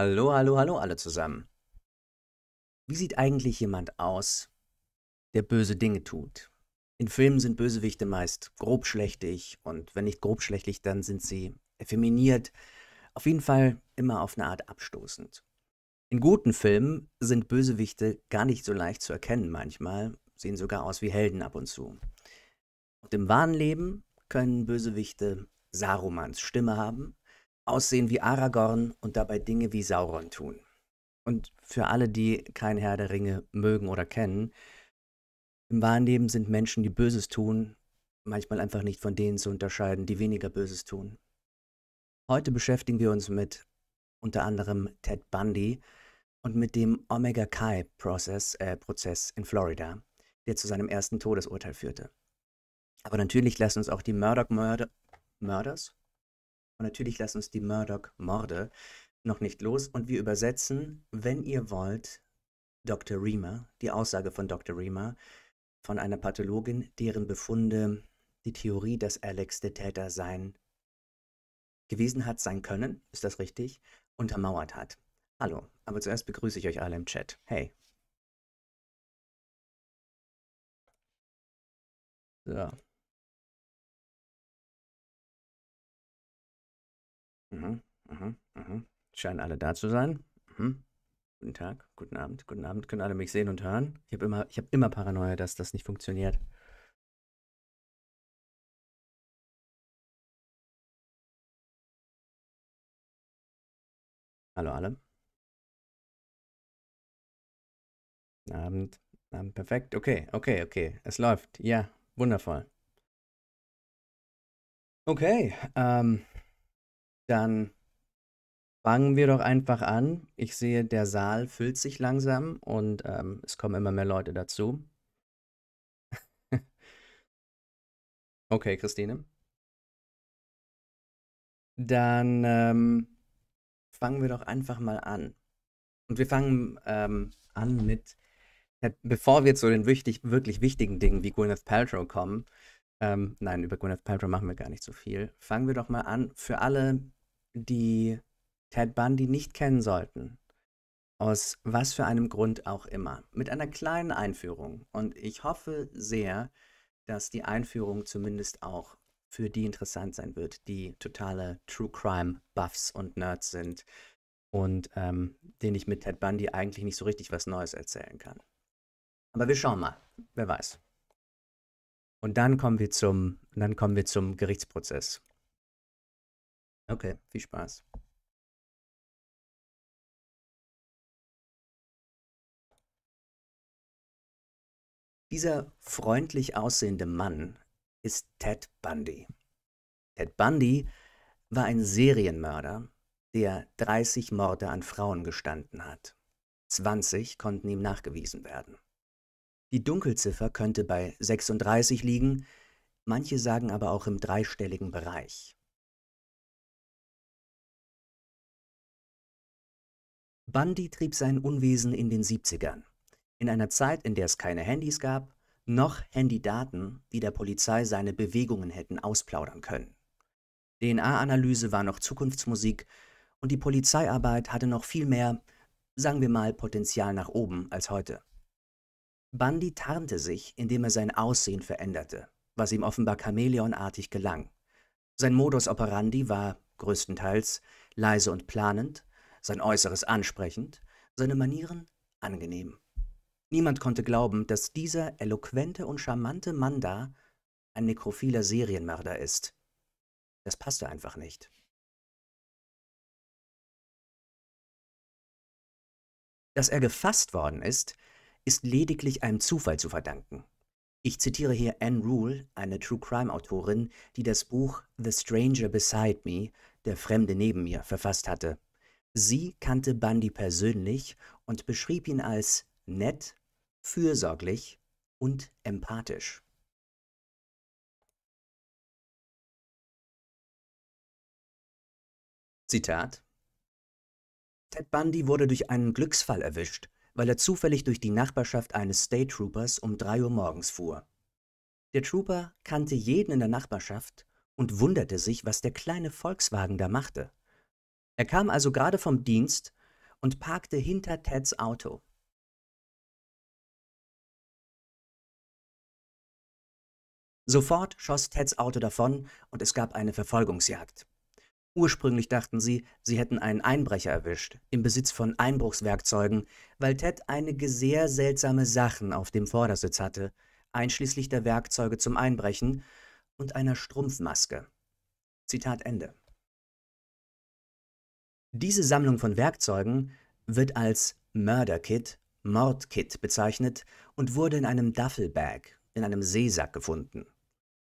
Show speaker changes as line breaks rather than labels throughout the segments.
Hallo, hallo, hallo alle zusammen. Wie sieht eigentlich jemand aus, der böse Dinge tut? In Filmen sind Bösewichte meist grobschlächtig und wenn nicht grobschlächtig, dann sind sie effeminiert, auf jeden Fall immer auf eine Art abstoßend. In guten Filmen sind Bösewichte gar nicht so leicht zu erkennen manchmal, sehen sogar aus wie Helden ab und zu. Und im wahren Leben können Bösewichte Sarumans Stimme haben, aussehen wie Aragorn und dabei Dinge wie Sauron tun. Und für alle, die kein Herr der Ringe mögen oder kennen, im wahren sind Menschen, die Böses tun, manchmal einfach nicht von denen zu unterscheiden, die weniger Böses tun. Heute beschäftigen wir uns mit unter anderem Ted Bundy und mit dem Omega Chi Prozess, äh, Prozess in Florida, der zu seinem ersten Todesurteil führte. Aber natürlich lassen uns auch die Murdoch-Mörder, Murders und natürlich lassen uns die Murdoch-Morde noch nicht los und wir übersetzen, wenn ihr wollt, Dr. Reamer, die Aussage von Dr. Reamer, von einer Pathologin, deren Befunde die Theorie, dass Alex der Täter sein gewesen hat, sein können, ist das richtig, untermauert hat. Hallo, aber zuerst begrüße ich euch alle im Chat. Hey. So. Mhm, mhm, mhm. Scheinen alle da zu sein. Mhm. Guten Tag, guten Abend, guten Abend. Können alle mich sehen und hören? Ich habe immer, hab immer Paranoia, dass das nicht funktioniert. Hallo alle. Abend, Abend, perfekt. Okay, okay, okay. Es läuft. Ja, wundervoll. Okay, ähm, dann fangen wir doch einfach an. Ich sehe, der Saal füllt sich langsam und ähm, es kommen immer mehr Leute dazu. okay, Christine. Dann ähm, fangen wir doch einfach mal an. Und wir fangen ähm, an mit, äh, bevor wir zu den wichtig, wirklich wichtigen Dingen wie Gwyneth Paltrow kommen, ähm, nein, über Gwyneth Paltrow machen wir gar nicht so viel, fangen wir doch mal an, für alle, die Ted Bundy nicht kennen sollten, aus was für einem Grund auch immer, mit einer kleinen Einführung. Und ich hoffe sehr, dass die Einführung zumindest auch für die interessant sein wird, die totale True Crime Buffs und Nerds sind und ähm, denen ich mit Ted Bundy eigentlich nicht so richtig was Neues erzählen kann. Aber wir schauen mal, wer weiß. Und dann kommen wir zum, dann kommen wir zum Gerichtsprozess. Okay, viel Spaß. Dieser freundlich aussehende Mann ist Ted Bundy. Ted Bundy war ein Serienmörder, der 30 Morde an Frauen gestanden hat. 20 konnten ihm nachgewiesen werden. Die Dunkelziffer könnte bei 36 liegen, manche sagen aber auch im dreistelligen Bereich. Bundy trieb sein Unwesen in den 70ern, in einer Zeit, in der es keine Handys gab, noch Handydaten, die der Polizei seine Bewegungen hätten ausplaudern können. DNA-Analyse war noch Zukunftsmusik und die Polizeiarbeit hatte noch viel mehr, sagen wir mal, Potenzial nach oben als heute. Bundy tarnte sich, indem er sein Aussehen veränderte, was ihm offenbar chamäleonartig gelang. Sein Modus operandi war, größtenteils, leise und planend, sein Äußeres ansprechend, seine Manieren angenehm. Niemand konnte glauben, dass dieser eloquente und charmante Mann da ein nekrophiler Serienmörder ist. Das passte einfach nicht. Dass er gefasst worden ist, ist lediglich einem Zufall zu verdanken. Ich zitiere hier Anne Rule, eine True Crime Autorin, die das Buch The Stranger Beside Me, der Fremde neben mir, verfasst hatte. Sie kannte Bundy persönlich und beschrieb ihn als nett, fürsorglich und empathisch. Zitat Ted Bundy wurde durch einen Glücksfall erwischt, weil er zufällig durch die Nachbarschaft eines State Troopers um 3 Uhr morgens fuhr. Der Trooper kannte jeden in der Nachbarschaft und wunderte sich, was der kleine Volkswagen da machte. Er kam also gerade vom Dienst und parkte hinter Teds Auto. Sofort schoss Teds Auto davon und es gab eine Verfolgungsjagd. Ursprünglich dachten sie, sie hätten einen Einbrecher erwischt, im Besitz von Einbruchswerkzeugen, weil Ted einige sehr seltsame Sachen auf dem Vordersitz hatte, einschließlich der Werkzeuge zum Einbrechen und einer Strumpfmaske. Zitat Ende. Diese Sammlung von Werkzeugen wird als Murder Kit, Mordkit bezeichnet und wurde in einem Duffelbag, in einem Seesack gefunden.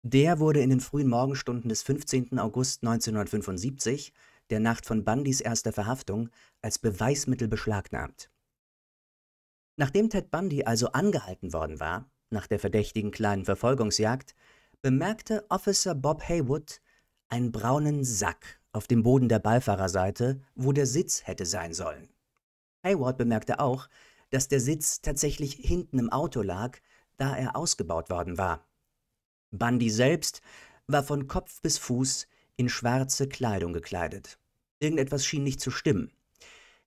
Der wurde in den frühen Morgenstunden des 15. August 1975, der Nacht von Bundys erster Verhaftung, als Beweismittel beschlagnahmt. Nachdem Ted Bundy also angehalten worden war, nach der verdächtigen kleinen Verfolgungsjagd, bemerkte Officer Bob Haywood einen braunen Sack auf dem Boden der Beifahrerseite, wo der Sitz hätte sein sollen. Hayward bemerkte auch, dass der Sitz tatsächlich hinten im Auto lag, da er ausgebaut worden war. Bundy selbst war von Kopf bis Fuß in schwarze Kleidung gekleidet. Irgendetwas schien nicht zu stimmen.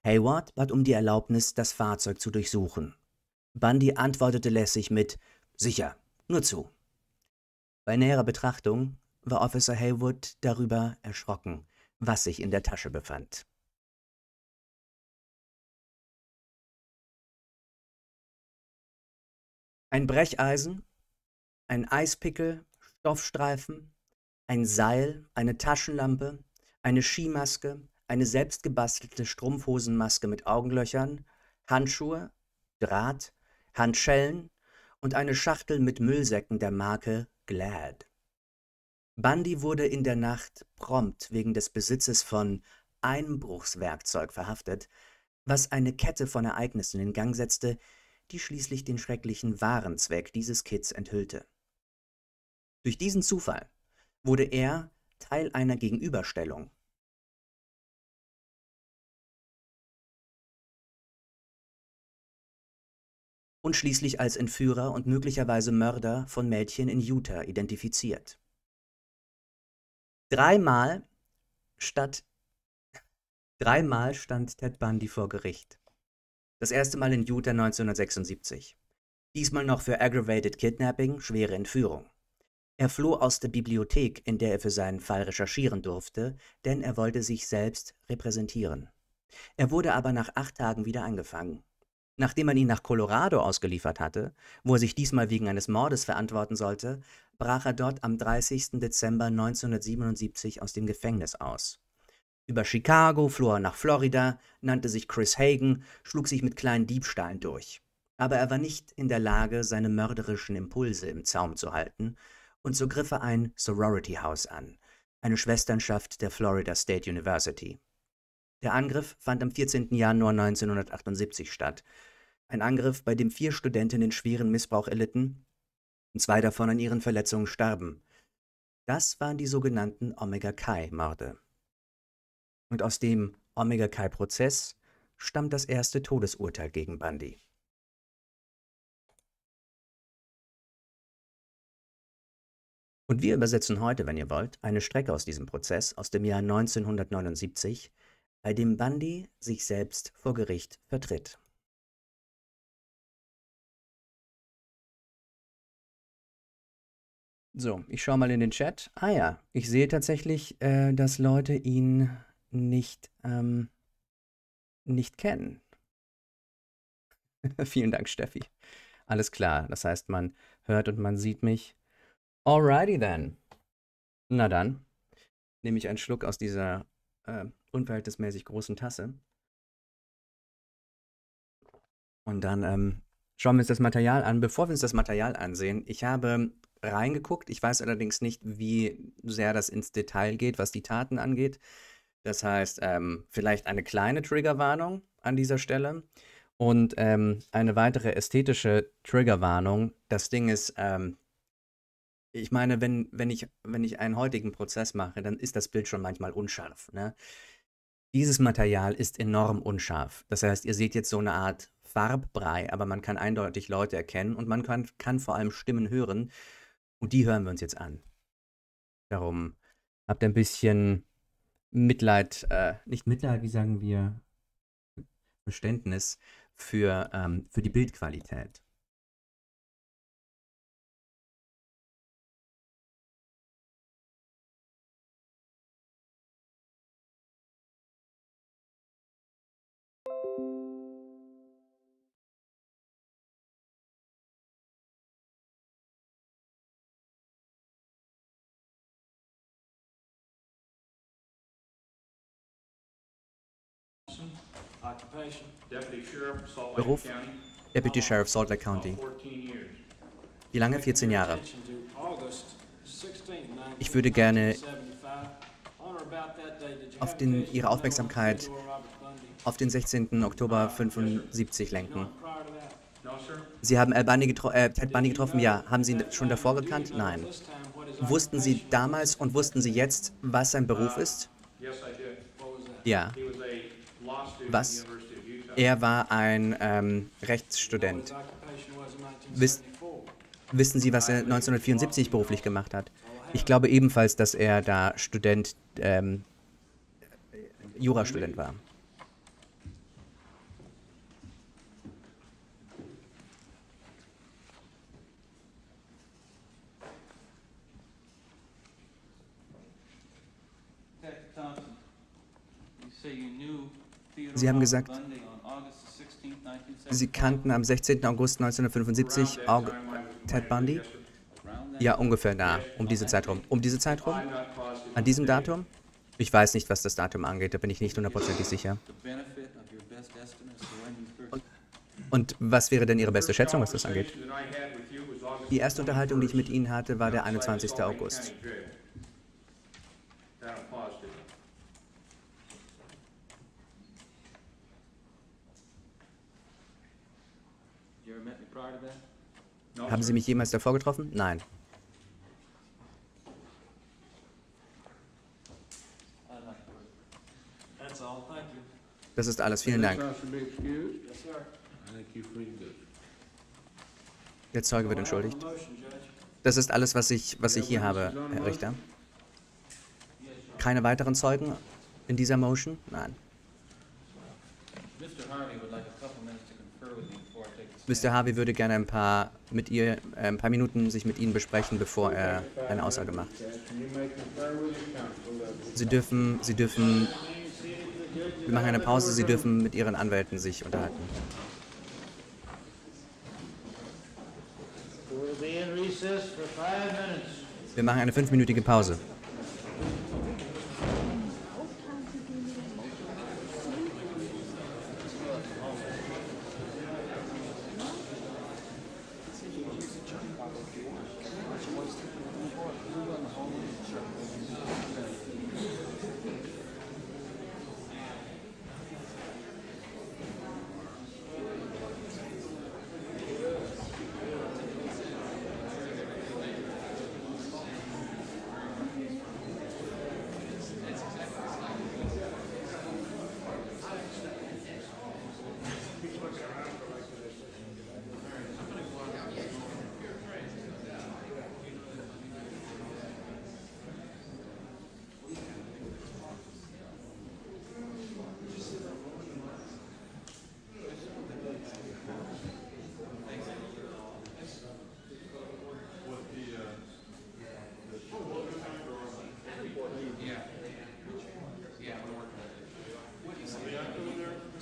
Hayward bat um die Erlaubnis, das Fahrzeug zu durchsuchen. Bundy antwortete lässig mit Sicher, nur zu. Bei näherer Betrachtung war Officer Haywood darüber erschrocken, was sich in der Tasche befand. Ein Brecheisen, ein Eispickel, Stoffstreifen, ein Seil, eine Taschenlampe, eine Skimaske, eine selbstgebastelte Strumpfhosenmaske mit Augenlöchern, Handschuhe, Draht, Handschellen und eine Schachtel mit Müllsäcken der Marke Glad. Bundy wurde in der Nacht prompt wegen des Besitzes von Einbruchswerkzeug verhaftet, was eine Kette von Ereignissen in Gang setzte, die schließlich den schrecklichen wahren Zweck dieses Kits enthüllte. Durch diesen Zufall wurde er Teil einer Gegenüberstellung. und schließlich als Entführer und möglicherweise Mörder von Mädchen in Utah identifiziert. Dreimal statt dreimal stand Ted Bundy vor Gericht. Das erste Mal in Utah 1976. Diesmal noch für Aggravated Kidnapping, schwere Entführung. Er floh aus der Bibliothek, in der er für seinen Fall recherchieren durfte, denn er wollte sich selbst repräsentieren. Er wurde aber nach acht Tagen wieder eingefangen. Nachdem man ihn nach Colorado ausgeliefert hatte, wo er sich diesmal wegen eines Mordes verantworten sollte, brach er dort am 30. Dezember 1977 aus dem Gefängnis aus. Über Chicago floh er nach Florida, nannte sich Chris Hagen, schlug sich mit kleinen Diebstahlen durch. Aber er war nicht in der Lage, seine mörderischen Impulse im Zaum zu halten und so griff er ein Sorority House an, eine Schwesternschaft der Florida State University. Der Angriff fand am 14. Januar 1978 statt. Ein Angriff, bei dem vier Studentinnen schweren Missbrauch erlitten zwei davon an ihren Verletzungen starben. Das waren die sogenannten Omega-Chi-Morde. Und aus dem Omega-Chi-Prozess stammt das erste Todesurteil gegen Bundy. Und wir übersetzen heute, wenn ihr wollt, eine Strecke aus diesem Prozess aus dem Jahr 1979, bei dem Bundy sich selbst vor Gericht vertritt. So, ich schaue mal in den Chat. Ah ja, ich sehe tatsächlich, äh, dass Leute ihn nicht, ähm, nicht kennen. Vielen Dank, Steffi. Alles klar, das heißt, man hört und man sieht mich. Alrighty then. Na dann, nehme ich einen Schluck aus dieser äh, unverhältnismäßig großen Tasse. Und dann ähm, schauen wir uns das Material an. Bevor wir uns das Material ansehen, ich habe reingeguckt. Ich weiß allerdings nicht, wie sehr das ins Detail geht, was die Taten angeht. Das heißt, ähm, vielleicht eine kleine Triggerwarnung an dieser Stelle und ähm, eine weitere ästhetische Triggerwarnung. Das Ding ist, ähm, ich meine, wenn, wenn, ich, wenn ich einen heutigen Prozess mache, dann ist das Bild schon manchmal unscharf. Ne? Dieses Material ist enorm unscharf. Das heißt, ihr seht jetzt so eine Art Farbbrei, aber man kann eindeutig Leute erkennen und man kann, kann vor allem Stimmen hören. Und die hören wir uns jetzt an. Darum habt ihr ein bisschen Mitleid, äh, nicht Mitleid, wie sagen wir, Verständnis für, ähm, für die Bildqualität. Beruf? Deputy Sheriff Salt Lake County.
14 years.
Wie lange? 14 Jahre.
Attention to August 16,
Ich würde gerne
1975. On or about that day, did you
auf den, Ihre Aufmerksamkeit auf den 16. Oktober 75 lenken.
Not prior to that.
No, sir.
Sie haben Al Bundy äh, Ted Bundy getroffen? Ja. Haben Sie ihn schon davor gekannt? Nein. Wussten Sie damals und wussten Sie jetzt, was sein Beruf ist?
Yes, I did.
was? What was that?
Ja.
Utah.
Er war ein ähm, Rechtsstudent.
was 1974.
Wissen Sie, was er 1974 beruflich gemacht hat? Ich glaube ebenfalls, dass er da Student, ähm, Jurastudent war.
Detective Thompson, you say you knew Theodore
Sie haben gesagt,
Bundy on August 16,
Sie
1975.
kannten am 16. August 1975
Around that
Aug
time, I was
Ted Bundy? Ja, ungefähr da, um diese Zeit rum. Um diese Zeit rum? An diesem Datum? Ich weiß nicht, was das Datum angeht, da bin ich nicht hundertprozentig sicher.
first
Und was wäre denn Ihre beste Schätzung, was das angeht? Die erste Unterhaltung, die ich mit Ihnen hatte, war der
outside
21.
Salt Lake
August.
County Jail. That I'm positive.
you ever met me prior to that?
No,
Haben. Sie mich jemals davor getroffen? Nein. Das ist alles. Vielen Dank. Der Zeuge wird entschuldigt. Das ist alles, was ich, was ich hier habe, Herr Richter. Keine weiteren Zeugen in dieser Motion? Nein.
Mr. Harvey
würde gerne ein paar mit ihr, äh, ein paar Minuten sich mit Ihnen besprechen, bevor er eine Aussage macht. Sie dürfen, Sie dürfen, wir machen eine Pause, Sie dürfen mit Ihren Anwälten sich unterhalten. Wir machen eine fünfminütige Pause.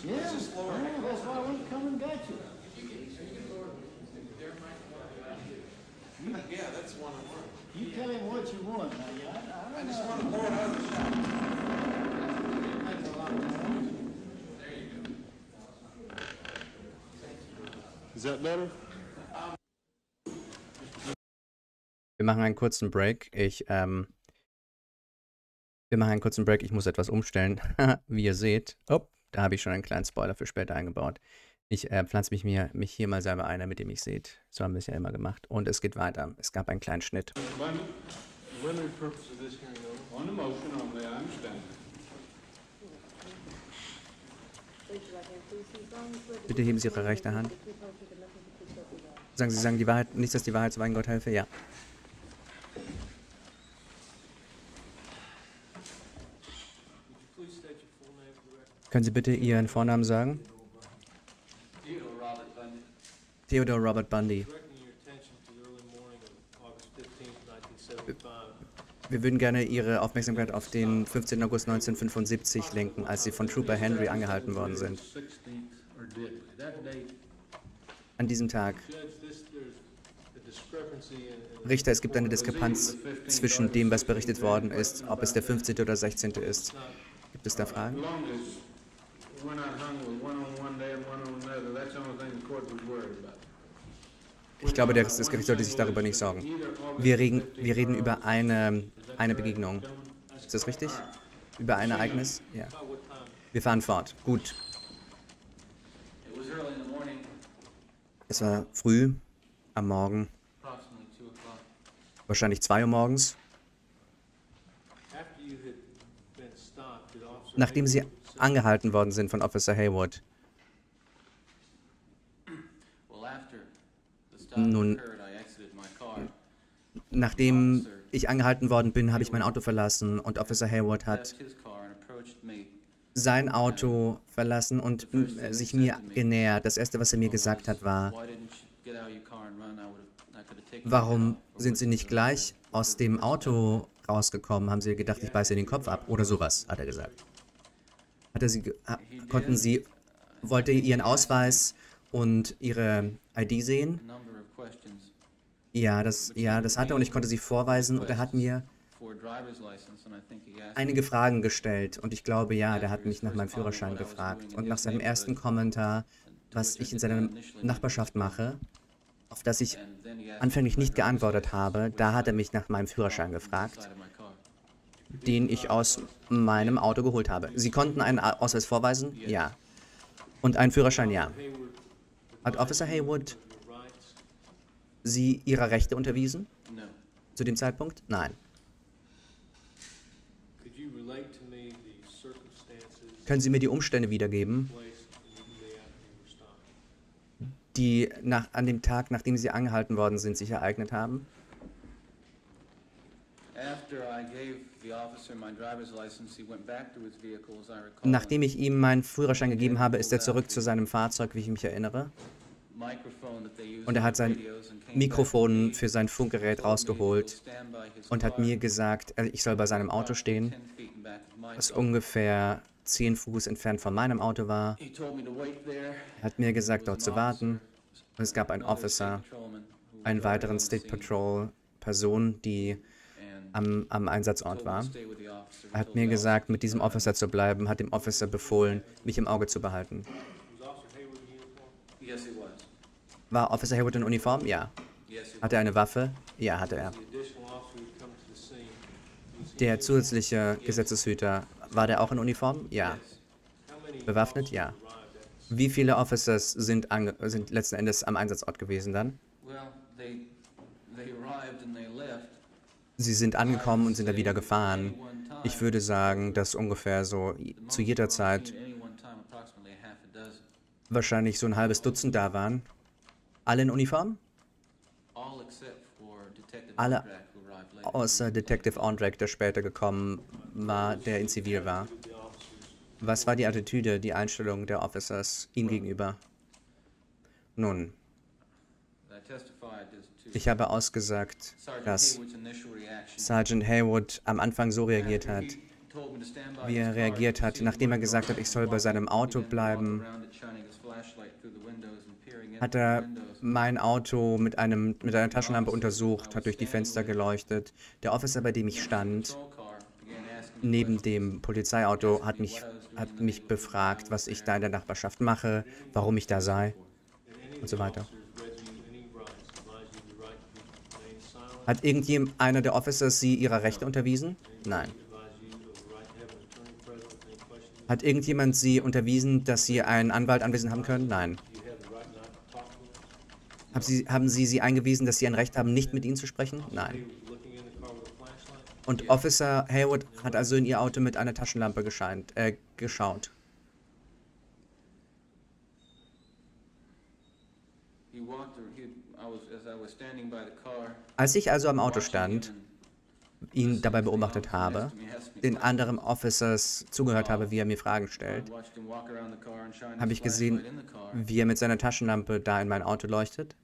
Yeah, yeah, that's why I went to come and got you.
Yeah, that's one of them.
You tell him what you want, now, yeah, I, I
I
don't
just
know.
want to blow it out of the shop.
Makes a lot of noise.
Is that better?
Wir machen einen kurzen Break. Ich, ähm, wir machen einen kurzen Break. Ich muss etwas umstellen. Wie ihr seht, oh, da habe ich schon einen kleinen Spoiler für später eingebaut. Ich äh, pflanze mich, mir, mich hier mal selber ein, damit ihr mich seht. So haben wir es ja immer gemacht. Und es geht weiter. Es gab einen kleinen Schnitt.
Bundy, what is the purpose of this hearing on? On the motion only, I understand.
Please
Bitte heben Sie Ihre rechte Hand. Sagen Sie sagen die Wahrheit, nichts, dass die Wahrheit zu Gott helfe? Ja. Können Sie bitte Ihren Vornamen sagen?
Theodore Robert Bundy.
Theodore Robert Bundy.
Directing your attention to the early morning of August 15th, 1975.
Wir würden gerne Ihre Aufmerksamkeit auf den 15. August 1975 lenken, als Sie von Trooper Henry angehalten worden sind.
16th or did we? That date,
An diesem Tag. Richter, es gibt eine Diskrepanz zwischen dem, was berichtet worden ist, ob es der 15. oder 16. ist. Gibt es da Fragen?
we're not hung with one on one day and one on another, that's the only thing the court was worried about.
Ich glaube, das Gericht sollte sich darüber nicht sorgen. Wir reden, wir reden über eine, eine Begegnung. Ist das richtig? Über ein Ereignis? Ja. Wir fahren fort. Gut. Es war früh am Morgen, wahrscheinlich 2 Uhr morgens. Nachdem sie
Hayward
angehalten worden sind von Officer Haywood,
Well, after the stop
Nun- nachdem ich angehalten worden bin, habe ich mein Auto verlassen und Officer Haywood hat sein Auto verlassen und äh, sich mir genähert. Das erste, was er mir gesagt hat, war, warum sind Sie nicht gleich aus dem Auto rausgekommen? Haben Sie gedacht, ich beiße Ihnen den Kopf ab? Oder sowas, hat er gesagt. Hat er Sie, konnten Sie, wollte er Ihren Ausweis und Ihre ID sehen?
A number of questions
Ja, das, ja, das hat er und ich konnte sie vorweisen und er hat mir einige Fragen gestellt und ich glaube, ja, der hat mich nach meinem Führerschein gefragt und nach seinem ersten Kommentar, was ich in seiner Nachbarschaft mache, auf das ich anfänglich nicht geantwortet habe, da hat er mich nach meinem Führerschein gefragt, den ich aus meinem Auto geholt habe. Sie konnten einen Ausweis vorweisen? Ja. Und einen Führerschein? Ja. Hat Officer Haywood? Sie ihrer Rechte unterwiesen
No.
zu dem Zeitpunkt? Nein.
Could you relate to me the circumstances
Können Sie mir die Umstände wiedergeben, die nach, an dem Tag, nachdem Sie angehalten worden sind, sich ereignet haben?
After I gave the officer my driver's license, he went back to his vehicle, as I recall.
Nachdem ich ihm meinen Führerschein gegeben habe, ist er zurück zu seinem Fahrzeug, wie ich mich erinnere, Und er hat sein Mikrofon für sein Funkgerät rausgeholt und hat mir gesagt, äh, ich soll bei seinem Auto stehen,
10 feet in back of my
was ungefähr 10 Fuß entfernt von meinem Auto war.
He told me to wait there.
Er hat mir gesagt, dort zu warten. Und es gab einen Officer, einen weiteren State Patrol Person, die am, am Einsatzort war. Er hat mir gesagt, mit diesem. Officer zu bleiben, hat dem Officer befohlen, mich im Auge zu behalten.
Was Officer Hayward in uniform?
War? Ja. Hatte er eine Waffe? Ja, hatte er. Der zusätzliche Gesetzeshüter, war der auch in Uniform? Ja. Bewaffnet? Ja. Wie viele Officers sind, sind letzten Endes am Einsatzort gewesen dann? Sie sind angekommen und sind dann wieder gefahren. Ich würde sagen, dass ungefähr so zu jeder Zeit wahrscheinlich so ein halbes Dutzend da waren. Alle in Uniform? Alle Außer Detective Ondrak, der später gekommen war, der in Zivil war. Was war die Attitüde, die Einstellung der Officers ihm gegenüber? Nun, ich habe ausgesagt, dass Sergeant Haywood am Anfang so reagiert hat, wie er reagiert hat, nachdem er gesagt hat, ich soll bei seinem Auto bleiben, hat er mein Auto mit, einem, mit einer Taschenlampe untersucht, hat durch die Fenster geleuchtet. Der Officer, bei dem ich stand, neben dem Polizeiauto, hat mich, hat mich befragt, was ich da in der Nachbarschaft mache, warum ich da sei und so weiter. Hat irgendjemand der Officers Sie Ihrer Rechte unterwiesen? Nein. Hat irgendjemand Sie unterwiesen, dass Sie einen Anwalt anwesend haben können? Nein. Haben Sie, haben Sie sie eingewiesen, dass Sie ein Recht haben, nicht mit Ihnen zu sprechen? Nein. Und Officer Haywood hat also in Ihr Auto mit einer Taschenlampe gescheint, äh, geschaut. Als ich also am Auto stand, ihn dabei beobachtet habe, den anderen Officers zugehört habe, wie er mir Fragen stellt, habe ich gesehen, wie er mit seiner Taschenlampe da in mein Auto leuchtet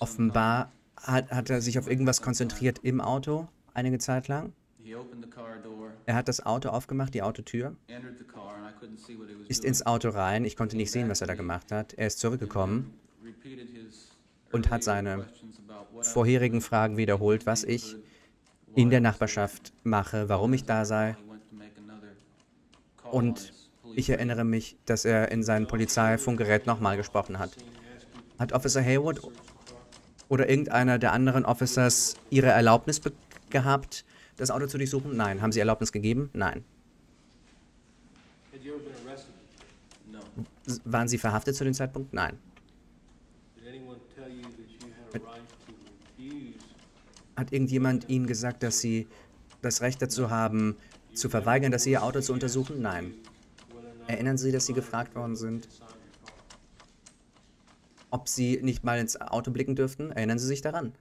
Offenbar hat, hat er sich auf irgendwas konzentriert im Auto einige Zeit lang. Er hat das Auto aufgemacht, die Autotür, ist ins Auto rein. Ich konnte nicht sehen, was er da gemacht hat. Er ist zurückgekommen und hat seine vorherigen Fragen wiederholt, was ich in der Nachbarschaft mache, warum ich da sei. Und ich erinnere mich, dass er in sein Polizeifunkgerät nochmal gesprochen hat. Hat Officer Haywood oder irgendeiner der anderen Officers ihre Erlaubnis gehabt, das Auto zu durchsuchen? Nein. Haben sie Erlaubnis gegeben? Nein.
Had you ever been arrested?
No.
S- Waren sie verhaftet zu dem Zeitpunkt? Nein.
Did anyone tell you that you had a right to refuse
Hat irgendjemand ihnen gesagt, dass sie das Recht dazu haben, zu verweigern, dass sie ihr Auto zu untersuchen? Nein. Erinnern Sie, dass Sie gefragt worden sind, ob Sie nicht mal ins Auto blicken dürften? Erinnern Sie sich daran?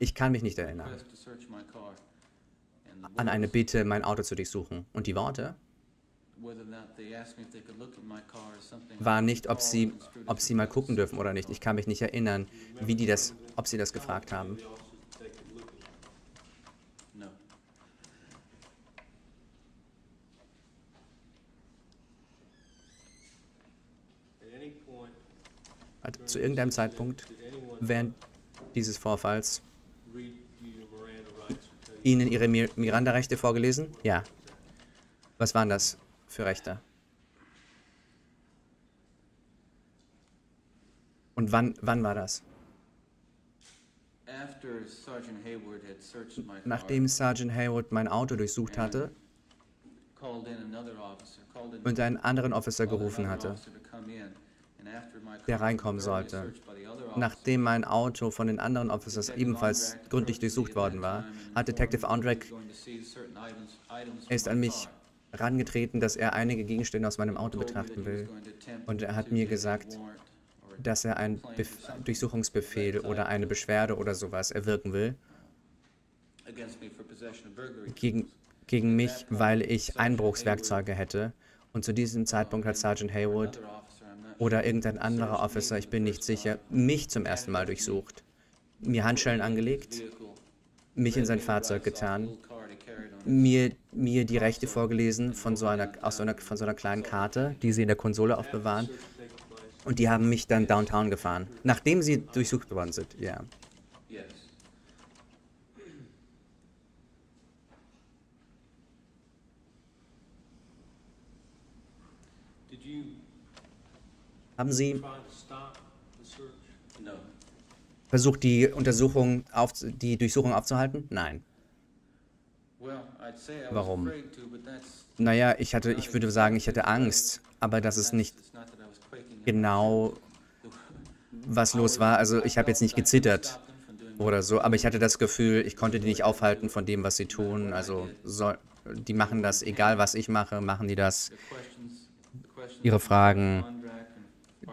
Ich kann mich nicht erinnern. An eine Bitte, mein Auto zu durchsuchen. Und die Worte
whether or not they asked me if they could look in my car is something I
war
don't
nicht, ob Sie, ob Sie mal gucken dürfen oder nicht. Ich kann mich nicht erinnern, wie die das, ob Sie das gefragt haben.
did the officers take to look at it?
No.
At any point
Hat zu irgendeinem Zeitpunkt während dieses Vorfalls Ihnen Ihre Mi- Miranda-Rechte vorgelesen? Ja. Was waren das für Rechte? Und wann, wann war das?
Sergeant Hayward
Nachdem Sergeant Haywood mein Auto durchsucht hatte und einen anderen Officer gerufen hatte, der reinkommen sollte. Nachdem mein Auto von den anderen Officers ebenfalls gründlich durchsucht worden war, hat Detective er ist an mich
car.
rangetreten, dass er einige Gegenstände aus meinem Auto betrachten will. Und er hat mir gesagt, dass er einen Bef Durchsuchungsbefehl oder eine Beschwerde oder sowas erwirken will gegen, gegen mich, weil ich Einbruchswerkzeuge hätte. Und zu diesem Zeitpunkt hat Sergeant Haywood
Another officer, I'm not
oder irgendein anderer Officer, ich bin nicht sicher, mich zum ersten Mal durchsucht, mir Handschellen angelegt, mich in sein Fahrzeug getan, mir, mir die Rechte vorgelesen von so einer, aus so einer, von so einer kleinen Karte, die sie in der Konsole aufbewahren. Und die haben mich dann downtown gefahren, nachdem sie durchsucht worden sind. Ja.
Yes.
Did you
Haben sie versucht, die Untersuchung auf, die Durchsuchung aufzuhalten? Nein. Warum? Naja, ich hatte, ich würde sagen, ich hatte Angst, aber das ist nicht genau, was los war. Also ich habe jetzt nicht gezittert oder so, aber ich hatte das Gefühl, ich konnte die nicht aufhalten von dem, was sie tun. Also soll, die machen das, egal was ich mache, machen die das. Ihre Fragen,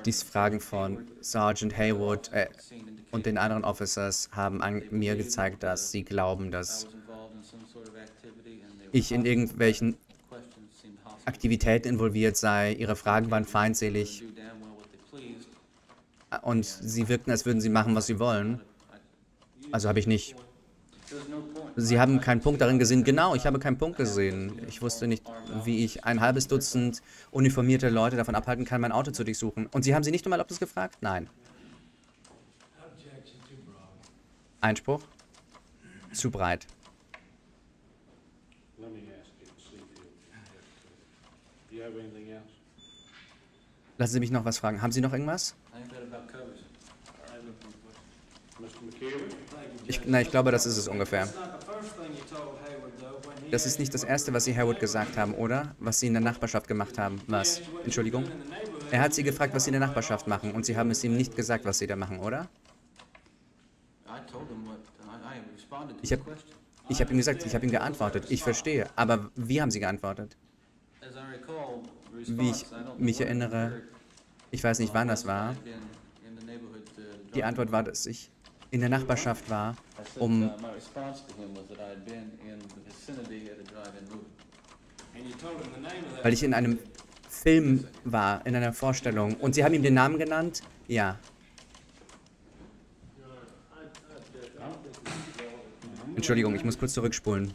die Fragen von Sergeant Haywood äh, und den anderen Officers haben an mir gezeigt, dass sie glauben, dass ich in irgendwelchen. Aktivitäten involviert sei. Ihre Fragen waren feindselig und sie wirkten, als würden sie machen, was sie wollen. Also habe ich nicht. Sie haben keinen Punkt darin gesehen. Genau, ich habe keinen Punkt gesehen. Ich wusste nicht, wie ich ein halbes Dutzend uniformierte Leute davon abhalten kann, mein Auto zu durchsuchen. Und Sie haben sie nicht um Erlaubnis gefragt? Nein. Einspruch? Zu breit. Lassen Sie mich noch was fragen. Haben Sie noch irgendwas? Ich, na, ich glaube, das ist es ungefähr.
That's not the first thing you told Hayward, though, when he
Das ist nicht das Erste, was Sie Harewood gesagt haben, oder? Was Sie in der Nachbarschaft gemacht haben. Was? Entschuldigung? Er hat Sie gefragt, was Sie in der Nachbarschaft machen, und Sie haben es ihm nicht gesagt, was Sie da machen, oder? Ich hab-
question.
Ich habe ihm gesagt, ich habe ihm geantwortet. Ich verstehe. Aber wie haben Sie geantwortet? Wie ich mich erinnere, ich weiß nicht, wann das war. Die. Antwort war, dass ich in der Nachbarschaft war, um
uh,
weil ich in einem Film war, in einer Vorstellung. Und Sie haben ihm den Namen genannt? Ja. Entschuldigung, ich muss kurz zurückspulen.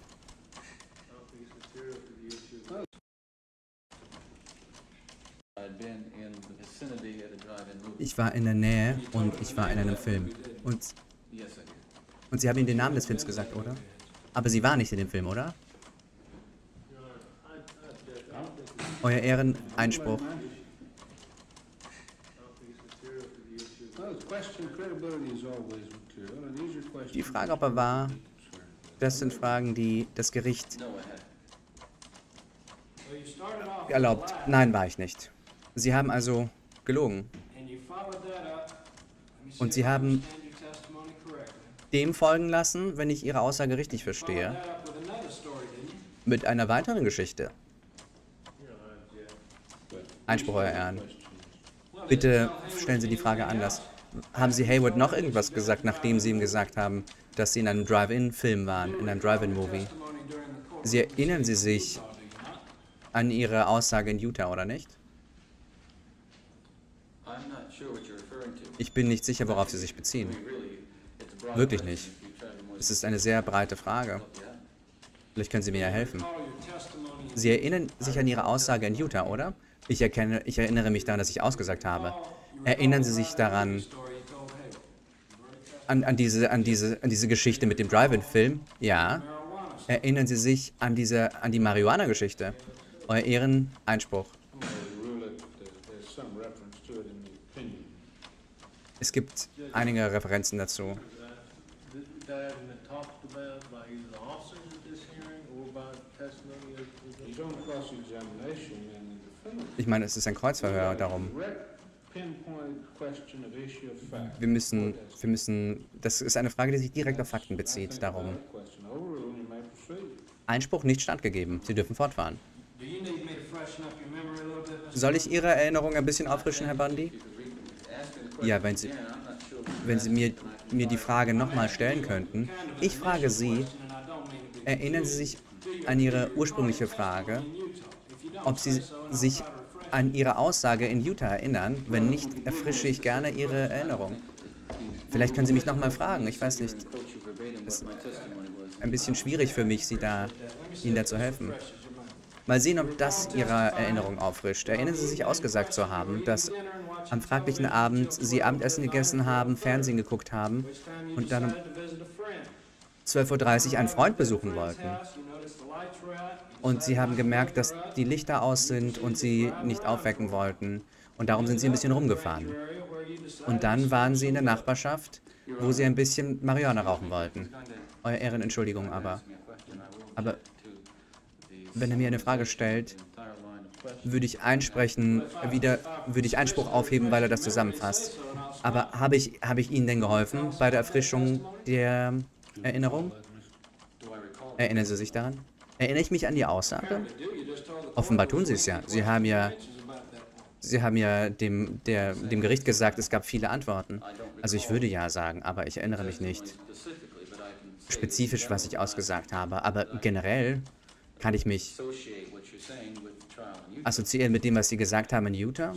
Ich war in der Nähe und ich war in einem Film. Und. Und Sie haben ihm den Namen des Films gesagt, oder? Aber Sie waren nicht in dem Film, oder? Euer
are questions.
Die Frage, ob er war, das sind Fragen, die das Gericht erlaubt. Nein, war ich nicht. Sie haben also gelogen. Und Sie haben
understand your testimony correctly.
Dem folgen lassen, wenn ich Ihre Aussage richtig verstehe, mit einer weiteren Geschichte. Einspruch, Euer Ehren. Bitte stellen Sie die Frage anders. Haben Sie Hayward noch irgendwas gesagt, nachdem Sie ihm gesagt haben, dass Sie in einem Drive-In-Film waren, in einem Drive-In-Movie? Sie erinnern Sie sich an Ihre Aussage in Utah, oder nicht? Ich bin nicht sicher, worauf Sie sich beziehen.
Really, it's a broad
Wirklich nicht. Es ist eine sehr breite Frage. Vielleicht können Sie mir ja helfen. Sie erinnern sich an Ihre Aussage in Utah, oder? Ich, erkenne, ich erinnere mich daran, dass ich ausgesagt habe. Erinnern Sie sich daran, an, an, diese, an, diese, an diese Geschichte mit dem Drive-In-Film? Ja. Erinnern Sie sich an, diese, an die Marihuana-Geschichte? Euer Ehreneinspruch. Es gibt einige Referenzen dazu.
That been talked about by either the officers at this hearing or by testimony of the
He's on cross-examination and the defendant.
Ich meine, es ist ein Kreuzverhör, darum. Wir müssen, wir müssen, das ist eine Frage, die sich direkt auf Fakten bezieht, darum.
You.
Einspruch nicht standgegeben. Sie dürfen fortfahren.
You.
Soll ich Ihre Erinnerung ein bisschen auffrischen, Herr Bundy?
You
Ja, wenn Sie, wenn Sie mir, mir die Frage nochmal stellen könnten. Ich frage Sie, erinnern Sie sich an Ihre ursprüngliche Frage, ob Sie sich an Ihre Aussage in Utah erinnern? Wenn nicht, erfrische ich gerne Ihre Erinnerung. Vielleicht können Sie mich nochmal fragen, ich weiß nicht.
testimony was.
Ein bisschen schwierig für mich, Sie da, Ihnen da zu helfen. Mal sehen, ob das Ihre Erinnerung auffrischt. Erinnern Sie sich ausgesagt zu haben, dass am fraglichen Abend Sie Abendessen gegessen haben, Fernsehen geguckt haben und dann um 12.30 Uhr einen Freund besuchen wollten. Und Sie haben gemerkt, dass die Lichter aus sind und Sie nicht aufwecken wollten. Und darum sind Sie ein bisschen rumgefahren. Und dann waren Sie in der Nachbarschaft, wo Sie ein bisschen Marihuana rauchen wollten. Euer Ehren, Entschuldigung, aber, aber wenn er mir eine Frage stellt, würde ich einsprechen, wieder, würde ich Einspruch aufheben, weil er das zusammenfasst. Aber habe ich, habe ich Ihnen denn geholfen bei der Erfrischung der Erinnerung? Erinnern Sie sich daran? Erinnere ich mich an die Aussage? Offenbar tun Sie es ja. Sie haben ja, Sie haben ja dem, der, dem Gericht gesagt, es gab viele Antworten. Also ich würde ja sagen, aber ich erinnere mich nicht spezifisch, was ich ausgesagt habe. Aber generell kann ich mich assoziieren mit dem, was Sie gesagt haben in Utah.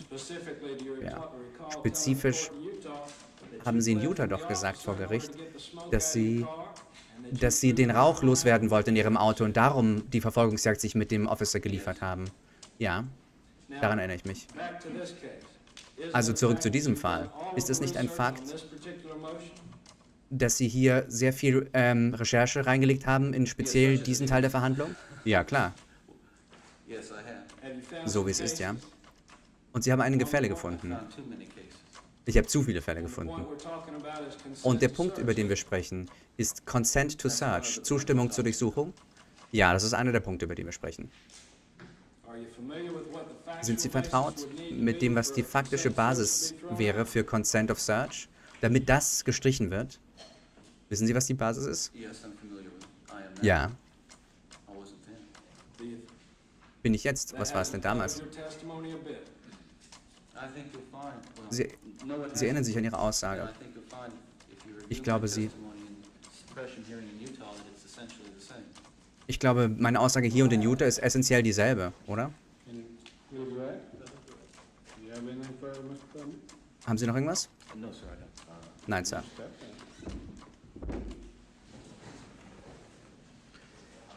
Ja.
Spezifisch haben Sie in Utah doch gesagt vor Gericht, dass Sie, dass Sie den Rauch loswerden wollten in Ihrem Auto und darum die Verfolgungsjagd sich mit dem Officer geliefert haben. Ja, daran erinnere ich mich. Also zurück zu diesem Fall. Ist es nicht ein Fakt, dass Sie hier sehr viel ähm, Recherche reingelegt haben in speziell diesen Teil der Verhandlung? Ja, klar. So wie es ist, ja. Und Sie haben einige Fälle gefunden. Ich habe zu viele Fälle gefunden. Und der Punkt, über den wir sprechen, ist Consent to Search, Zustimmung zur Durchsuchung. Ja, das ist einer der Punkte, über den wir sprechen. Sind Sie vertraut mit dem, was die faktische Basis wäre für Consent of Search, damit das gestrichen wird? Wissen Sie, was die Basis ist?
Yes, I'm familiar with it. I am now.
Ja.
I wasn't then.
Do you-
Bin ich jetzt? Was war es denn damals? Sie- Sie erinnern sich an Ihre Aussage. Ich glaube, Sie-. Ich glaube, meine Aussage hier und in Utah ist essentiell dieselbe, oder? Haben Sie noch irgendwas? Nein, Sir.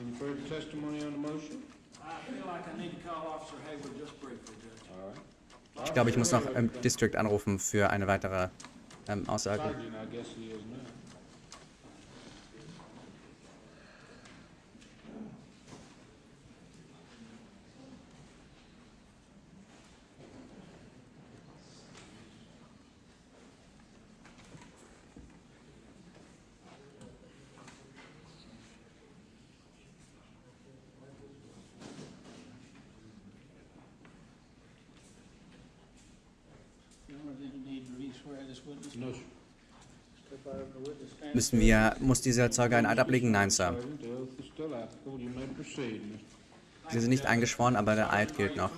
Any further testimony on the motion?
Ich glaube, ich muss noch im District anrufen für eine weitere ähm, Aussage.
Sergeant, I guess he is now.
Your Honor, do you need to re-swear this witness?
No, sir.
Step out of the witness stand.
Müssen wir, muss dieser Zeuge ein Eid ablegen? Nein, Sir. Sie sind nicht eingeschworen, aber der Eid gilt noch.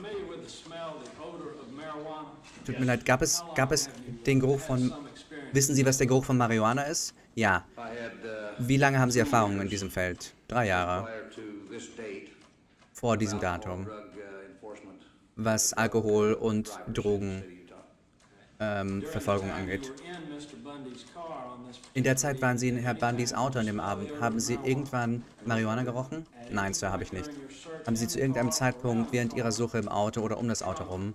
Tut mir leid, gab es, gab es den Geruch von... Wissen Sie, was der Geruch von Marihuana ist? Ja. Wie lange haben Sie Erfahrung in diesem Feld? Drei Jahre. Vor diesem Datum. Was Alkohol und
drivers in the
Drogenverfolgung
city of Utah.
Ähm, Verfolgung angeht.
in
der Zeit waren Sie in Herr Bundys Auto an dem Abend. Haben Sie irgendwann Marihuana gerochen? Nein, Sir, habe ich nicht. Haben Sie zu irgendeinem Zeitpunkt während Ihrer Suche im Auto oder um das Auto rum,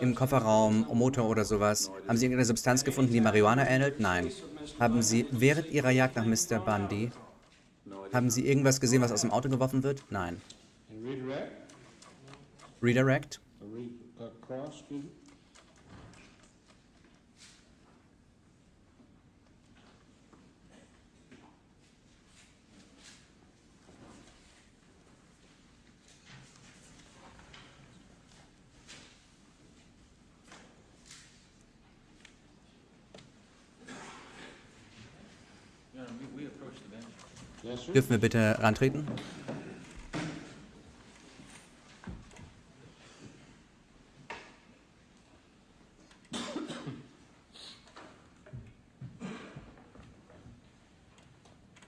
im Kofferraum, Motor oder sowas, haben Sie irgendeine Substanz gefunden, die Marihuana ähnelt? Nein. Haben Sie während Ihrer Jagd nach Mr. Bundy, haben Sie irgendwas gesehen, was aus dem Auto geworfen wird? Nein.
Redirect,
Redirect?
or re, cross, excuse me?
Your Honor, we, we approach the bench.
Yes, sir.
Dürfen wir bitte rantreten?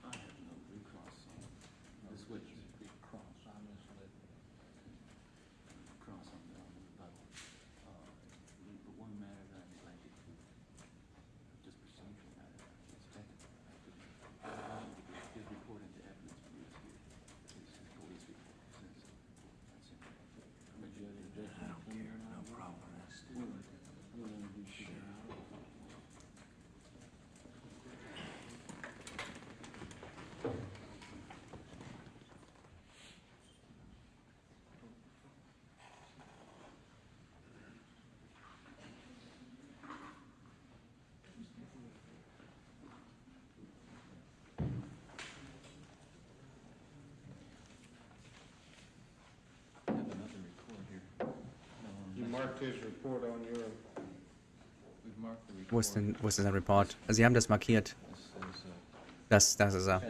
I have no recross on this witness. Cross, I misled. Cross on the, on the rebuttal. Uh, the one matter that I neglected to, just procedural matter, expected. His report into evidence for use here. His, his police report says, that's it. I don't care, no problem, that's still. I have another report here. Um,
You marked his report on your,
We've marked the report.
Wo ist denn, wo ist denn der Report? Sie haben das markiert. Das, das ist er.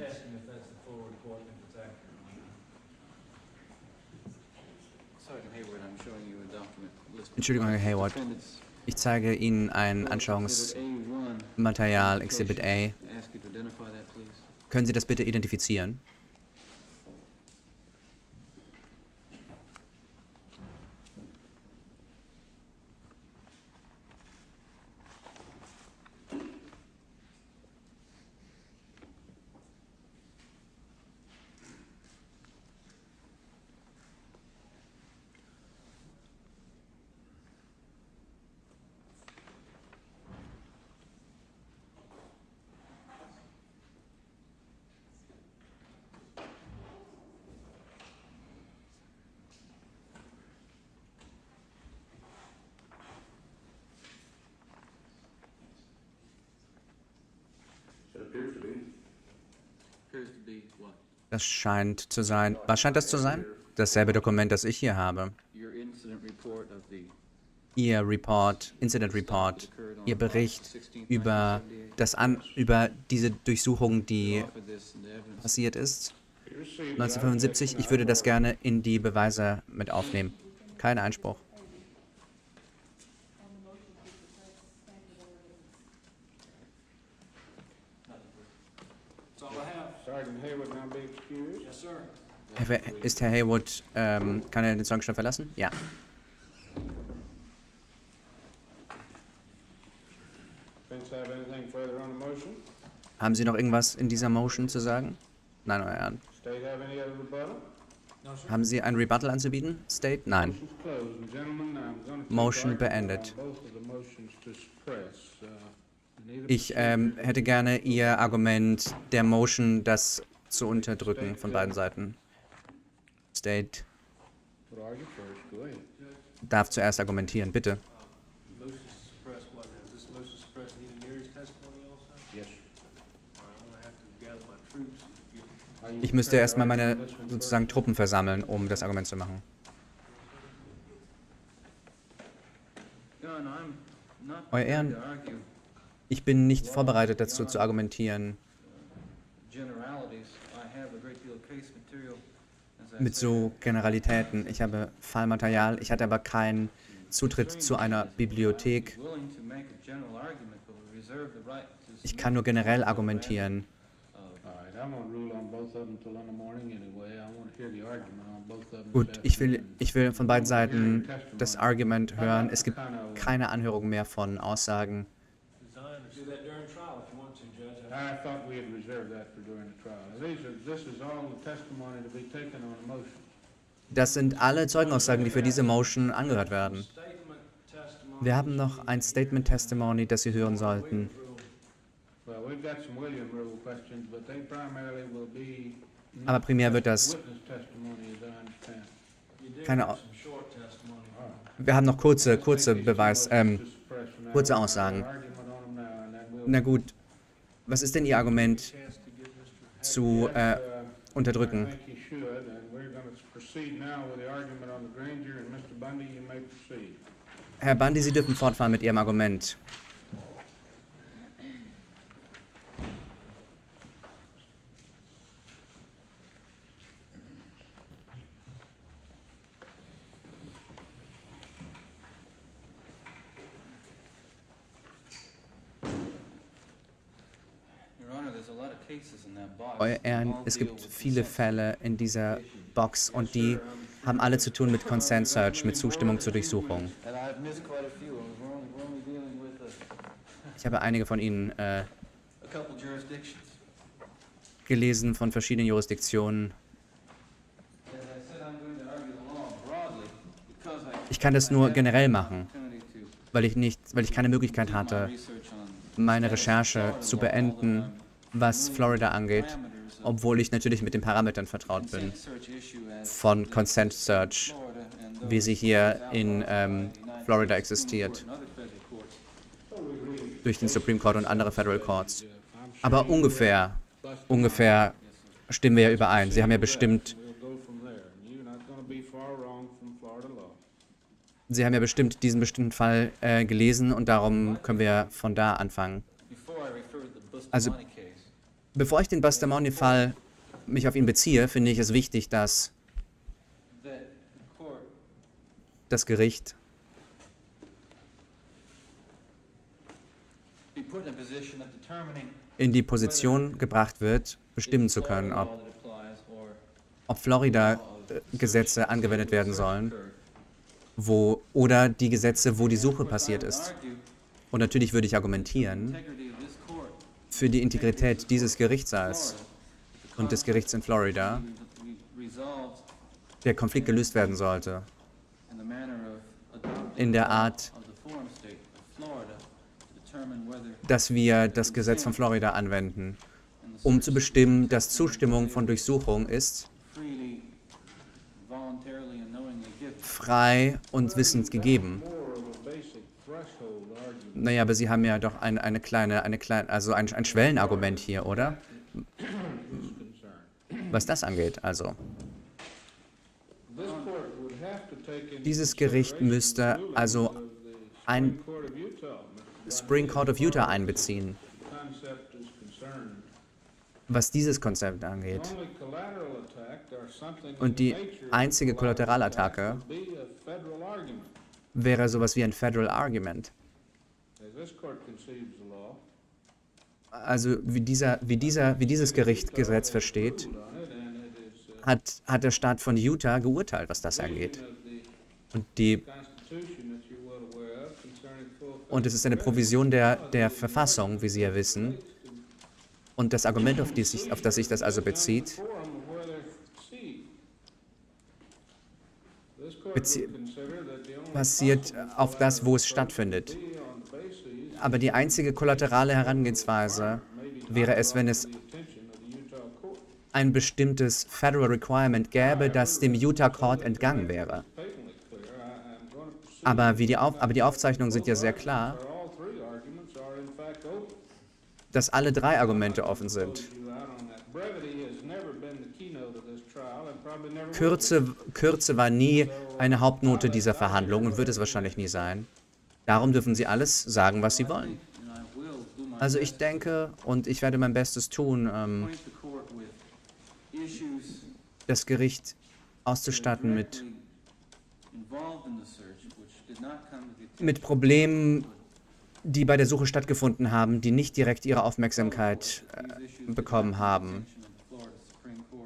Entschuldigung, Herr Hayward. Ich zeige Ihnen ein Anschauungsmaterial,
Exhibit A1.
Exhibit A. Können Sie das bitte identifizieren? Das scheint zu sein. Was scheint das zu sein? Dasselbe Dokument, das ich hier habe. Ihr Report, Incident Report, Ihr Bericht
August 16th,
über
1978.
das an über diese Durchsuchung, die passiert ist,
You received the
1975. Ich würde das gerne in die Beweise mit aufnehmen. Kein Einspruch.
That's all I have.
Sergeant Hayward now be excused.
Yes, sir.
Herr Ve- Ist Herr Haywood, ähm, kann er den Zeugenstand verlassen? Ja. Haben Sie noch irgendwas in dieser Motion zu sagen? Nein, euer
sir.
Haben Sie ein Rebuttal anzubieten? State? Nein. Motion beendet.
Uh,
Ich ähm, hätte gerne Ihr Argument der Motion, das zu unterdrücken von beiden Seiten. State darf zuerst argumentieren, bitte.
Also?
Ich müsste erstmal
to
meine sozusagen? Truppen versammeln, um das Argument zu machen. Euer Ehren. Ich bin nicht vorbereitet dazu zu argumentieren
generalities. I have a great deal of case material. as I
mit so Generalitäten. Ich habe Fallmaterial, ich hatte aber keinen Zutritt zu einer Bibliothek. Ich kann nur generell argumentieren.
of-
All right, I'm gonna rule on both of them till in the morning anyway. I want to hear the argument on both of them.
Gut, ich will, ich will von beiden Seiten das Argument hören. Es gibt keine Anhörung mehr von Aussagen. Das sind alle Zeugenaussagen, die für diese Motion angehört werden. Wir haben noch ein Statement Testimony, das Sie hören sollten. Aber primär wird das- keine. Wir haben noch kurze, kurze Beweis, ähm, kurze Aussagen. Na gut, was ist denn Ihr Argument
chance to get Mr.
zu äh, unterdrücken? Herr Bundy, Sie dürfen fortfahren mit Ihrem Argument.
Your Honor, there's a lot of cases in that box.
Euer Ehren,
All
es
deal
gibt viele. Fälle in dieser Box und die haben alle zu tun mit Consent Search, mit Zustimmung zur Durchsuchung. Ich habe einige von Ihnen äh, gelesen von verschiedenen Jurisdiktionen. Ich kann das nur generell machen, weil ich nicht, weil ich keine Möglichkeit hatte, meine Recherche zu beenden, was Florida angeht, obwohl ich natürlich mit den Parametern vertraut bin von Consent Search, wie sie hier in ähm, Florida existiert, durch den Supreme Court und andere Federal Courts. Aber ungefähr, ungefähr stimmen wir ja überein. Sie haben ja bestimmt. Sie haben ja bestimmt diesen bestimmten Fall äh, gelesen und darum können wir von da anfangen. Also- Bevor ich den Bustamante-Fall mich auf ihn beziehe, finde ich es wichtig, dass das Gericht
in
die Position gebracht wird, bestimmen zu können, ob, ob Florida-Gesetze angewendet werden sollen, wo oder die Gesetze, wo die Suche passiert ist. Und natürlich würde ich argumentieren für die Integrität dieses Gerichtssaals und des Gerichts in Florida, der Konflikt gelöst werden sollte, in der Art, dass wir das Gesetz von Florida anwenden, um zu bestimmen, dass Zustimmung von Durchsuchung ist frei und wissend gegeben.
More of a basic threshold argument.
Naja, aber Sie haben ja doch ein, eine kleine, eine kleine, also ein, ein Schwellenargument hier, oder? Was das angeht, also. Dieses Gericht müsste also ein. Supreme Court of Utah einbeziehen, was dieses Konzept angeht. Und die einzige Kollateralattacke wäre sowas wie ein Federal Argument.
as this court conceives the law.
Also wie, dieser, wie, dieser, wie dieses Gericht Gesetz versteht, hat, hat der Staat von Utah geurteilt, was das angeht. Und, die, und es ist eine Provision der, der Verfassung, wie Sie ja wissen. Und das Argument, auf, sich, auf das sich das also bezieht, Bezie- basiert auf das, wo es stattfindet.
be on the basis
Aber die einzige kollaterale Herangehensweise wäre es, wenn es ein bestimmtes Federal Requirement gäbe, das dem Utah Court entgangen wäre. Aber, die Auf aber die Aufzeichnungen sind ja sehr klar, dass alle drei Argumente offen sind. Kürze, Kürze war nie eine Hauptnote dieser Verhandlung und wird es wahrscheinlich nie sein. Darum dürfen Sie alles sagen, was Sie wollen. Also ich denke und ich werde mein Bestes tun, ähm, das Gericht auszustatten mit, mit Problemen, die bei der Suche stattgefunden haben, die nicht direkt ihre Aufmerksamkeit äh, bekommen haben.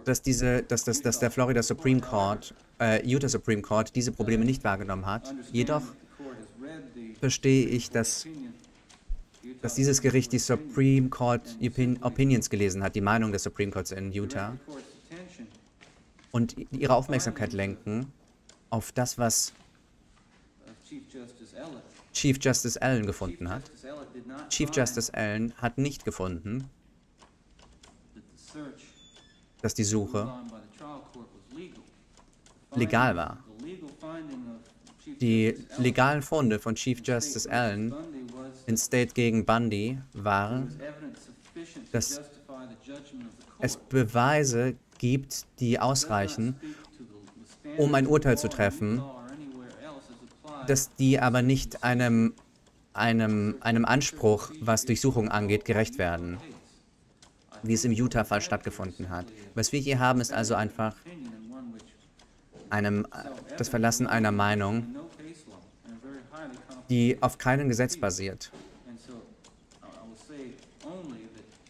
dass, diese, dass, dass, dass der Florida Supreme Court, äh, Utah Supreme Court diese Probleme nicht wahrgenommen hat. Jedoch
that the court has read the
verstehe ich, dass, dass dieses Gericht die
Supreme
Court Opin Opinions gelesen hat, die Meinung des Supreme Courts in Utah, und ihre Aufmerksamkeit lenken auf das, was
Chief Justice
Allen gefunden hat. Chief Justice Allen hat nicht gefunden, dass die Suche
legal.
War. Die legalen Funde von Chief Justice Allen in State gegen Bundy waren, dass es Beweise gibt, die ausreichen, um ein Urteil zu treffen, dass die aber nicht einem, einem, einem Anspruch, was Durchsuchungen angeht, gerecht werden, wie es im Utah-Fall stattgefunden hat. Was wir hier haben, ist also einfach einem, das Verlassen einer Meinung,
in no case law and a very highly competent
die auf keinem Gesetz basiert.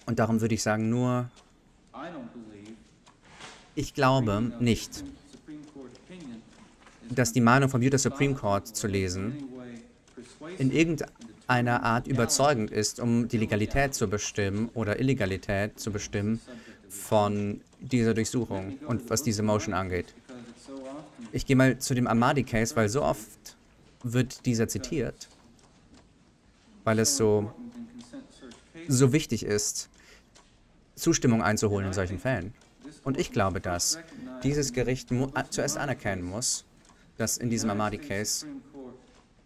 Und darum würde ich sagen, nur, ich glaube nicht, dass die Meinung vom Utah Supreme Court zu lesen
in
irgendeiner Art überzeugend ist, um die Legalität zu bestimmen oder Illegalität zu bestimmen von dieser Durchsuchung und was diese Motion angeht. Ich gehe mal zu dem Amadi-Case, weil so oft wird dieser zitiert, weil es so, so wichtig ist, Zustimmung einzuholen in solchen Fällen. Und ich glaube, dass dieses Gericht zuerst anerkennen muss, dass in diesem Amadi-Case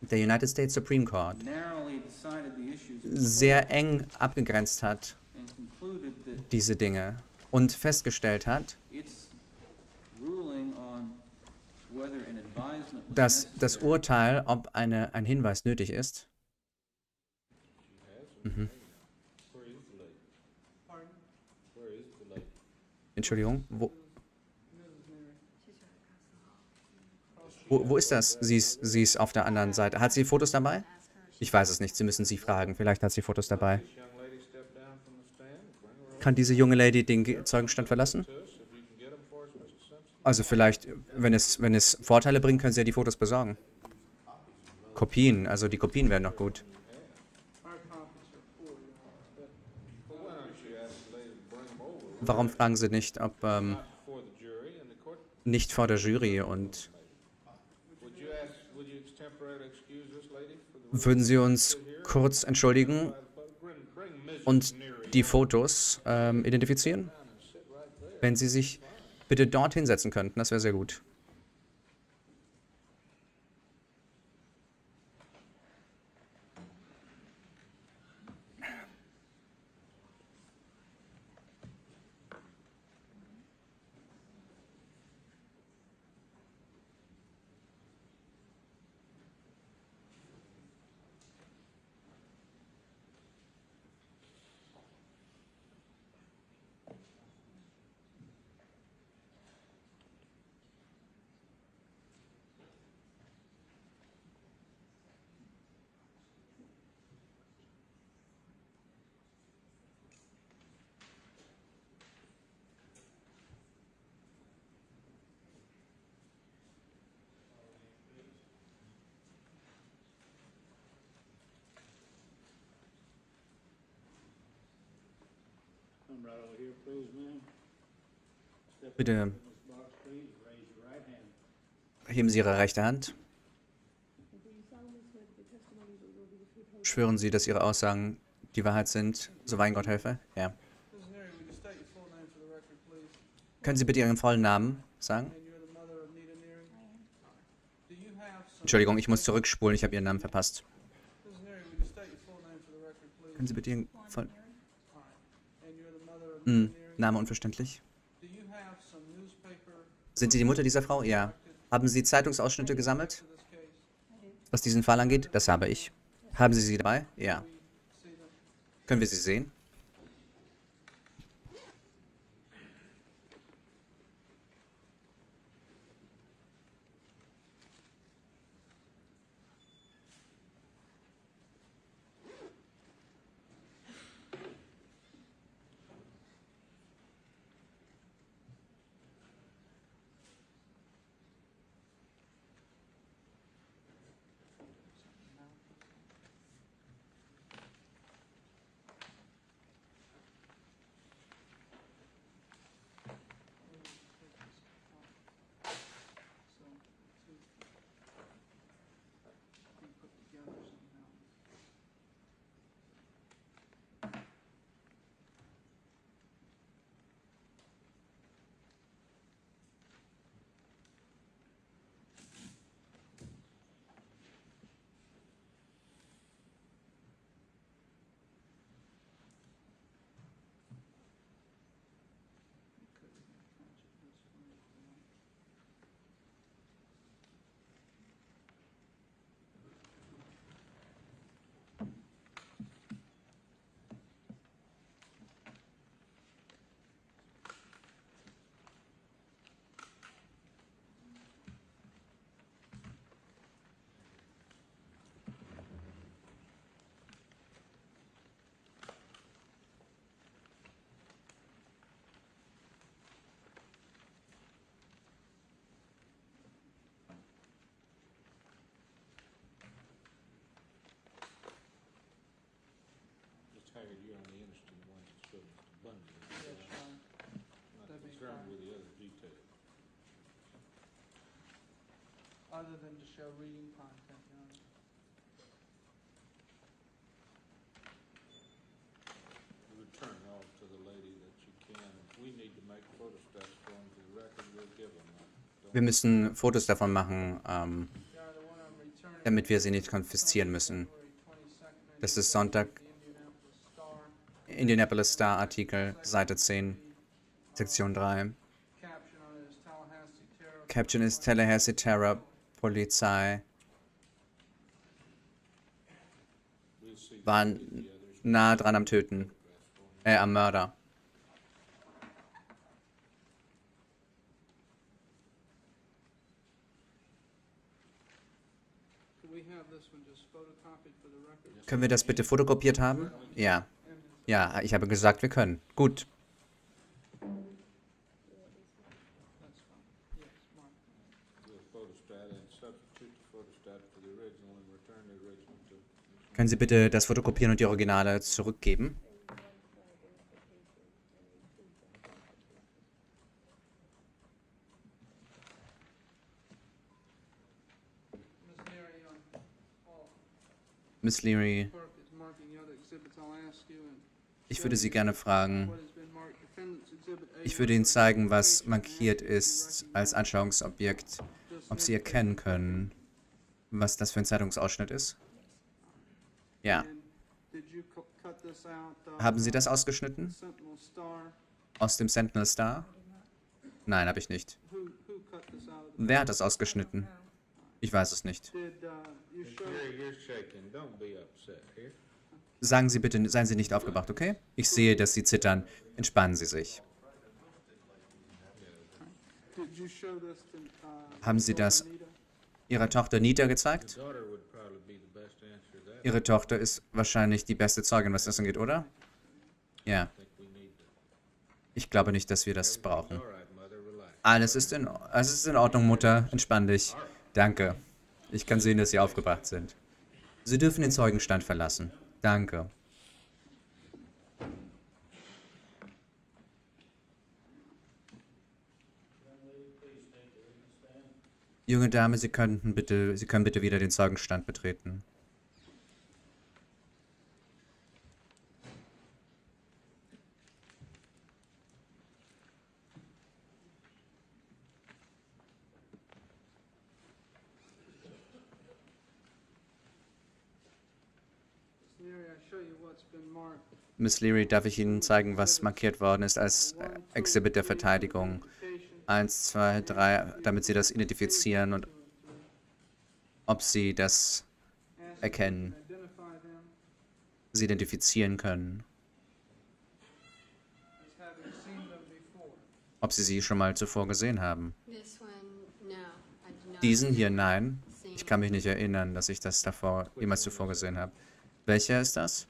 der United States Supreme Court sehr eng abgegrenzt hat, diese Dinge, und festgestellt hat,
its ruling on whether an
das
necessary
Urteil, ob eine, ein Hinweis nötig ist, mhm. Entschuldigung, wo, wo, wo ist das? Sie ist, sie ist auf der anderen Seite. Hat sie Fotos dabei? Ich weiß es nicht, Sie müssen sie fragen. Vielleicht hat sie Fotos dabei. Kann diese junge Lady den Ge- Zeugenstand verlassen?
to us, if you can get them for us, Mr. Simpson.
Also vielleicht, wenn es, wenn es Vorteile bringt, können Sie ja die Fotos besorgen. Kopien, also die Kopien wären noch gut. Warum fragen Sie nicht, ob ähm, nicht vor der Jury und würden Sie uns kurz entschuldigen und die Fotos ähm, identifizieren? Wenn Sie sich bitte dort hinsetzen könnten, das wäre sehr gut.
Hand.
heben Sie Ihre rechte Hand. Schwören Sie, dass Ihre Aussagen die Wahrheit sind, so wein Gott helfe? Ja. Können Sie bitte Ihren vollen Namen sagen? Entschuldigung, ich muss zurückspulen, ich habe Ihren Namen verpasst. Können Sie bitte Ihren vollen...
Alright. And you're the mother of
Hm? Name unverständlich. Sind Sie die Mutter dieser Frau? Ja. Haben Sie Zeitungsausschnitte gesammelt, was diesen Fall angeht? Das habe ich. Haben Sie sie dabei? Ja. Können wir sie sehen?
So, two. Be put together somehow. Could be a bunch of this one, you know.
Haggard, you're only interested in the ones that show Mr. Bundy.
Yes, Your Honor.
Not
That'd be
concerned
fine.
with the other details.
Other than to show reading content, Your Honor.
Return all to the lady that you can. If we need to make photostats for them to the record, we'll give them.
Wir
don't-
müssen Fotos davon machen, ähm,
one
damit wir sie nicht konfiszieren müssen.
February 22nd,
Das ist Sonntag,
Indianapolis Star
Artikel, Seite 10, Sektion 3.
caption
ist Tallahassee Terror, Polizei, waren nah dran am Töten, äh, am Mörder. Können wir das bitte fotokopiert haben? Ja. Ja, ich habe gesagt, wir können. Gut. Können Sie bitte das fotokopieren und die Originale zurückgeben? Miss Leary,
clerk is marking the other exhibits, I'll ask you and
ich würde Sie gerne fragen, ich würde Ihnen zeigen, was markiert ist als Anschauungsobjekt, ob Sie erkennen können, was das für ein Zeitungsausschnitt ist. Ja. Haben Sie das ausgeschnitten? Aus dem Sentinel Star? Nein, habe ich nicht. Wer hat das ausgeschnitten? Ich weiß es nicht.
Did,
Sagen Sie bitte, seien Sie nicht aufgebracht, okay? Ich sehe, dass Sie zittern. Entspannen Sie sich. Haben Sie das? Ihrer Tochter Nita gezeigt? Ihre Tochter ist wahrscheinlich die beste Zeugin, was das angeht, oder? Ja. Ich glaube nicht, dass wir das brauchen. Alles ist in, alles ist in Ordnung, Mutter. Entspann dich. Danke. Ich kann sehen, dass Sie aufgebracht sind. Sie dürfen den Zeugenstand verlassen. Danke. Junge Dame, Sie könnten bitte, Sie können bitte wieder den Zeugenstand betreten. Miss Leary, darf ich Ihnen zeigen, was markiert worden ist als äh, Exhibit der Verteidigung? Eins, zwei, drei, damit Sie das identifizieren und ob Sie das erkennen, Sie identifizieren können, ob Sie sie schon mal zuvor gesehen haben.
This one, no, I do not.
Diesen hier, nein. Ich kann mich nicht erinnern, dass ich das davor jemals zuvor gesehen habe. Welcher ist das?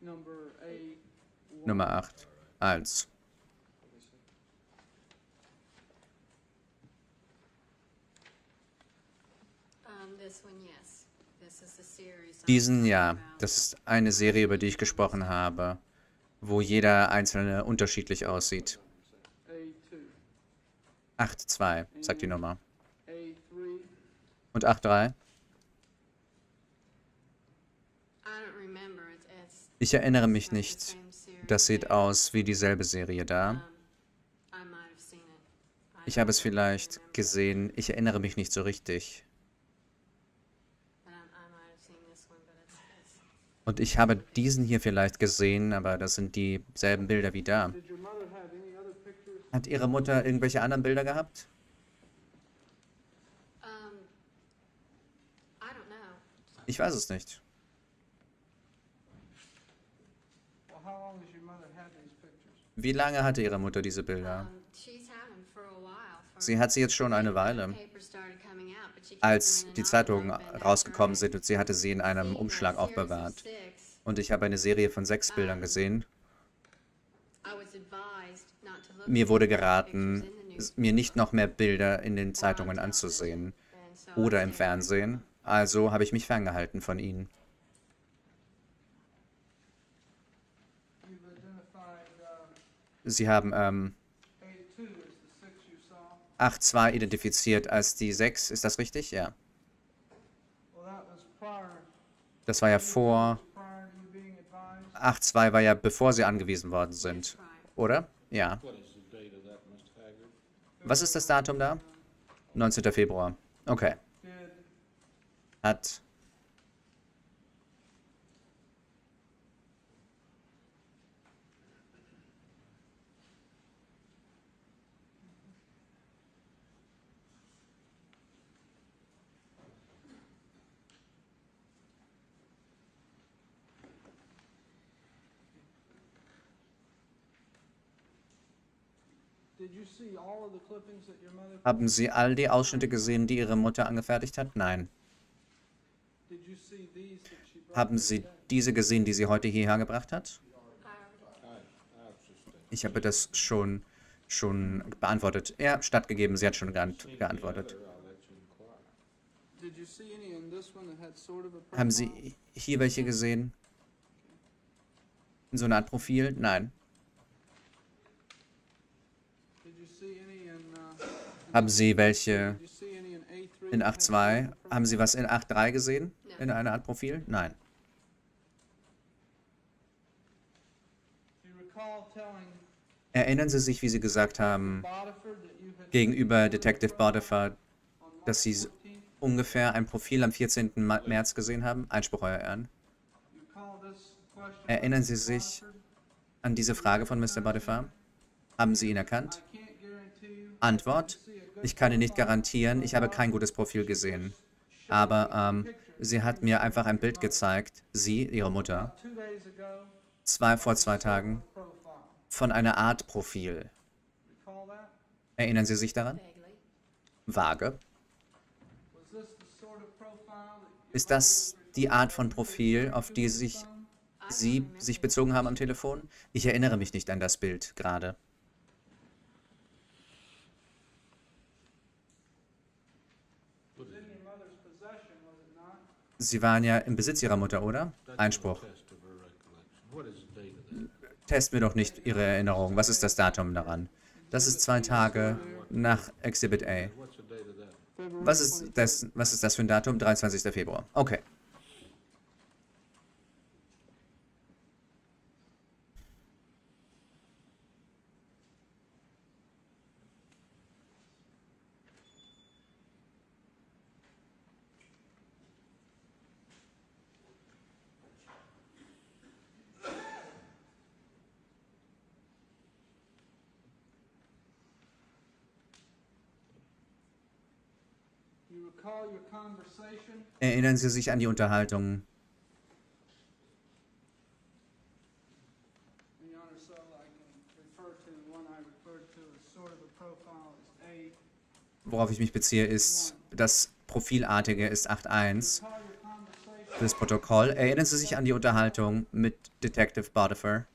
Number
the series. I'm
Diesen,
talking
ja.
about.
Das ist eine Serie, über die ich gesprochen habe, wo jeder einzelne unterschiedlich aussieht.
A2.
8-2, sagt die Nummer.
A3.
Und 8-3?
I don't remember. It's, it's
Ich erinnere mich nicht. Das sieht aus wie dieselbe Serie da. Ich habe es vielleicht gesehen. Ich erinnere mich nicht so richtig. Und ich habe diesen hier vielleicht gesehen, aber das sind dieselben Bilder wie da. Hat Ihre Mutter irgendwelche anderen Bilder gehabt?
know.
Ich weiß es nicht. Wie lange hatte Ihre Mutter diese Bilder? Sie hat sie jetzt schon eine Weile. Als die Zeitungen rausgekommen sind und sie hatte sie in einem Umschlag aufbewahrt. Und ich habe eine Serie von sechs Bildern gesehen. Mir wurde geraten, mir nicht noch mehr Bilder in den Zeitungen anzusehen oder im Fernsehen. Also habe ich mich ferngehalten von ihnen. Sie haben ähm,
A2 as the six you saw.
8-2 identifiziert als die 6. Ist das richtig? Ja. Das war ja vor.
Prior to you being advised.
8-2 war ja bevor sie angewiesen worden sind. Oder? Ja. Was ist das Datum da? 19. Februar. Okay. Hat.
Did you see all of the clippings that your mother?
Haben Sie all die Ausschnitte gesehen, die Ihre Mutter angefertigt hat? Nein. Haben Sie diese gesehen, die sie heute hierher gebracht hat? Ich habe das schon, schon beantwortet. Ja, stattgegeben. Sie hat schon geantwortet.
in?
Haben Sie hier welche gesehen? So eine Art Profil? Nein.
Did you see any in? Uh, in
Haben Sie welche
in A3?
in
that had
8.2?
sort of a
Haben Sie was in 8.3 gesehen? In einer Art Profil? Nein. Erinnern Sie sich, wie Sie gesagt haben,
Bodiford
gegenüber Detective Bodiford, dass Sie s-
14th?
ungefähr ein Profil am 14. Ma- März gesehen haben? Einspruch, Euer Ehren. Erinnern Sie sich
Bodiford?
an diese Frage von Mr. Bodifar? Haben Sie ihn erkannt? Antwort? Ich kann Ihnen nicht garantieren, ich habe kein gutes Profil gesehen. Aber ähm, sie hat mir einfach ein Bild gezeigt, sie, ihre Mutter, zwei vor zwei Tagen, von einer Art Profil. Erinnern Sie sich daran? Vage. Ist das die Art von Profil, auf die sich Sie sich bezogen haben am Telefon? Ich erinnere mich nicht an das Bild gerade.
was in your mother's possession, was it not?
Sie waren ja im Besitz Ihrer Mutter, oder? Einspruch.
test
mir doch nicht Ihre Erinnerung. Was ist das Datum daran? Das ist zwei Tage nach Exhibit A. Was ist
23rd.
das, was ist das für ein Datum? 23. Februar. Okay.
You recall your conversation?
Erinnern Sie sich an die Unterhaltung? Worauf ich mich beziehe, ist das Profilartige ist 8.1
Recall your conversation?
fürs Protokoll. Erinnern Sie sich an die Unterhaltung mit Detective
talking.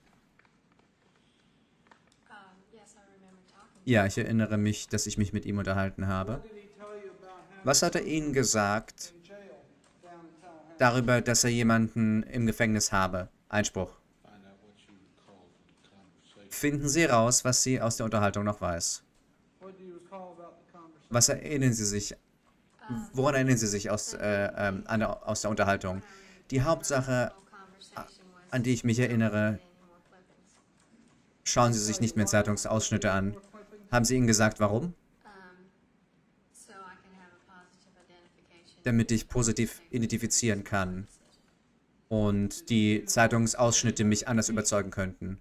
Ja, ich erinnere mich, dass ich mich mit ihm unterhalten habe.
What did he tell you about having
Was hat er Ihnen gesagt darüber, dass er jemanden im Gefängnis habe? Einspruch. Finden Sie raus, was sie aus der Unterhaltung noch weiß. Was erinnern Sie sich? Woran erinnern Sie sich aus, äh, ähm, der, aus der Unterhaltung? Die Hauptsache, an die ich mich erinnere, schauen Sie sich nicht mehr Zeitungsausschnitte an. Haben Sie Ihnen gesagt, warum? Damit ich positiv identifizieren kann und die Zeitungsausschnitte mich anders überzeugen könnten.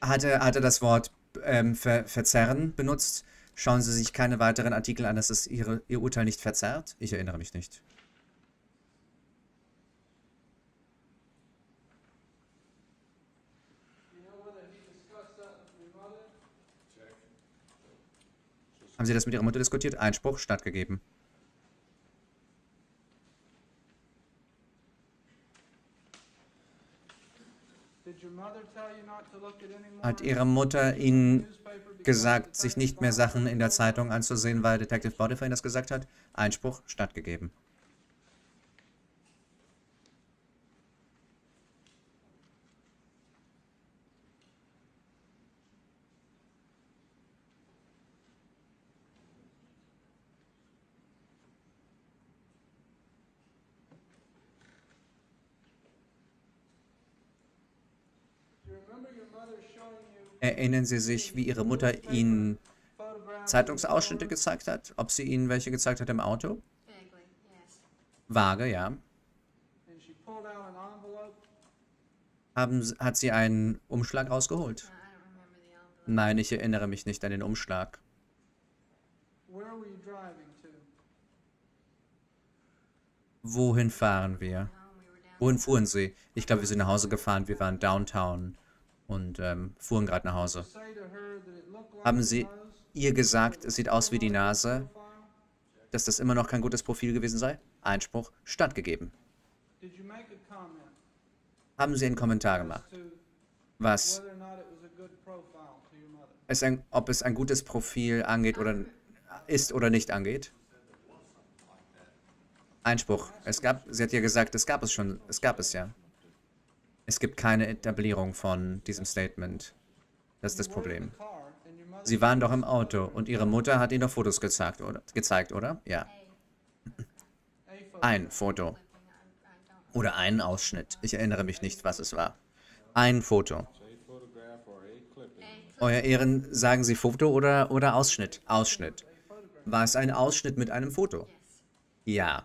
Hat er, hat er das Wort ähm, ver, verzerren benutzt? Schauen Sie sich keine weiteren Artikel an, dass es Ihre, Ihr Urteil nicht verzerrt? Ich erinnere mich nicht.
Do you know whether he discussed that with your mother?
Haben Sie das mit Ihrer Mutter diskutiert? Einspruch stattgegeben. Hat Ihre Mutter Ihnen gesagt, sich nicht mehr? Sachen in der Zeitung anzusehen, weil Detective Bodifer Ihnen das gesagt hat? Einspruch stattgegeben.
Do you remember your mother showing you
Erinnern Sie sich, wie Ihre Mutter Ihnen? Zeitungsausschnitte gezeigt hat? Ob sie Ihnen welche gezeigt hat im Auto? Vage, ja. Haben, hat sie einen Umschlag rausgeholt? Nein, ich erinnere mich nicht an den Umschlag. Wohin fahren wir? Wohin fuhren Sie? Ich glaube, wir sind nach Hause gefahren. Wir waren downtown und ähm, fuhren gerade nach Hause. Haben Sie ihr gesagt, es sieht aus wie die Nase, dass das immer noch kein gutes Profil gewesen sei? Einspruch stattgegeben. Haben Sie einen Kommentar gemacht, was es ein, ob es ein gutes Profil angeht oder ist oder nicht angeht? Einspruch. Es gab, sie hat ja gesagt, es gab es schon, es gab es ja. Es gibt keine Etablierung von diesem Statement. Das ist das Problem. Sie waren doch im Auto und ihre Mutter hat ihnen doch Fotos gezeigt, oder? Gezeigt, oder? Ja. Ein Foto. Oder einen Ausschnitt. Ich erinnere mich nicht, was es war. Ein Foto. Euer Ehren, sagen Sie Foto oder, oder Ausschnitt? Ausschnitt. War es ein Ausschnitt mit einem Foto? Ja.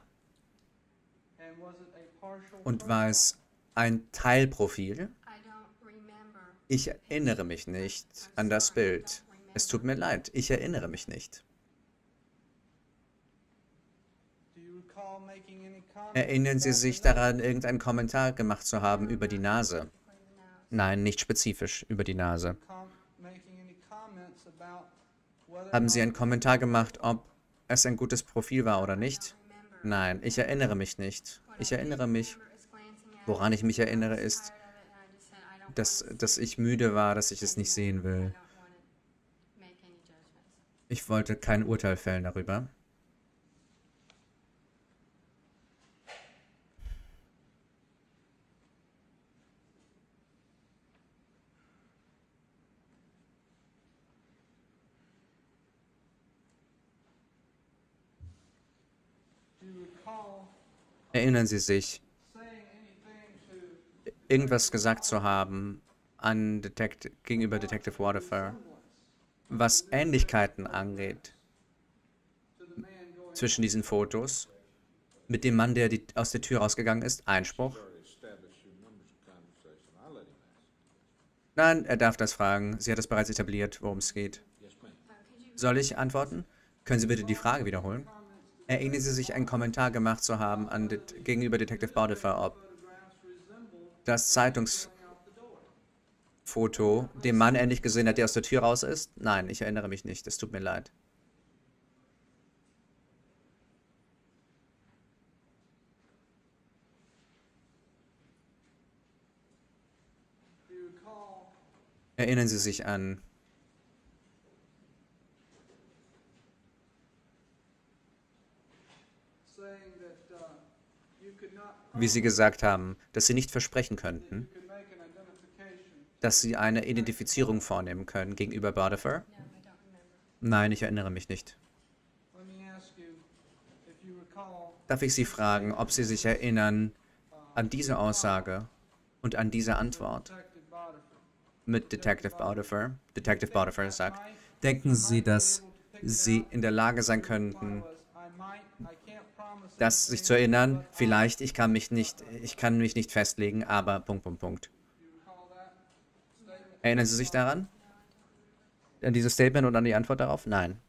Und war es ein Teilprofil? Ich erinnere mich nicht an das Bild. Es tut mir leid, ich erinnere mich nicht. Erinnern Sie sich daran, irgendeinen Kommentar gemacht zu haben über die Nase? Nein, nicht spezifisch über die Nase. Haben Sie einen Kommentar gemacht, ob es ein gutes Profil war oder nicht? Nein, ich erinnere mich nicht. Ich erinnere mich. Woran ich mich erinnere ist, dass, dass ich müde war, dass ich es nicht sehen will. Ich wollte kein Urteil fällen darüber. Erinnern Sie sich, irgendwas gesagt zu haben an Detect gegenüber Detective Waterford, was Ähnlichkeiten angeht zwischen diesen Fotos mit dem Mann, der die, aus der Tür rausgegangen ist? Einspruch. Nein, er darf das fragen. Sie hat es bereits etabliert, worum es geht. Soll ich antworten? Können Sie bitte die Frage wiederholen? Erinnern Sie sich, einen Kommentar gemacht zu haben an det gegenüber Detective Baudifer, ob das Zeitungsfoto dem Mann ähnlich gesehen hat, der aus der Tür raus ist? Nein, ich erinnere mich nicht. Es tut mir leid. Erinnern Sie sich an
saying that uh, you could not
wie Sie gesagt haben, dass Sie nicht versprechen könnten, dass Sie eine Identifizierung vornehmen können gegenüber
remember.
Nein, ich erinnere mich nicht. Darf ich Sie fragen, ob Sie sich erinnern an diese Aussage und an diese Antwort mit Detective Baudifer? Detective Baudifer sagt, denken Sie, dass Sie in der Lage sein könnten, das sich zu erinnern? Vielleicht, ich kann mich nicht, ich kann mich nicht festlegen, aber Punkt, Punkt, Punkt. Erinnern Sie sich daran? An dieses Statement und an die Antwort darauf? Nein.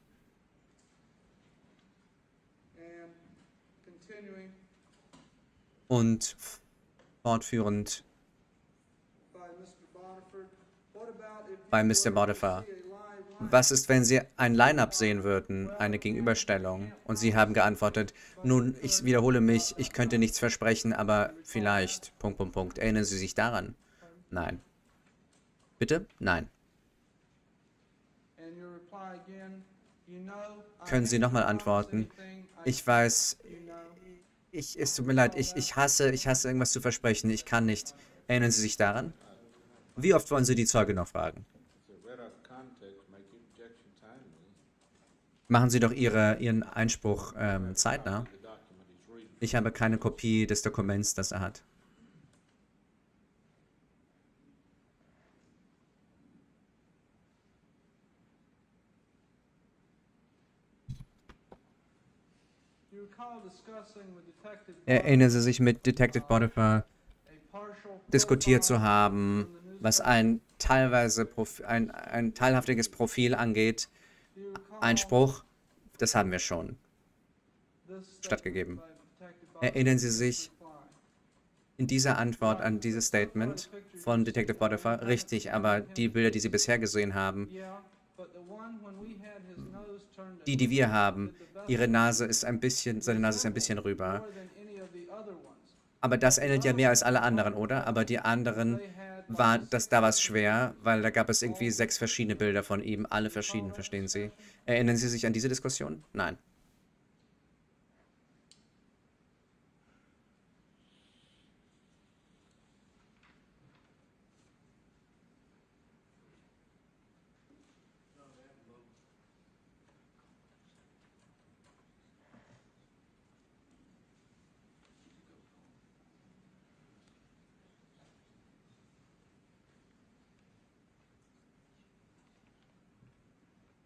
Und fortführend bei Mr.
were
Was ist, wenn Sie ein Line-up sehen würden, eine Gegenüberstellung? Und Sie haben geantwortet, nun, ich wiederhole mich, ich könnte nichts versprechen, aber vielleicht, Punkt, Punkt, Punkt. Erinnern Sie sich daran? Nein. Bitte? Nein. Können Sie nochmal antworten? Ich weiß, ich, es tut mir leid, ich, ich hasse, ich hasse irgendwas zu versprechen, ich kann nicht. Erinnern Sie sich daran? Wie oft wollen Sie die Zeuge noch fragen?
So read out of context, make your objection timely.
Machen Sie doch Ihre, Ihren Einspruch ähm, zeitnah. Ich habe keine Kopie des Dokuments, das er hat. Erinnern Sie sich mit Detective Bonifer diskutiert zu haben, was ein teilweise Prof ein, ein teilhaftiges Profil angeht. Einspruch, das haben wir schon. stattgegeben.
Bodifer
Erinnern Sie sich in dieser Antwort an dieses Statement von Detective Bonifer? Richtig, aber die Bilder, die Sie bisher gesehen haben, die, die wir haben, Ihre Nase ist ein bisschen, seine Nase ist ein bisschen rüber. Aber das ähnelt ja mehr als alle anderen, oder? Aber die anderen war, das, da war es schwer, weil da gab es irgendwie sechs verschiedene Bilder von ihm, alle verschieden, verstehen Sie? Erinnern Sie sich an diese Diskussion? Nein.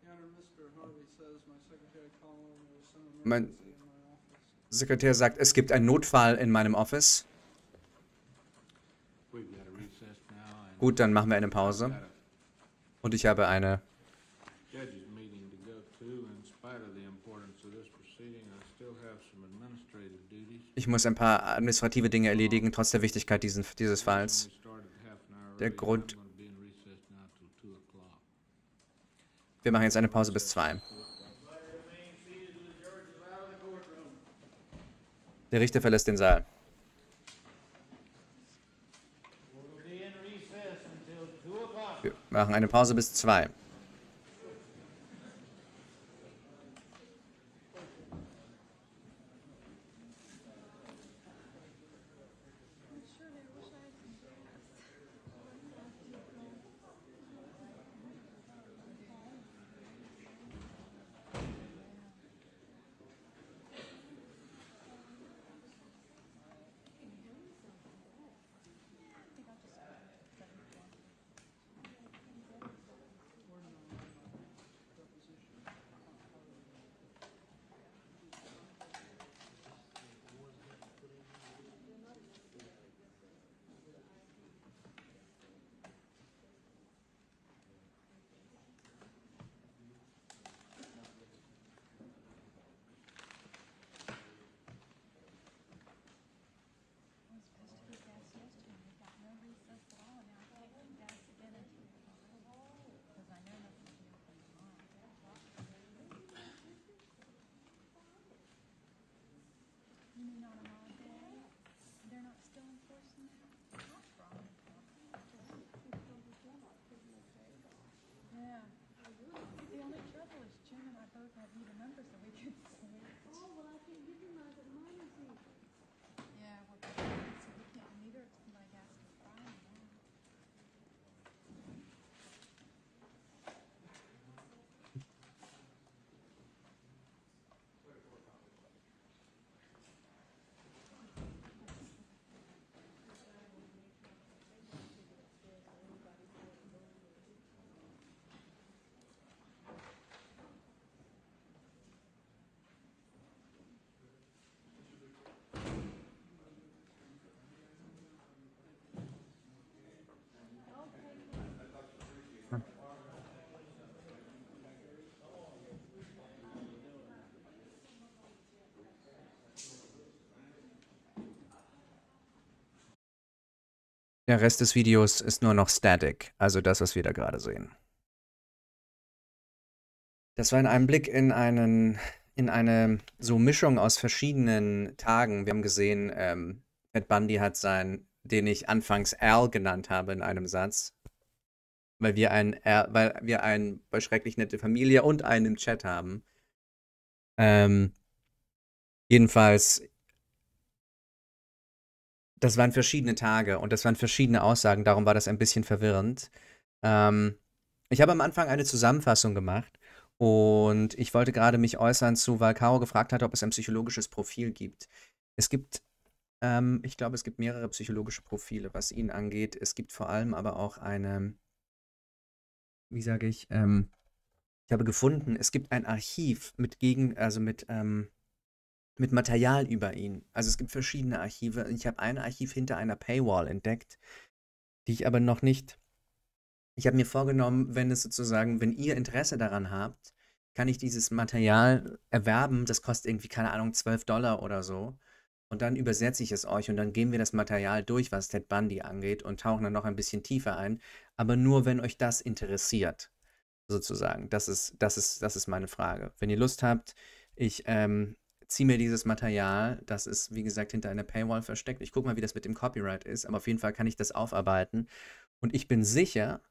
Your Honor, Mr. Harvey says my secretary called and there was some
Mein. Sekretär sagt, es gibt einen Notfall in meinem Office. Gut, dann machen wir eine Pause. Und ich habe eine. Ich muss ein paar administrative Dinge erledigen, trotz der Wichtigkeit diesen, dieses Falls. Der. Grund-. Wir machen jetzt eine Pause bis zwei. Der Richter verlässt den Saal. Wir machen eine Pause bis zwei. Der Rest des Videos ist nur noch Static, also das, was wir da gerade sehen. Das war ein Einblick in einen, in eine so Mischung aus verschiedenen Tagen. Wir haben gesehen, ähm, Ted Bundy hat sein, den ich anfangs Al genannt habe in einem Satz, weil wir ein, Al, weil wir ein bei schrecklich nette Familie und einen im Chat haben. Ähm, jedenfalls, das waren verschiedene Tage und das waren verschiedene Aussagen, darum war das ein bisschen verwirrend. Ähm, ich habe am Anfang eine Zusammenfassung gemacht und ich wollte gerade mich äußern zu, weil Caro gefragt hat, ob es ein psychologisches Profil gibt. Es gibt, ähm, ich glaube, es gibt mehrere psychologische Profile, was ihn angeht. Es gibt vor allem aber auch eine, wie sage ich, ähm, ich habe gefunden, es gibt ein Archiv mit Gegen, also mit, ähm, mit Material über ihn. Also es gibt verschiedene Archive. Ich habe ein Archiv hinter einer Paywall entdeckt, die ich aber noch nicht. Ich habe mir vorgenommen, wenn es sozusagen, wenn ihr Interesse daran habt, kann ich dieses Material erwerben. Das kostet irgendwie, keine Ahnung, 12 Dollar oder so. Und dann übersetze ich es euch und dann gehen wir das Material durch, was Ted Bundy angeht und tauchen dann noch ein bisschen tiefer ein. Aber nur, wenn euch das interessiert, sozusagen. Das ist, das ist, das ist meine Frage. Wenn ihr Lust habt, ich ähm, ziehe mir dieses Material, das ist, wie gesagt, hinter einer Paywall versteckt. Ich gucke mal, wie das mit dem Copyright ist, aber auf jeden Fall kann ich das aufarbeiten. Und ich bin sicher,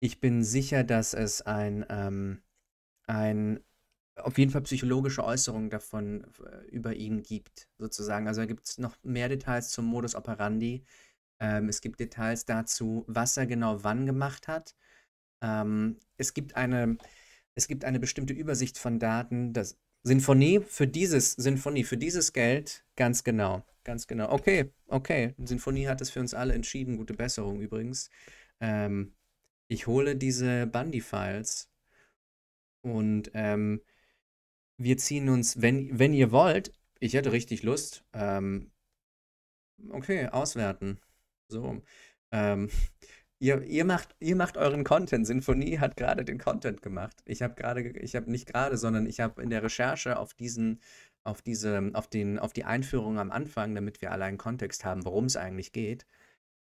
ich bin sicher, dass es ein, ähm, ein auf jeden Fall psychologische Äußerungen davon äh, über ihn gibt, sozusagen. Also da gibt es noch mehr Details zum Modus operandi. Ähm, es gibt Details dazu, was er genau wann gemacht hat. Ähm, es gibt eine, es gibt eine bestimmte Übersicht von Daten. Das Sinfonie für dieses Sinfonie für dieses Geld ganz genau, ganz genau. Okay, okay. Sinfonie hat es für uns alle entschieden. Gute Besserung übrigens. Ähm, ich hole diese Bundy-Files und ähm, wir ziehen uns, wenn, wenn ihr wollt, ich hätte richtig Lust, ähm, okay, auswerten. So. Ähm, ihr, ihr, macht, ihr macht euren Content. Sinfonie hat gerade den Content gemacht. Ich habe gerade, ich habe nicht gerade, sondern ich habe in der Recherche auf diesen, auf diese, auf den, auf die Einführung am Anfang, damit wir alle einen Kontext haben, worum es eigentlich geht,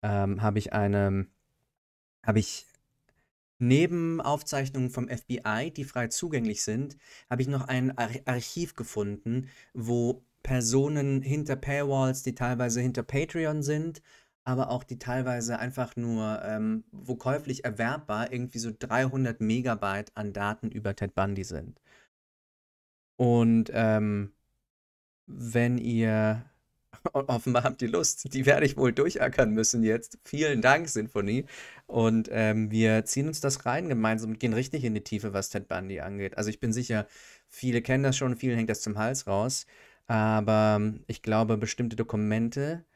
ähm, habe ich eine, habe ich Neben Aufzeichnungen vom FBI, die frei zugänglich sind, habe ich noch ein Ar Archiv gefunden, wo Personen hinter Paywalls, die teilweise hinter Patreon sind, aber auch die teilweise einfach nur, ähm, wo käuflich erwerbbar, irgendwie so 300 Megabyte an Daten über Ted Bundy sind. Und ähm, wenn ihr offenbar habt ihr Lust. Die werde ich wohl durchackern müssen jetzt. Vielen Dank, Sinfonie. Und ähm, wir ziehen uns das rein gemeinsam und gehen richtig in die Tiefe, was Ted Bundy angeht. Also ich bin sicher, viele kennen das schon, vielen hängt das zum Hals raus. Aber ähm, ich glaube, bestimmte Dokumente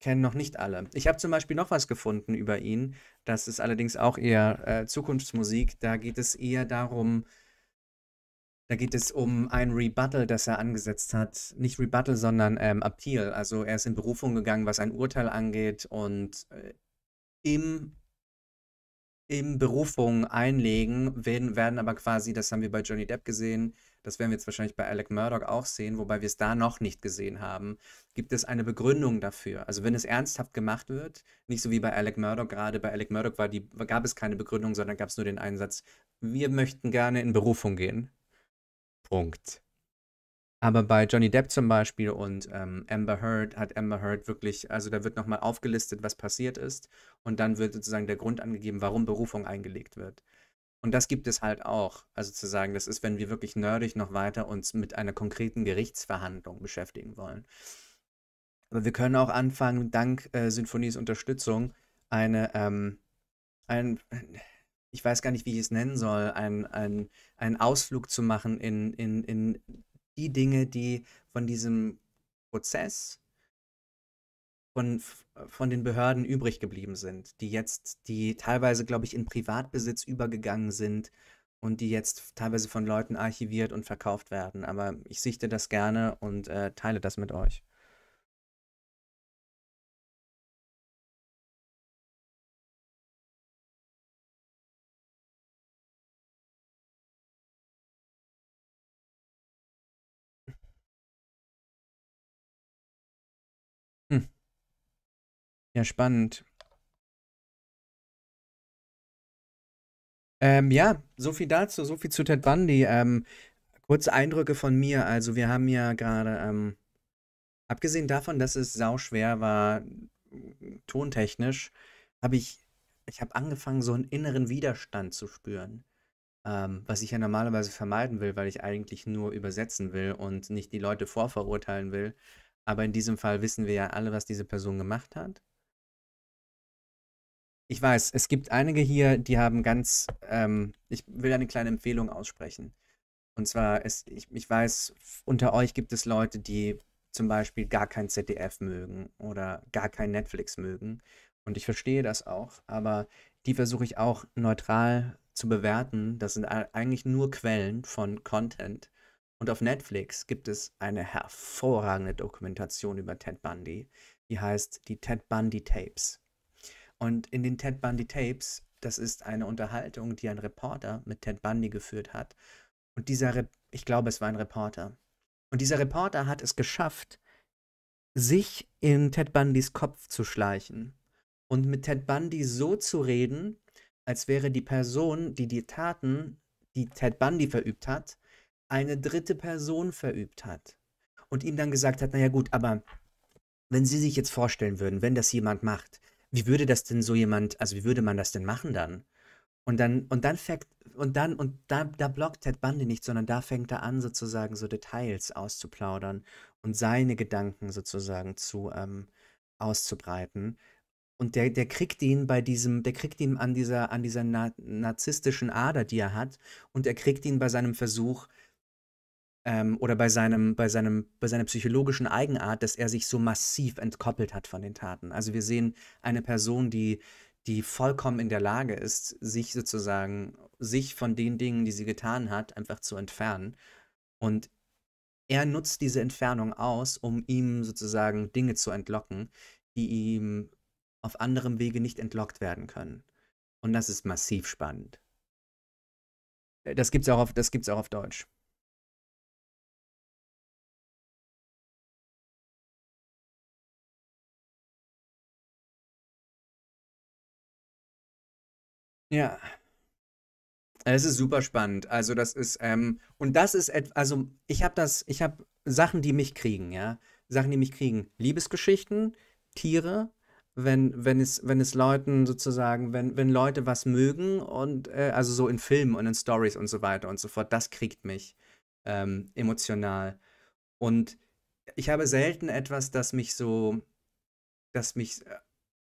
kennen noch nicht alle. Ich habe zum Beispiel noch was gefunden über ihn. Das ist allerdings auch eher äh, Zukunftsmusik. Da geht es eher darum, da geht es um ein Rebuttal, das er angesetzt hat. Nicht Rebuttal, sondern ähm, Appeal. Also er ist in Berufung gegangen, was ein Urteil angeht und äh, im, im Berufung einlegen werden, werden aber quasi, das haben wir bei Johnny Depp gesehen, das werden wir jetzt wahrscheinlich bei Alec Murdoch auch sehen, wobei wir es da noch nicht gesehen haben, gibt es eine Begründung dafür. Also wenn es ernsthaft gemacht wird, nicht so wie bei Alec Murdoch, gerade bei Alec Murdoch war die, gab es keine Begründung, sondern gab es nur den Einsatz, wir möchten gerne in Berufung gehen. Punkt. Aber bei Johnny Depp zum Beispiel und ähm, Amber Heard hat Amber Heard wirklich, also da wird nochmal aufgelistet, was passiert ist und dann wird sozusagen der Grund angegeben, warum Berufung eingelegt wird. Und das gibt es halt auch. Also zu sagen, das ist, wenn wir wirklich nerdig noch weiter uns mit einer konkreten Gerichtsverhandlung beschäftigen wollen. Aber wir können auch anfangen, dank äh, Sinfonies Unterstützung, eine, ähm, ein, ich weiß gar nicht, wie ich es nennen soll, ein, ein, einen Ausflug zu machen in, in, in die Dinge, die von diesem Prozess von, von den Behörden übrig geblieben sind, die jetzt, die teilweise, glaube ich, in Privatbesitz übergegangen sind und die jetzt teilweise von Leuten archiviert und verkauft werden. Aber ich sichte das gerne und äh, teile das mit euch. Ja, spannend. Ähm, ja, so viel dazu, so viel zu Ted Bundy. Ähm, kurze Eindrücke von mir. Also, wir haben ja gerade, ähm, abgesehen davon, dass es sauschwer war, tontechnisch, habe ich, ich habe angefangen, so einen inneren Widerstand zu spüren. Ähm, was ich ja normalerweise vermeiden will, weil ich eigentlich nur übersetzen will und nicht die Leute vorverurteilen will. Aber in diesem Fall wissen wir ja alle, was diese Person gemacht hat. Ich weiß, es gibt einige hier, die haben ganz, ähm, ich will eine kleine Empfehlung aussprechen. Und zwar, es, ich, ich weiß, unter euch gibt es Leute, die zum Beispiel gar kein ZDF mögen oder gar kein Netflix mögen. Und ich verstehe das auch, aber die versuche ich auch neutral zu bewerten. Das sind eigentlich nur Quellen von Content. Und auf Netflix gibt es eine hervorragende Dokumentation über Ted Bundy, die heißt die Ted Bundy Tapes. Und in den Ted Bundy Tapes, das ist eine Unterhaltung, die ein Reporter mit Ted Bundy geführt hat. Und dieser, Re ich glaube, es war ein Reporter. Und dieser Reporter hat es geschafft, sich in Ted Bundys Kopf zu schleichen und mit Ted Bundy so zu reden, als wäre die Person, die die Taten, die Ted Bundy verübt hat, eine dritte Person verübt hat. Und ihm dann gesagt hat, naja gut, aber wenn Sie sich jetzt vorstellen würden, wenn das jemand macht, wie würde das denn so jemand, also wie würde man das denn machen dann? Und dann, und dann fängt, und dann, und da, da blockt Ted Bundy nicht, sondern da fängt er an, sozusagen so Details auszuplaudern und seine Gedanken sozusagen zu ähm, auszubreiten. Und der, der kriegt ihn bei diesem, der kriegt ihn an dieser, an dieser na narzisstischen Ader, die er hat, und er kriegt ihn bei seinem Versuch, ähm, oder bei seinem, bei seinem, bei seiner psychologischen Eigenart, dass er sich so massiv entkoppelt hat von den Taten. Also wir sehen eine Person, die, die vollkommen in der Lage ist, sich sozusagen, sich von den Dingen, die sie getan hat, einfach zu entfernen. Und er nutzt diese Entfernung aus, um ihm sozusagen Dinge zu entlocken, die ihm auf anderem Wege nicht entlockt werden können. Und das ist massiv spannend. Das gibt's auch auch auf Deutsch. Ja. Es ist super spannend. Also das ist, ähm, und das ist, also ich habe das, ich habe Sachen, die mich kriegen, ja. Sachen, die mich kriegen. Liebesgeschichten, Tiere, wenn, wenn es, wenn es Leuten sozusagen, wenn, wenn Leute was mögen und, äh, also so in Filmen und in Stories und so weiter und so fort, das kriegt mich ähm, emotional. Und ich habe selten etwas, das mich so, das mich äh,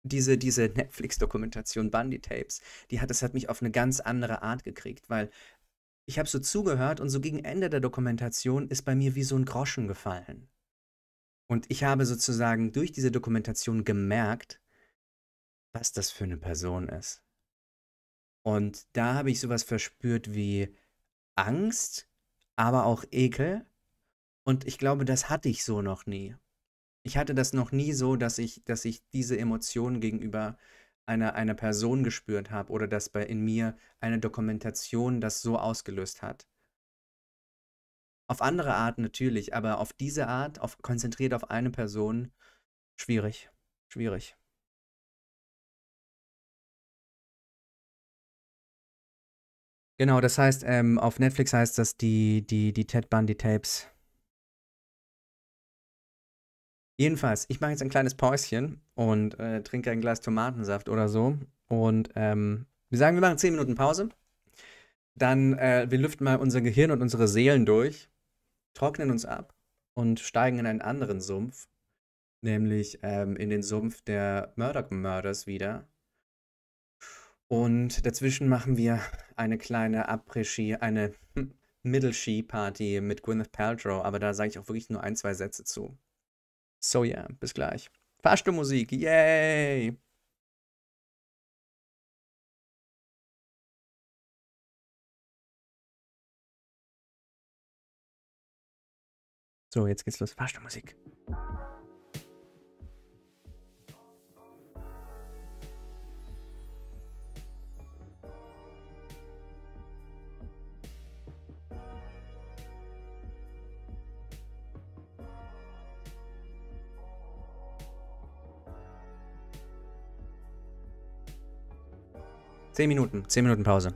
diese, diese Netflix-Dokumentation Bundy Tapes, die hat, das hat mich auf eine ganz andere Art gekriegt, weil ich habe so zugehört und so gegen Ende der Dokumentation ist bei mir wie so ein Groschen gefallen. Und ich habe sozusagen durch diese Dokumentation gemerkt, was das für eine Person ist. Und da habe ich sowas verspürt wie Angst, aber auch Ekel. Und ich glaube, das hatte ich so noch nie ich hatte das noch nie so, dass ich, dass ich diese Emotionen gegenüber einer, einer Person gespürt habe oder dass bei in mir eine Dokumentation das so ausgelöst hat. Auf andere Art natürlich, aber auf diese Art, auf, konzentriert auf eine Person, schwierig. Schwierig. Genau, das heißt, ähm, auf Netflix heißt das die, die, die Ted Bundy Tapes. Jedenfalls, ich mache jetzt ein kleines Päuschen und äh, trinke ein Glas Tomatensaft oder so. Und ähm, wir sagen, wir machen 10 Minuten Pause. Dann, äh, wir lüften mal unser Gehirn und unsere Seelen durch, trocknen uns ab und steigen in einen anderen Sumpf, nämlich ähm, in den Sumpf der Murdoch Murders wieder. Und dazwischen machen wir eine kleine Après-Ski, eine Middle-Ski-Party mit Gwyneth Paltrow, aber da sage ich auch wirklich nur ein, zwei Sätze zu. So ja, bis gleich. Fahrstuhlmusik, yay! So, jetzt geht's los. Fahrstuhlmusik. Zehn Minuten, zehn Minuten Pause.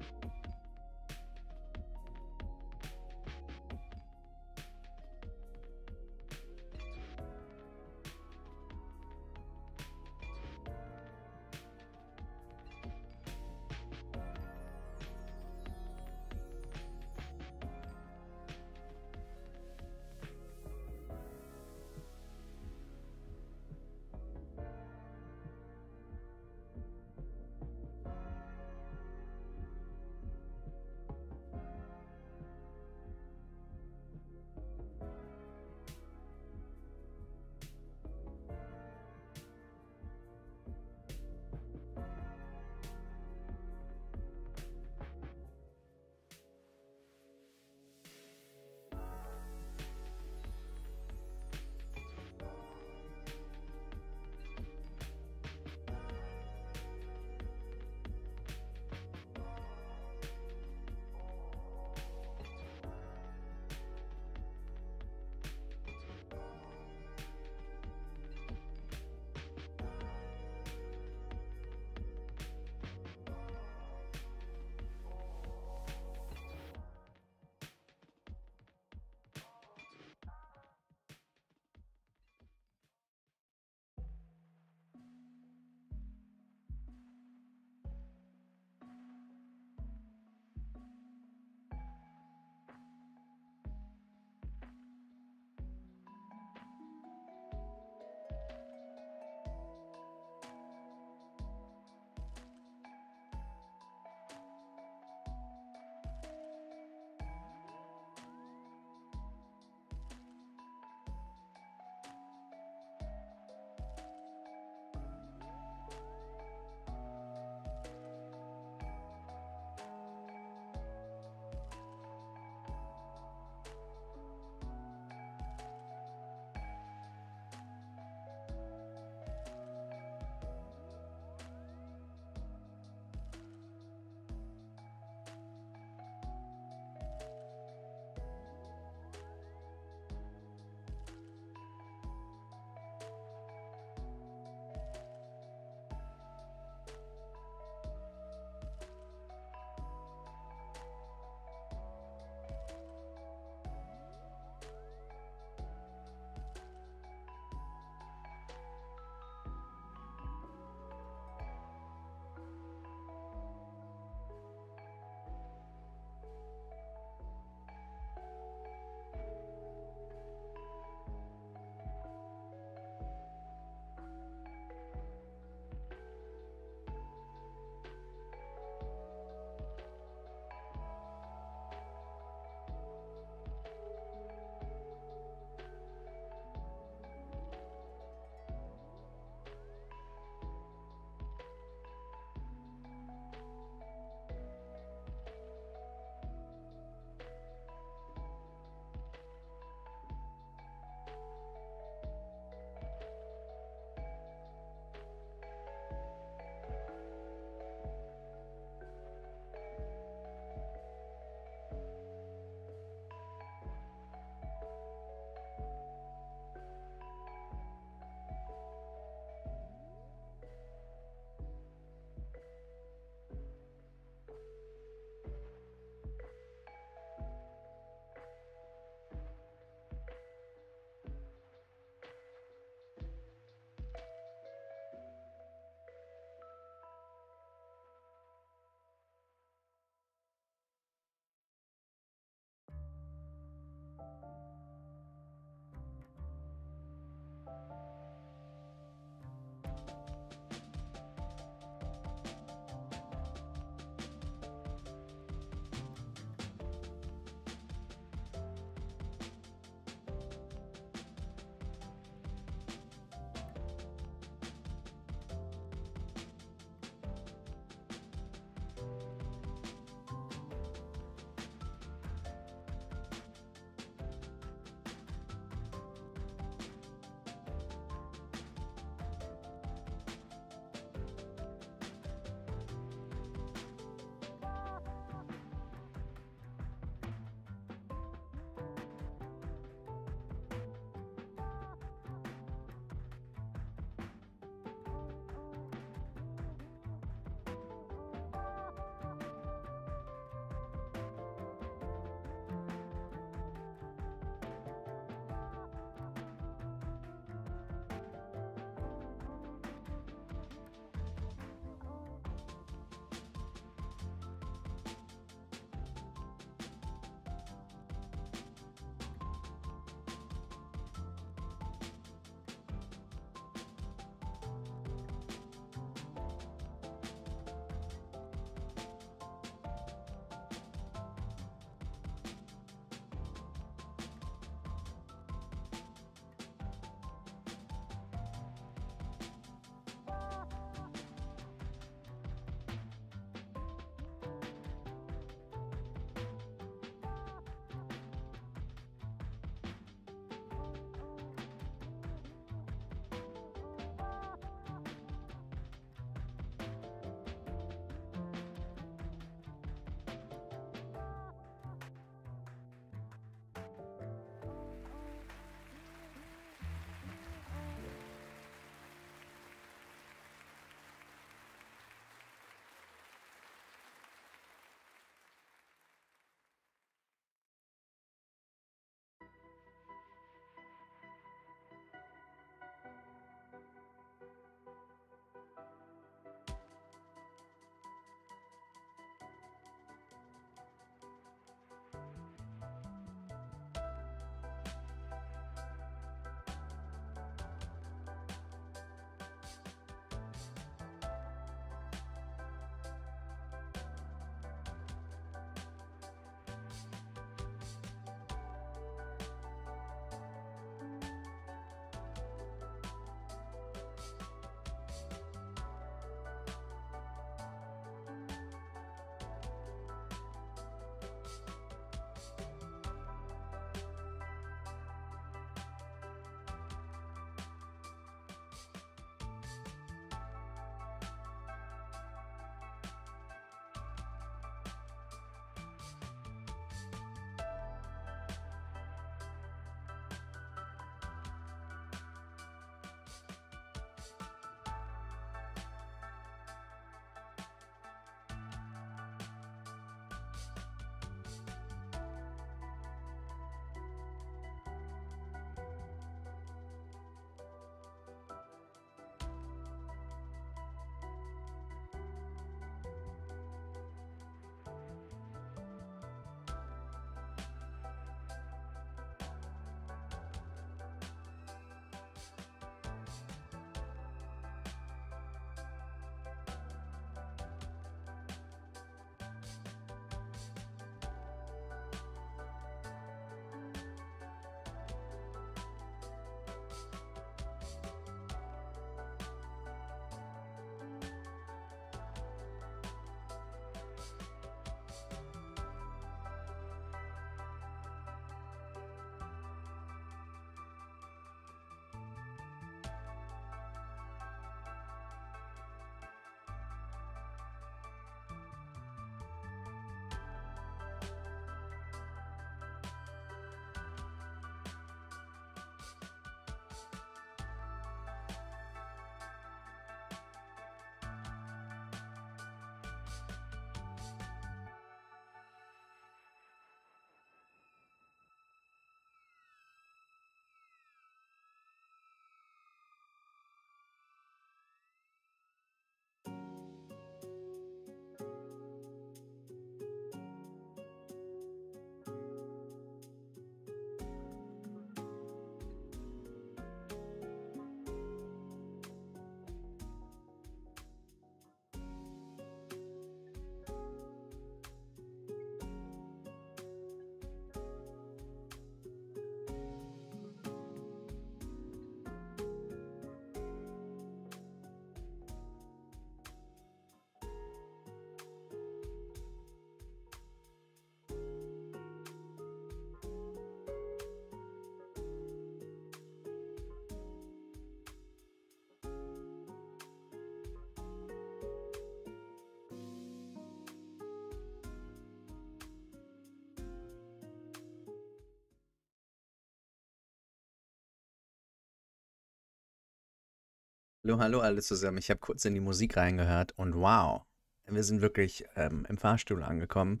Hallo, hallo alle zusammen. Ich habe kurz in die Musik reingehört und wow, wir sind wirklich ähm, im Fahrstuhl angekommen.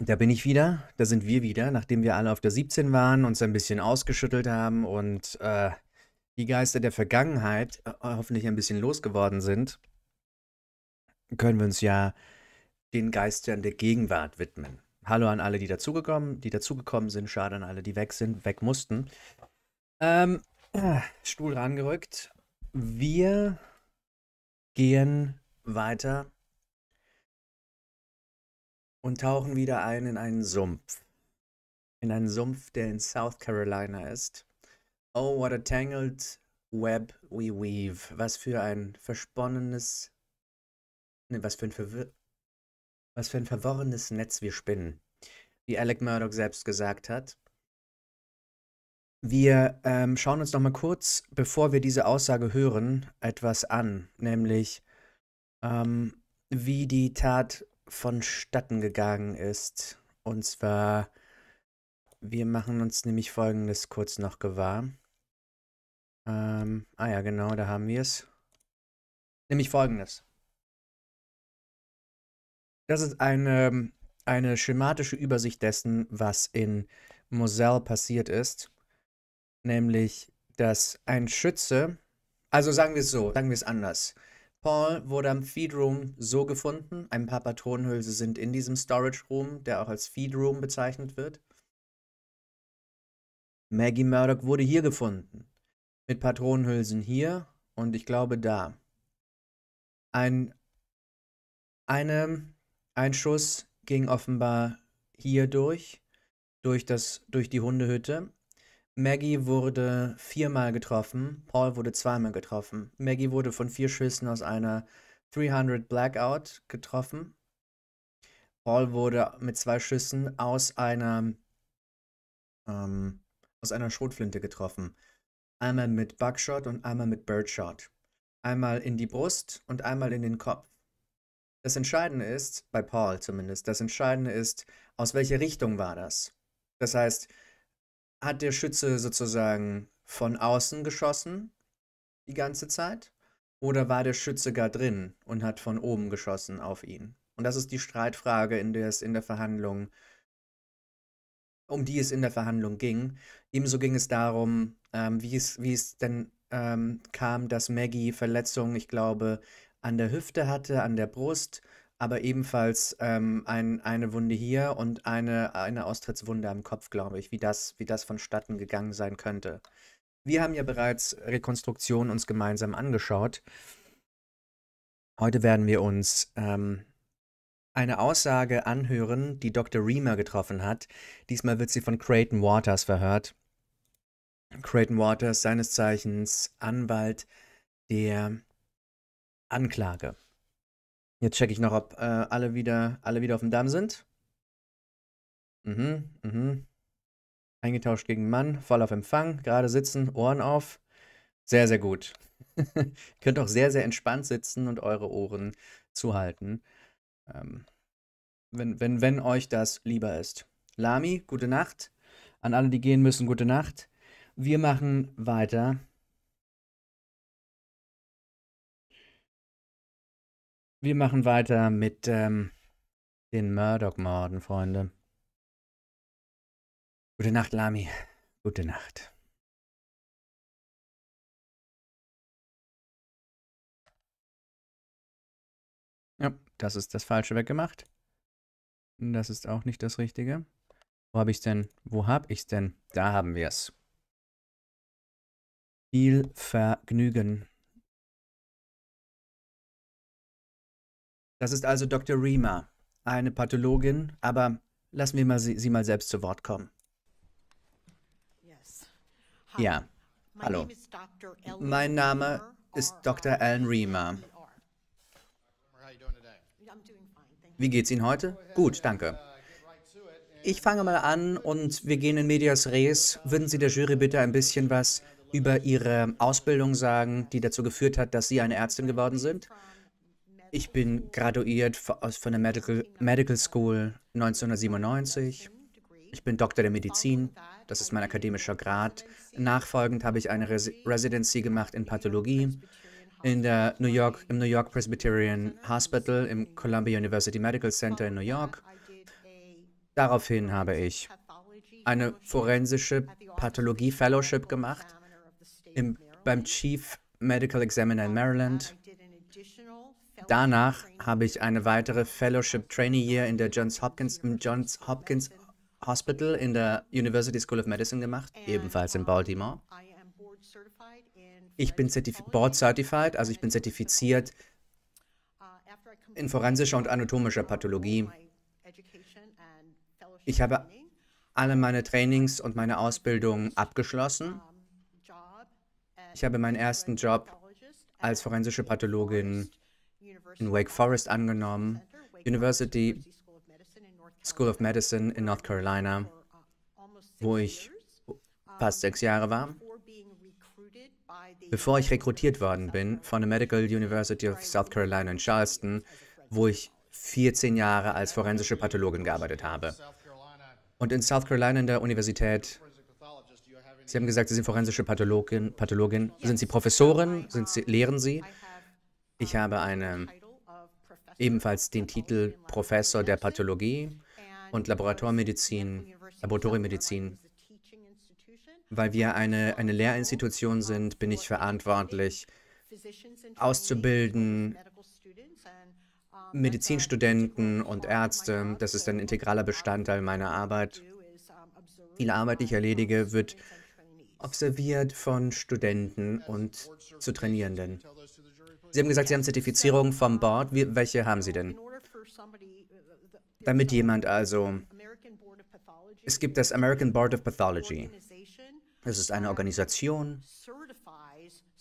Da bin ich wieder, da sind wir wieder, nachdem wir alle auf der 17 waren, uns ein bisschen ausgeschüttelt haben und äh, die Geister der Vergangenheit äh, hoffentlich ein bisschen losgeworden sind, können wir uns ja den Geistern der Gegenwart widmen. Hallo an alle, die dazugekommen, die dazugekommen sind. Schade an alle, die weg sind, weg mussten. Ähm, äh, Stuhl rangerückt. Wir gehen weiter und tauchen wieder ein in einen Sumpf. In einen Sumpf, der in South Carolina ist. Oh, what a tangled web we weave. Was für ein versponnenes, ne, was für ein verwirr, was für ein verworrenes Netz wir spinnen. Wie Alec Murdoch selbst gesagt hat. Wir ähm, schauen uns noch mal kurz, bevor wir diese Aussage hören, etwas an, nämlich ähm, wie die Tat vonstatten gegangen ist. Und zwar, wir machen uns nämlich Folgendes kurz noch gewahr. Ähm, ah ja, genau, da haben wir es. Nämlich Folgendes. Das ist eine, eine schematische Übersicht dessen, was in Moselle passiert ist. Nämlich, dass ein Schütze, also sagen wir es so, sagen wir es anders. Paul wurde am Feed Room so gefunden. Ein paar Patronenhülse sind in diesem Storage Room, der auch als Feed Room bezeichnet wird. Maggie Murdoch wurde hier gefunden. Mit Patronenhülsen hier und ich glaube da. Ein, eine, ein Schuss ging offenbar hier durch, durch, das, durch die Hundehütte. Maggie wurde viermal getroffen, Paul wurde zweimal getroffen. Maggie wurde von vier Schüssen aus einer 300 Blackout getroffen. Paul wurde mit zwei Schüssen aus einer ähm, aus einer Schrotflinte getroffen. Einmal mit Buckshot und einmal mit Birdshot. Einmal in die Brust und einmal in den Kopf. Das Entscheidende ist, bei Paul zumindest, das Entscheidende ist, aus welcher Richtung war das? Das heißt, hat der Schütze sozusagen von außen geschossen die ganze Zeit? Oder war der Schütze gar drin und hat von oben geschossen auf ihn? Und das ist die Streitfrage, in der es in der Verhandlung, um die es in der Verhandlung ging. Ebenso ging es darum, ähm, wie, es, wie es denn ähm, kam, dass Maggie Verletzungen, ich glaube, an der Hüfte hatte, an der Brust aber ebenfalls ähm, ein, eine Wunde hier und eine, eine Austrittswunde am Kopf, glaube ich, wie das, wie das vonstatten gegangen sein könnte. Wir haben ja bereits Rekonstruktionen uns gemeinsam angeschaut. Heute werden wir uns ähm, eine Aussage anhören, die Dr. Reamer getroffen hat. Diesmal wird sie von Creighton Waters verhört. Creighton Waters, seines Zeichens Anwalt der Anklage. Jetzt checke ich noch, ob äh, alle, wieder, alle wieder auf dem Damm sind. Mhm, mhm. Eingetauscht gegen Mann, voll auf Empfang, gerade sitzen, Ohren auf. Sehr, sehr gut. Könnt auch sehr, sehr entspannt sitzen und eure Ohren zuhalten. Ähm, wenn, wenn, wenn euch das lieber ist. Lami, gute Nacht. An alle, die gehen müssen, gute Nacht. Wir machen weiter Wir machen weiter mit ähm, den Murdoch-Morden, Freunde. Gute Nacht, Lami. Gute Nacht. Ja, das ist das Falsche weggemacht. Das ist auch nicht das Richtige. Wo habe ich's denn? Wo hab ich's denn? Da haben wir es. Viel Vergnügen. Das ist also Dr. Rima, eine Pathologin, aber lassen wir mal sie, sie mal selbst zu Wort kommen. Ja, hallo. Mein Name ist Dr. Alan Rima. Wie geht's Ihnen heute? Gut, danke. Ich fange mal an und wir gehen in Medias Res. Würden Sie der Jury bitte ein bisschen was über Ihre Ausbildung sagen, die dazu geführt hat, dass Sie eine Ärztin geworden sind? Ich bin graduiert von der Medical, Medical School 1997. Ich bin Doktor der Medizin. Das ist mein akademischer Grad. Nachfolgend habe ich eine Resi Residency gemacht in Pathologie in der New York, im New York Presbyterian Hospital im Columbia University Medical Center in New York. Daraufhin habe ich eine forensische Pathologie Fellowship gemacht im, beim Chief Medical Examiner in Maryland. Danach habe ich eine weitere Fellowship Trainee Year in der Johns Hopkins, im Johns Hopkins Hospital in der University School of Medicine gemacht, ebenfalls in Baltimore. Ich bin Zertif Board Certified, also ich bin zertifiziert in forensischer und anatomischer Pathologie. Ich habe alle meine Trainings und meine Ausbildung abgeschlossen. Ich habe meinen ersten Job als forensische Pathologin in Wake Forest angenommen, University School of Medicine in North Carolina, wo ich fast sechs Jahre war, bevor ich rekrutiert worden bin von der Medical University of South Carolina in Charleston, wo ich 14 Jahre als forensische Pathologin gearbeitet habe. Und in South Carolina in der Universität, Sie haben gesagt, Sie sind forensische Pathologin. Pathologin. Sind Sie Professorin? Sind Sie, lehren Sie? Ich habe eine, ebenfalls den Titel Professor der Pathologie und Laboratormedizin, Laboratorienmedizin. Weil wir eine, eine Lehrinstitution sind, bin ich verantwortlich, auszubilden, Medizinstudenten und Ärzte. Das ist ein integraler Bestandteil meiner Arbeit. Viele Arbeit, die ich erledige, wird observiert von Studenten und zu Trainierenden. Sie haben gesagt, Sie haben Zertifizierung vom Board. Wie, welche haben Sie denn? Damit jemand also... Es gibt das American Board of Pathology. Das ist eine Organisation,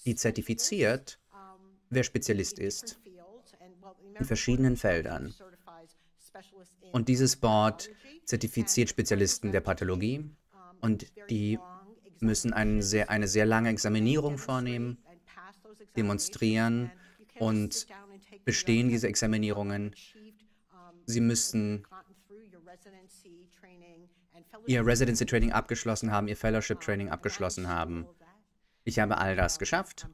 die zertifiziert, wer Spezialist ist in verschiedenen Feldern. Und dieses Board zertifiziert Spezialisten der Pathologie und die müssen eine sehr, eine sehr lange Examinierung vornehmen, demonstrieren und bestehen diese Examinierungen. Sie müssen ihr Residency Training abgeschlossen haben, ihr Fellowship Training abgeschlossen haben. Ich habe all das geschafft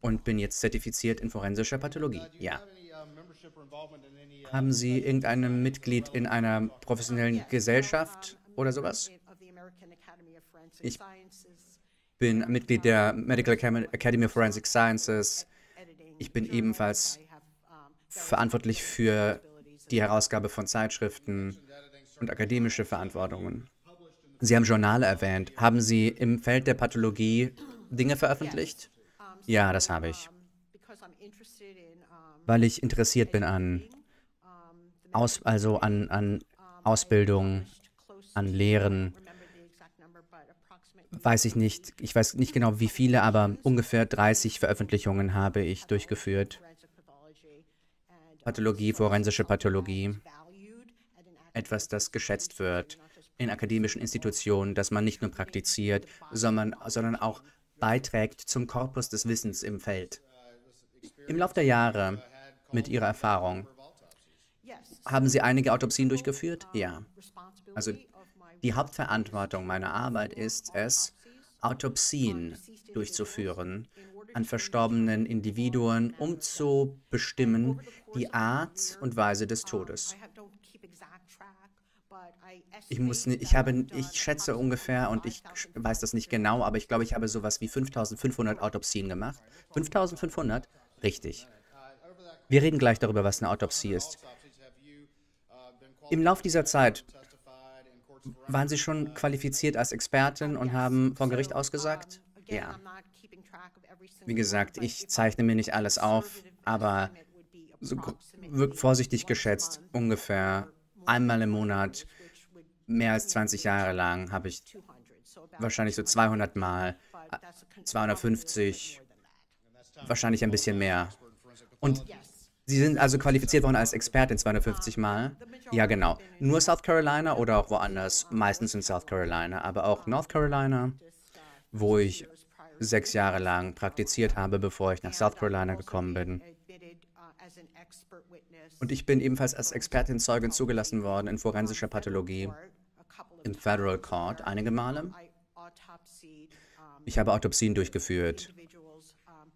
und bin jetzt zertifiziert in forensischer Pathologie. Ja. Haben Sie irgendein Mitglied in einer professionellen Gesellschaft oder sowas? Ich bin Mitglied der Medical Academy of Forensic Sciences. Ich bin ebenfalls verantwortlich für die Herausgabe von Zeitschriften und akademische Verantwortungen. Sie haben Journale erwähnt. Haben Sie im Feld der Pathologie Dinge veröffentlicht? Ja, das habe ich. Weil ich interessiert bin an, Aus, also an, an Ausbildung, an Lehren. Weiß ich nicht, ich weiß nicht genau wie viele, aber ungefähr 30 Veröffentlichungen habe ich durchgeführt. Pathologie, forensische Pathologie. Etwas, das geschätzt wird in akademischen Institutionen, das man nicht nur praktiziert, sondern, sondern auch beiträgt zum Korpus des Wissens im Feld. Im Laufe der Jahre, mit Ihrer Erfahrung, haben Sie einige Autopsien durchgeführt? Ja. Also die Hauptverantwortung meiner Arbeit ist es, Autopsien durchzuführen an verstorbenen Individuen, um zu bestimmen die Art und Weise des Todes. Ich muss ich habe, ich schätze ungefähr und ich weiß das nicht genau, aber ich glaube, ich habe sowas wie 5500 Autopsien gemacht. 5500? Richtig. Wir reden gleich darüber, was eine Autopsie ist. Im Laufe dieser Zeit waren Sie schon qualifiziert als Expertin und haben vor Gericht ausgesagt? Ja. Wie gesagt, ich zeichne mir nicht alles auf, aber so vorsichtig geschätzt ungefähr einmal im Monat mehr als 20 Jahre lang habe ich wahrscheinlich so 200 Mal, 250, wahrscheinlich ein bisschen mehr. Und Sie sind also qualifiziert worden als Expertin 250 Mal? Ja, genau. Nur South Carolina oder auch woanders? Meistens in South Carolina, aber auch North Carolina, wo ich sechs Jahre lang praktiziert habe, bevor ich nach South Carolina gekommen bin. Und ich bin ebenfalls als Expertin Zeugin zugelassen worden in forensischer Pathologie im Federal Court einige Male. Ich habe Autopsien durchgeführt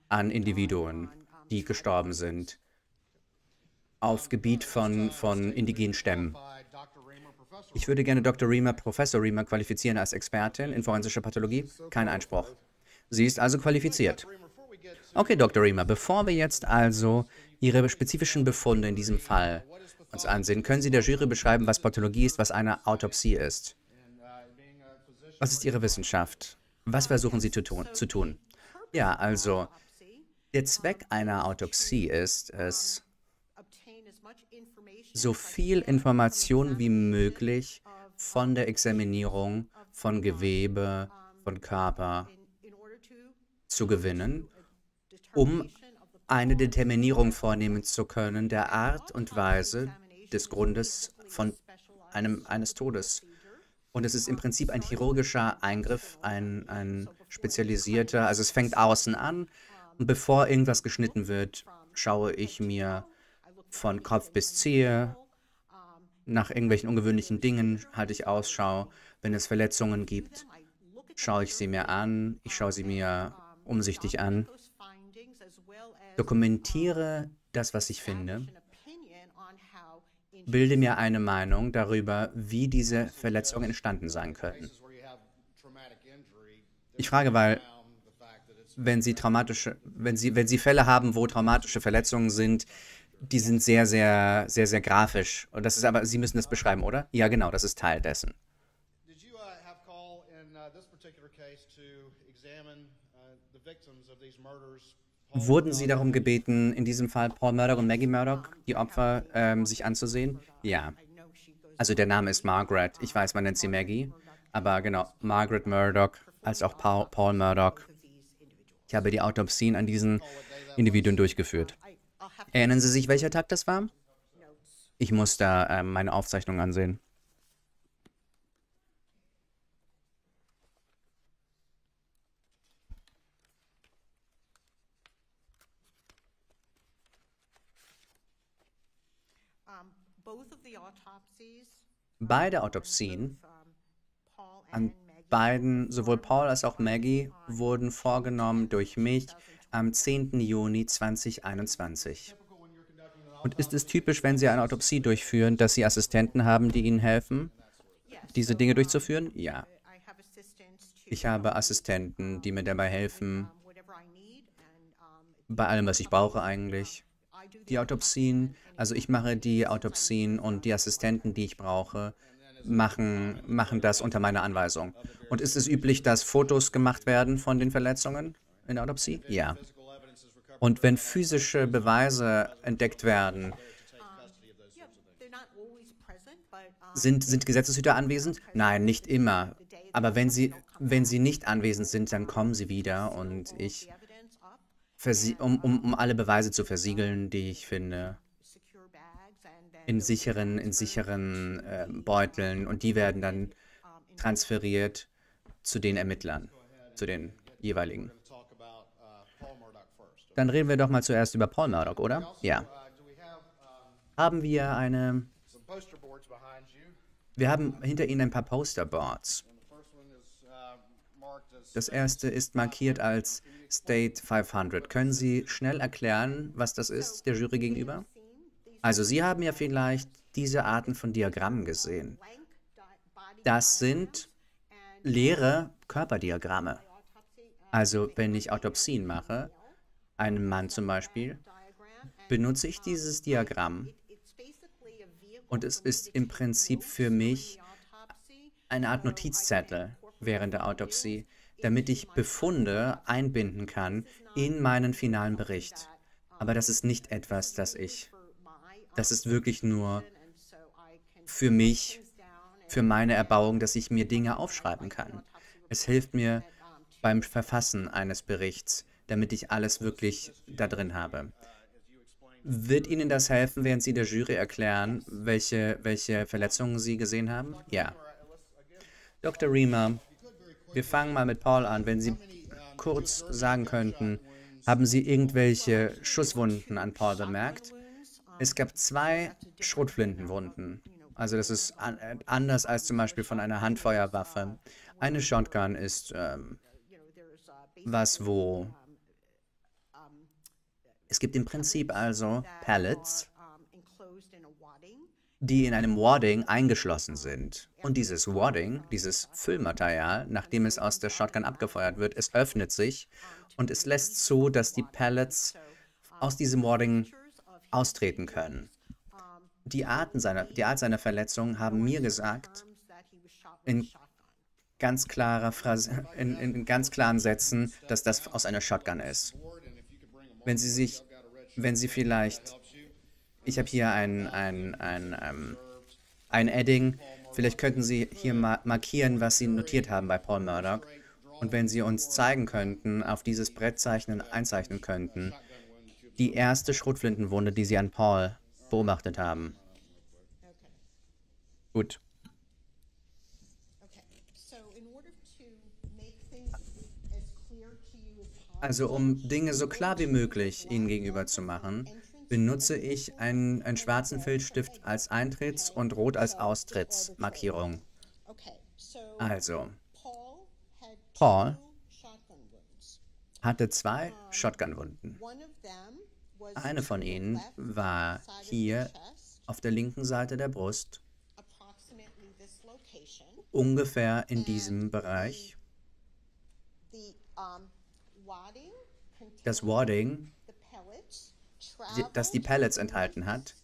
an Individuen, die gestorben sind, auf Gebiet von, von indigenen Stämmen. Ich würde gerne Dr. Reamer, Professor Reamer qualifizieren als Expertin in forensischer Pathologie. Kein Einspruch. Sie ist also qualifiziert. Okay, Dr. Reamer, bevor wir jetzt also Ihre spezifischen Befunde in diesem Fall uns ansehen, können Sie der Jury beschreiben, was Pathologie ist, was eine Autopsie ist? Was ist Ihre Wissenschaft? Was versuchen Sie? Zu tun? Ja, also der Zweck einer Autopsie ist es, so viel Information wie möglich von der Examinierung von Gewebe, von Körper zu gewinnen, um eine Determinierung vornehmen zu können der Art und Weise des Grundes von einem, eines Todes. Und es ist im Prinzip ein chirurgischer Eingriff, ein, ein spezialisierter, also es fängt außen an und bevor irgendwas geschnitten wird, schaue ich mir von Kopf bis Zehe nach irgendwelchen ungewöhnlichen Dingen halte ich Ausschau. Wenn es Verletzungen gibt, schaue ich sie mir an, ich schaue sie mir umsichtig an, dokumentiere das, was ich finde, bilde mir eine Meinung darüber, wie diese Verletzungen entstanden sein können. Ich frage, weil wenn Sie traumatische, wenn Sie, wenn Sie Fälle haben, wo traumatische Verletzungen sind, die sind sehr, sehr, sehr, sehr grafisch. Und das ist aber, Sie müssen das beschreiben, oder? Ja, genau, das ist Teil dessen.
Uh, uh, uh?
Wurden Sie darum gebeten, in diesem Fall Paul Murdoch und Maggie Murdoch, die Opfer, ähm, sich anzusehen? Ja. Also der Name ist Margaret. Ich weiß, man nennt sie Maggie. Aber genau, Margaret Murdoch als auch Paul Murdoch. Ich habe die Autopsien an diesen Individuen durchgeführt. Erinnern Sie sich, welcher Tag das war? Ich muss da äh, meine Aufzeichnung ansehen. Beide Autopsien an beiden, sowohl Paul als auch Maggie, wurden vorgenommen durch mich am 10. Juni 2021. Und ist es typisch, wenn Sie eine Autopsie durchführen, dass Sie Assistenten haben, die Ihnen helfen, diese Dinge durchzuführen? Ja. Ich habe Assistenten, die mir dabei helfen, bei allem, was ich brauche eigentlich. Die Autopsien, also ich mache die Autopsien und die Assistenten, die ich brauche, machen, machen das unter meiner Anweisung. Und ist es üblich, dass Fotos gemacht werden von den Verletzungen in der Autopsie? Ja. Und wenn physische Beweise entdeckt werden, sind, sind Gesetzeshüter anwesend? Nein, nicht immer. Aber wenn sie, wenn sie nicht anwesend sind, dann kommen sie wieder und ich, um, um, um alle Beweise zu versiegeln, die ich finde, in sicheren, in sicheren äh, Beuteln und die werden dann transferiert zu den Ermittlern, zu den jeweiligen. Dann reden wir doch mal zuerst über Paul Murdoch, oder? Ja. Haben wir eine... Wir haben hinter Ihnen ein paar Posterboards. Das erste ist markiert als State 500. Können Sie schnell erklären, was das ist, der Jury gegenüber? Also Sie haben ja vielleicht diese Arten von Diagrammen gesehen. Das sind leere Körperdiagramme. Also wenn ich Autopsien mache, einem Mann zum Beispiel, benutze ich dieses Diagramm und es ist im Prinzip für mich eine Art Notizzettel während der Autopsie, damit ich Befunde einbinden kann in meinen finalen Bericht. Aber das ist nicht etwas, das ich das ist wirklich nur für mich, für meine Erbauung, dass ich mir Dinge aufschreiben kann. Es hilft mir beim Verfassen eines Berichts, damit ich alles wirklich da drin habe. Wird Ihnen das helfen, während Sie der Jury erklären, welche, welche Verletzungen Sie gesehen haben? Ja. Dr. Riemer, wir fangen mal mit Paul an. Wenn Sie kurz sagen könnten, haben Sie irgendwelche Schusswunden an Paul bemerkt? Es gab zwei Schrotflintenwunden Also das ist äh, anders als zum Beispiel von einer Handfeuerwaffe. Eine Shotgun ist ähm, was, wo es gibt im Prinzip also Pellets, die in einem Wadding eingeschlossen sind. Und dieses Wadding, dieses Füllmaterial, nachdem es aus der Shotgun abgefeuert wird, es öffnet sich und es lässt zu, dass die Pellets aus diesem Wadding austreten können. Die, Arten seiner, die Art seiner Verletzung haben mir gesagt, in ganz, klarer Phrase, in, in ganz klaren Sätzen, dass das aus einer Shotgun ist. Wenn Sie sich, wenn Sie vielleicht, ich habe hier ein, ein, ein, ähm, ein Edding, vielleicht könnten Sie hier ma markieren, was Sie notiert haben bei Paul Murdoch. Und wenn Sie uns zeigen könnten, auf dieses Brett zeichnen, einzeichnen könnten, die erste Schrotflintenwunde, die Sie an Paul beobachtet haben. Gut. Also um Dinge so klar wie möglich Ihnen gegenüber zu machen, benutze ich einen, einen schwarzen Filzstift als Eintritts- und Rot als Austrittsmarkierung. Also, Paul hatte zwei Shotgun-Wunden. Eine von ihnen war hier auf der linken Seite der Brust, ungefähr in diesem Bereich. Das Wadding, das die Pellets enthalten hat,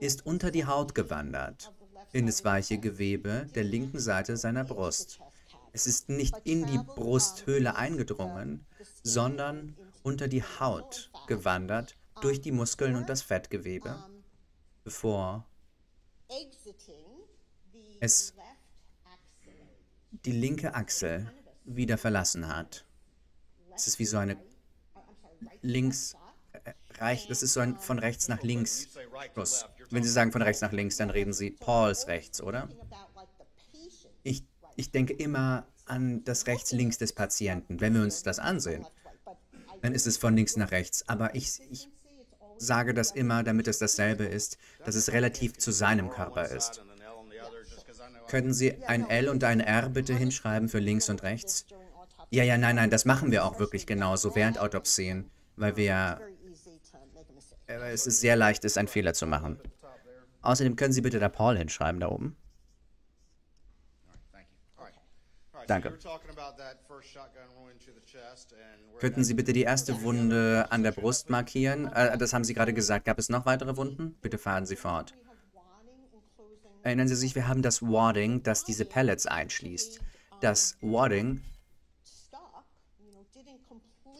ist unter die Haut gewandert, in das weiche Gewebe der linken Seite seiner Brust. Es ist nicht in die Brusthöhle eingedrungen, sondern unter die Haut gewandert durch die Muskeln und das Fettgewebe, bevor es die linke Achsel wieder verlassen hat. Es ist wie so eine links, äh, reich, das ist so ein von rechts nach links Schluss. Wenn Sie sagen von rechts nach links, dann reden Sie Pauls rechts, oder? Ich, ich denke immer an das rechts-links des Patienten. Wenn wir uns das ansehen, dann ist es von links nach rechts. Aber ich, ich sage das immer, damit es dasselbe ist, dass es relativ zu seinem Körper ist. Können Sie ein L und ein R bitte hinschreiben für links und rechts? Ja, ja, nein, nein, das machen wir auch wirklich genauso während Autopsien, weil wir... Äh, es ist sehr leicht, es einen Fehler zu machen. Außerdem können Sie bitte da Paul hinschreiben, da oben. Danke. Könnten Sie bitte die erste Wunde an der Brust markieren? Äh, das haben Sie gerade gesagt. Gab es noch weitere Wunden? Bitte fahren Sie fort. Erinnern Sie sich, wir haben das Wadding, das diese Pellets einschließt. Das Wadding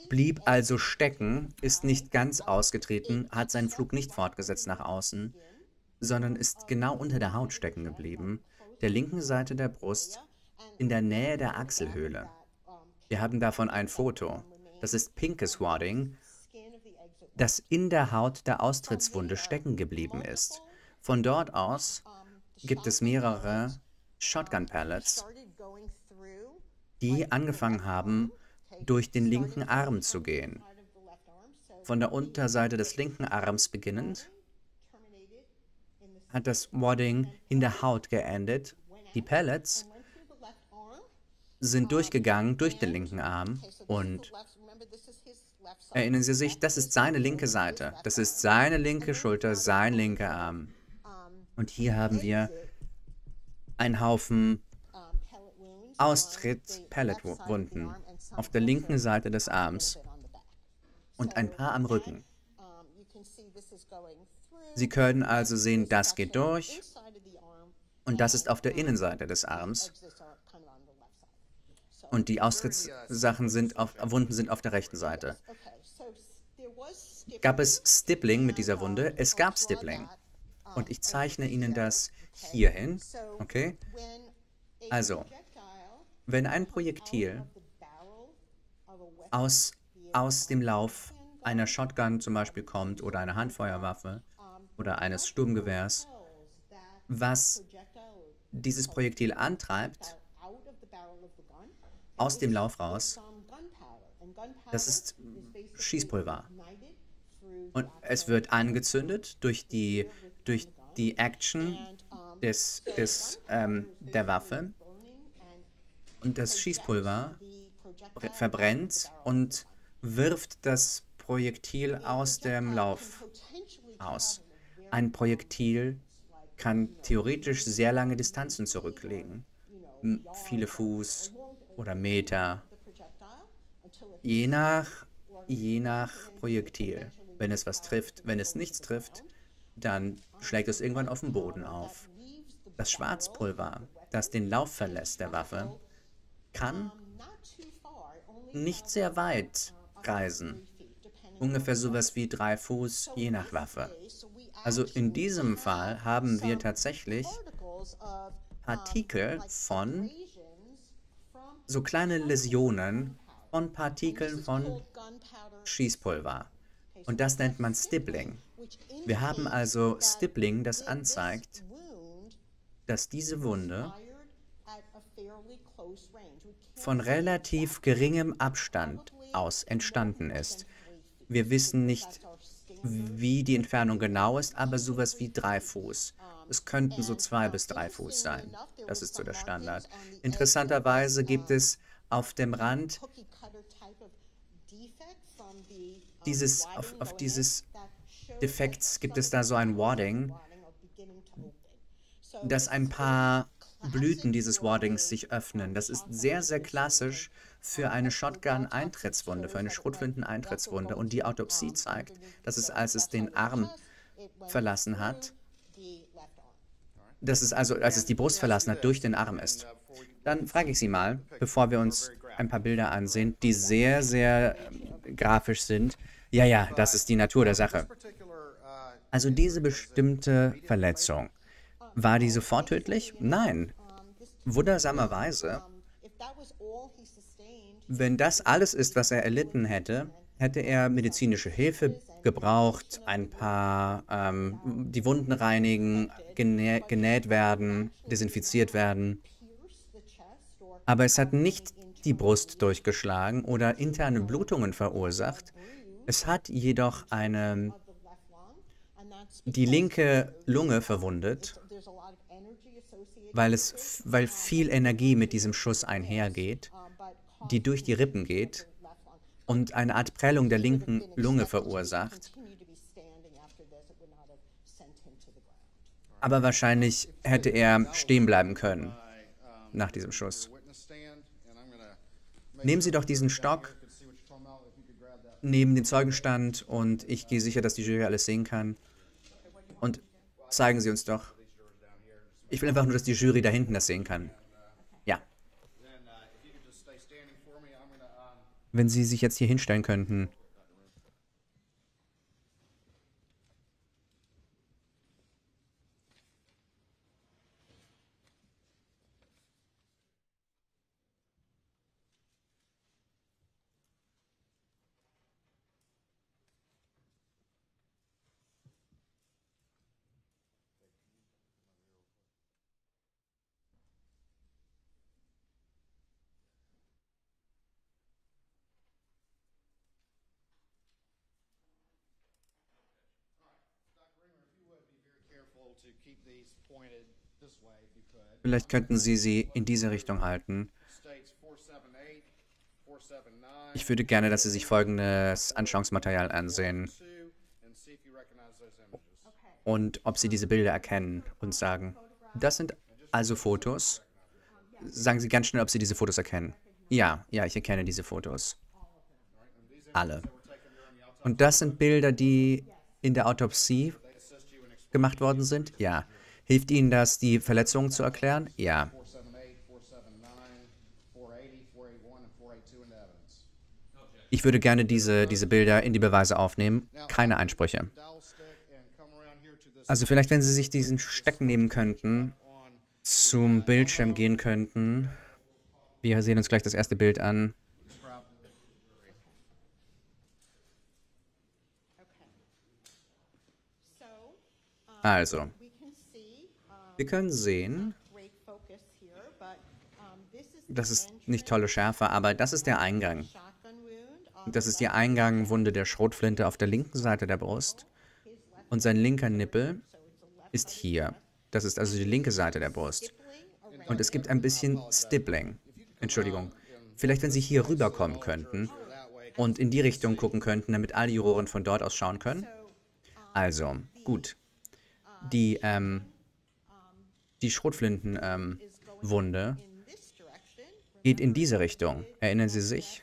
blieb also stecken, ist nicht ganz ausgetreten, hat seinen Flug nicht fortgesetzt nach außen, sondern ist genau unter der Haut stecken geblieben, der linken Seite der Brust, in der Nähe der Achselhöhle. Wir haben davon ein Foto. Das ist pinkes Wadding, das in der Haut der Austrittswunde stecken geblieben ist. Von dort aus gibt es mehrere Shotgun-Pellets, die angefangen haben, durch den linken Arm zu gehen. Von der Unterseite des linken Arms beginnend hat das Wadding in der Haut geendet. Die Pellets sind durchgegangen durch den linken Arm und erinnern Sie sich, das ist seine linke Seite. Das ist seine linke Schulter, sein linker Arm. Und hier haben wir einen Haufen Austritt-Pelletwunden auf der linken Seite des Arms und ein paar am Rücken. Sie können also sehen, das geht durch und das ist auf der Innenseite des Arms. Und die Austrittssachen sind auf, Wunden sind auf der rechten Seite. Gab es Stippling mit dieser Wunde? Es gab Stippling. Und ich zeichne Ihnen das hier hin. Okay? Also, wenn ein Projektil aus, aus dem Lauf einer Shotgun zum Beispiel kommt oder einer Handfeuerwaffe oder eines Sturmgewehrs, was dieses Projektil antreibt, aus dem Lauf raus, das ist Schießpulver. Und es wird angezündet durch die, durch die Action des, des, ähm, der Waffe und das Schießpulver verbrennt und wirft das Projektil aus dem Lauf aus. Ein Projektil kann theoretisch sehr lange Distanzen zurücklegen. Viele Fuß oder Meter. Je nach, je nach Projektil. Wenn es was trifft, wenn es nichts trifft, dann schlägt es irgendwann auf den Boden auf. Das Schwarzpulver, das den Lauf verlässt der Waffe, kann nicht sehr weit reisen. Ungefähr sowas wie drei Fuß je nach Waffe. Also in diesem Fall haben wir tatsächlich Partikel von so kleine Läsionen von Partikeln von Schießpulver. Und das nennt man Stippling. Wir haben also Stippling, das anzeigt, dass diese Wunde von relativ geringem Abstand aus entstanden ist. Wir wissen nicht, wie die Entfernung genau ist, aber sowas wie drei Fuß. Es könnten so zwei bis drei Fuß sein. Das ist so der Standard. Interessanterweise gibt es auf dem Rand dieses, auf, auf dieses Defekts gibt es da so ein Warding, dass ein paar Blüten dieses Wardings sich öffnen. Das ist sehr, sehr klassisch für eine Shotgun-Eintrittswunde, für eine Schrotflinten-Eintrittswunde. Und die Autopsie zeigt, dass es, als es den Arm verlassen hat, dass es also, als es die Brust verlassen hat, durch den Arm ist. Dann frage ich Sie mal, bevor wir uns ein paar Bilder ansehen, die sehr, sehr ähm, grafisch sind. Ja, ja, das ist die Natur der Sache. Also diese bestimmte Verletzung, war die sofort tödlich? Nein. Wundersamerweise, wenn das alles ist, was er erlitten hätte, hätte er medizinische Hilfe gebraucht, ein paar, ähm, die Wunden reinigen, genä genäht werden, desinfiziert werden. Aber es hat nicht die Brust durchgeschlagen oder interne Blutungen verursacht. Es hat jedoch eine, die linke Lunge verwundet, weil, es, weil viel Energie mit diesem Schuss einhergeht, die durch die Rippen geht und eine Art Prellung der linken Lunge verursacht. Aber wahrscheinlich hätte er stehen bleiben können nach diesem Schuss. Nehmen Sie doch diesen Stock neben den Zeugenstand und ich gehe sicher, dass die Jury alles sehen kann. Und zeigen Sie uns doch. Ich will einfach nur, dass die Jury da hinten das sehen kann. Ja. Wenn Sie sich jetzt hier hinstellen könnten. Vielleicht könnten Sie sie in diese Richtung halten. Ich würde gerne, dass Sie sich folgendes Anschauungsmaterial ansehen und ob Sie diese Bilder erkennen und sagen, das sind also Fotos. Sagen Sie ganz schnell, ob Sie diese Fotos erkennen. Ja, ja, ich erkenne diese Fotos. Alle. Und das sind Bilder, die in der Autopsie gemacht worden sind? Ja. Hilft Ihnen das, die Verletzungen zu erklären? Ja. Ich würde gerne diese, diese Bilder in die Beweise aufnehmen. Keine Einsprüche. Also vielleicht, wenn Sie sich diesen Stecken nehmen könnten, zum Bildschirm gehen könnten. Wir sehen uns gleich das erste Bild an. Also, wir können sehen, das ist nicht tolle Schärfe, aber das ist der Eingang. Das ist die Eingangwunde der Schrotflinte auf der linken Seite der Brust. Und sein linker Nippel ist hier. Das ist also die linke Seite der Brust. Und es gibt ein bisschen Stippling. Entschuldigung. Vielleicht, wenn Sie hier rüberkommen könnten und in die Richtung gucken könnten, damit alle Juroren von dort aus schauen können. Also, gut. Die, ähm, die Schrotflintenwunde ähm, geht in diese Richtung. Erinnern Sie sich?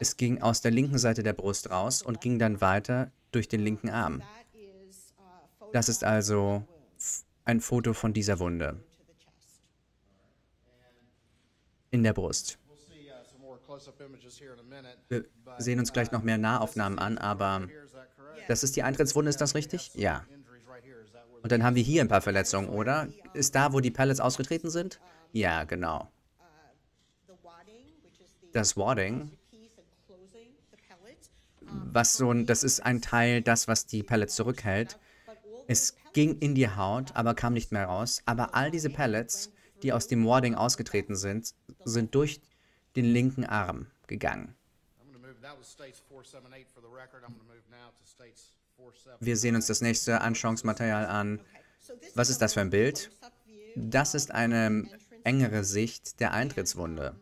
Es ging aus der linken Seite der Brust raus und ging dann weiter durch den linken Arm. Das ist also ein Foto von dieser Wunde in der Brust. Wir sehen uns gleich noch mehr Nahaufnahmen an, aber das ist die Eintrittswunde, ist das richtig? Ja. Und dann haben wir hier ein paar Verletzungen, oder? Ist da, wo die Pellets ausgetreten sind? Ja, genau. Das Wadding, was so ein, das ist ein Teil, das, was die Pellets zurückhält. Es ging in die Haut, aber kam nicht mehr raus. Aber all diese Pellets, die aus dem Wadding ausgetreten sind, sind durch den linken Arm gegangen. Wir sehen uns das nächste Anschauungsmaterial an. Was ist das für ein Bild? Das ist eine engere Sicht der Eintrittswunde.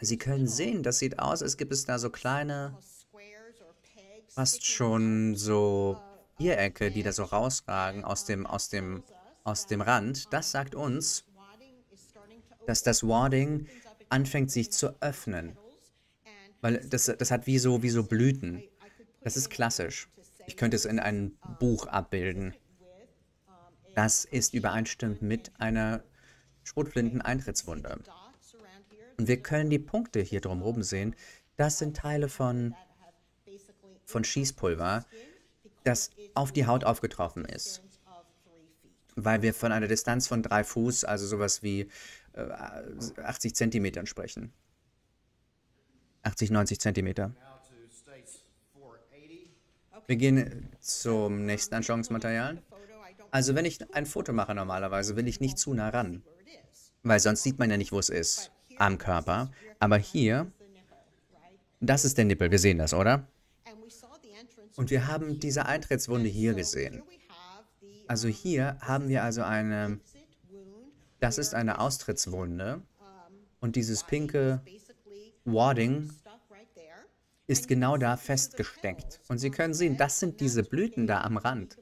Sie können sehen, das sieht aus, als gibt es da so kleine, fast schon so Vierecke, die da so rausragen aus dem, aus dem, aus dem Rand. Das sagt uns, dass das Warding anfängt sich zu öffnen. Weil das, das hat wie so, wie so Blüten. Das ist klassisch. Ich könnte es in einem Buch abbilden. Das ist übereinstimmend mit einer Schrotflinten-Eintrittswunde. Und wir können die Punkte hier drumherum sehen. Das sind Teile von, von Schießpulver, das auf die Haut aufgetroffen ist. Weil wir von einer Distanz von drei Fuß, also sowas wie äh, 80 Zentimetern sprechen. 80, 90 Zentimeter. Wir gehen zum nächsten Anschauungsmaterial. Also wenn ich ein Foto mache normalerweise, will ich nicht zu nah ran. Weil sonst sieht man ja nicht, wo es ist am Körper. Aber hier, das ist der Nippel, wir sehen das, oder? Und wir haben diese Eintrittswunde hier gesehen. Also hier haben wir also eine, das ist eine Austrittswunde. Und dieses pinke Wadding ist genau da festgesteckt. Und Sie können sehen, das sind diese Blüten da am Rand.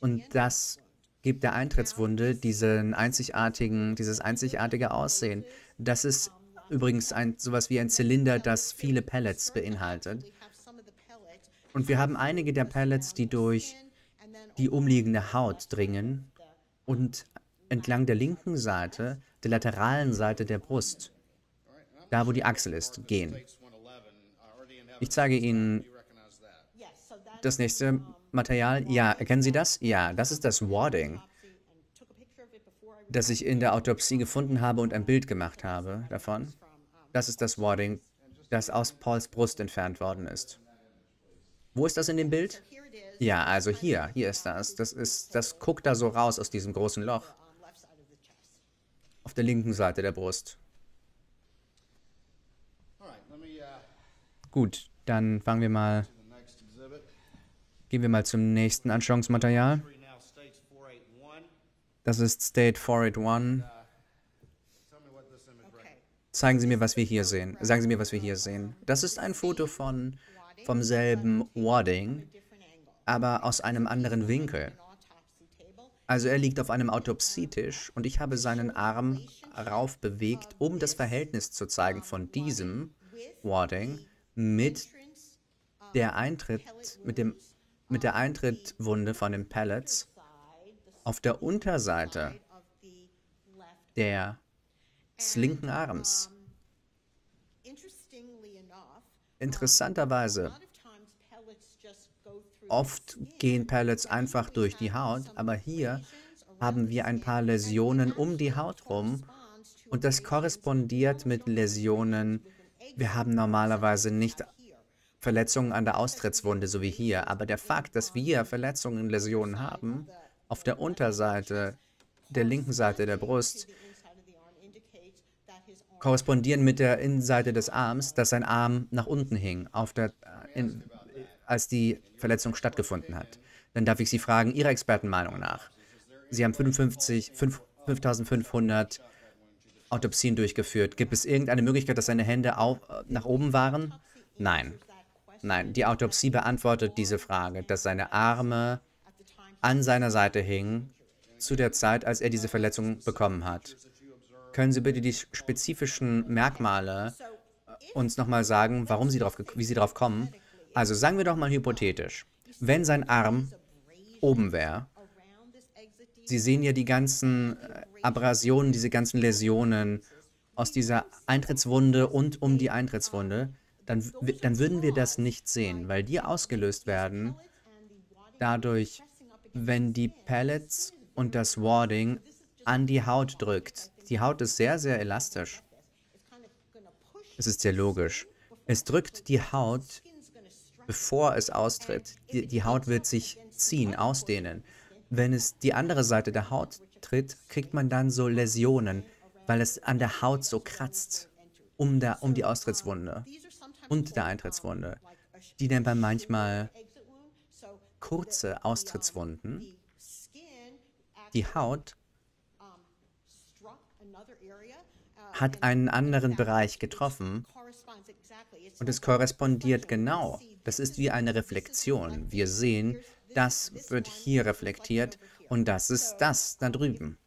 Und das gibt der Eintrittswunde diesen einzigartigen, dieses einzigartige Aussehen. Das ist übrigens ein, sowas wie ein Zylinder, das viele Pellets beinhaltet. Und wir haben einige der Pellets, die durch die umliegende Haut dringen und entlang der linken Seite, der lateralen Seite der Brust, da wo die Achsel ist, gehen. Ich zeige Ihnen das nächste Material. Ja, erkennen Sie das? Ja, das ist das Wadding, das ich in der Autopsie gefunden habe und ein Bild gemacht habe davon. Das ist das Wadding, das aus Pauls Brust entfernt worden ist. Wo ist das in dem Bild? Ja, also hier, hier ist das. Das ist, das guckt da so raus aus diesem großen Loch. Auf der linken Seite der Brust. Gut, dann fangen wir mal. Gehen wir mal zum nächsten Anschauungsmaterial. Das ist State 481. Zeigen Sie mir, was wir hier sehen. Sagen Sie mir, was wir hier sehen. Das ist ein Foto von vom selben Wadding, aber aus einem anderen Winkel. Also er liegt auf einem Autopsietisch und ich habe seinen Arm raufbewegt, um das Verhältnis zu zeigen von diesem Wadding mit der Eintritt, mit dem, mit der Eintrittwunde von den Pellets auf der Unterseite des linken Arms. Interessanterweise, oft gehen Pellets einfach durch die Haut, aber hier haben wir ein paar Läsionen um die Haut rum und das korrespondiert mit Läsionen. Wir haben normalerweise nicht Verletzungen an der Austrittswunde, so wie hier, aber der Fakt, dass wir Verletzungen und Läsionen haben, auf der Unterseite der linken Seite der Brust, korrespondieren mit der Innenseite des Arms, dass sein Arm nach unten hing, der, in, als die Verletzung stattgefunden hat. Dann darf ich Sie fragen, Ihrer Expertenmeinung nach, Sie haben 55, 5 5500 Autopsien durchgeführt. Gibt es irgendeine Möglichkeit, dass seine Hände auf, nach oben waren? Nein. Nein, die Autopsie beantwortet diese Frage, dass seine Arme an seiner Seite hingen zu der Zeit, als er diese Verletzung bekommen hat. Können Sie bitte die spezifischen Merkmale äh, uns nochmal sagen, warum Sie drauf, wie Sie drauf kommen? Also sagen wir doch mal hypothetisch, wenn sein Arm oben wäre, Sie sehen ja die ganzen äh, Abrasionen, diese ganzen Läsionen aus dieser Eintrittswunde und um die Eintrittswunde, dann, dann würden wir das nicht sehen, weil die ausgelöst werden dadurch, wenn die Pellets und das Warding an die Haut drückt. Die Haut ist sehr, sehr elastisch. Es ist sehr logisch. Es drückt die Haut, bevor es austritt. Die, die Haut wird sich ziehen, ausdehnen. Wenn es die andere Seite der Haut tritt, kriegt man dann so Läsionen, weil es an der Haut so kratzt, um, der, um die Austrittswunde und der Eintrittswunde. Die nennt man manchmal kurze Austrittswunden. Die Haut hat einen anderen Bereich getroffen und es korrespondiert genau. Das ist wie eine Reflexion. Wir sehen, das wird hier reflektiert und das ist das da drüben.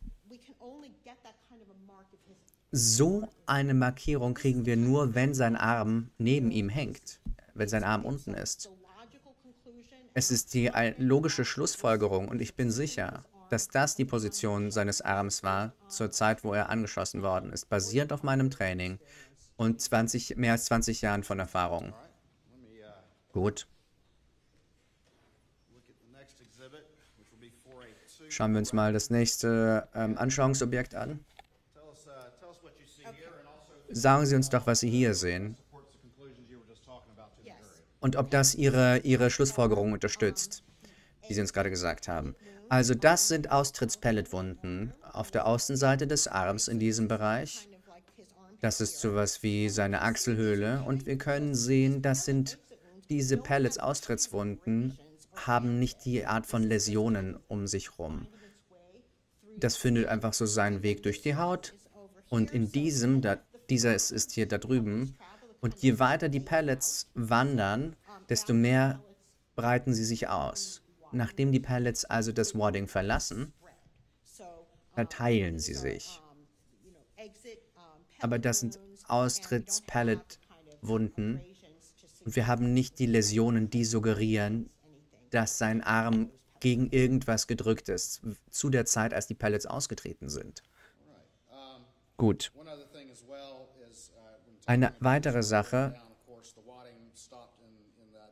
So eine Markierung kriegen wir nur, wenn sein Arm neben ihm hängt, wenn sein Arm unten ist. Es ist die logische Schlussfolgerung und ich bin sicher, dass das die Position seines Arms war zur Zeit, wo er angeschossen worden ist, basierend auf meinem Training und 20, mehr als 20 Jahren von Erfahrung. Gut,
Look at the next exhibit, which will be 482.
schauen wir uns mal das nächste ähm, Anschauungsobjekt an. Sagen Sie uns doch, was Sie hier sehen und ob das Ihre, Ihre Schlussfolgerung unterstützt, die Sie uns gerade gesagt haben. Also das sind Austrittspelletwunden auf der Außenseite des Arms in diesem Bereich. Das ist sowas wie seine Achselhöhle und wir können sehen, das sind diese Pellets Austrittswunden haben nicht die Art von Läsionen um sich rum. Das findet einfach so seinen Weg durch die Haut und in diesem, da, dieser ist, ist hier da drüben und je weiter die Pellets wandern, desto mehr breiten sie sich aus. Nachdem die Pellets also das Wadding verlassen, verteilen sie sich. Aber das sind Austritts-Pellet-Wunden und wir haben nicht die Läsionen, die suggerieren, dass sein Arm gegen irgendwas gedrückt ist, zu der Zeit, als die Pellets ausgetreten sind. Gut. Eine weitere Sache,
wadding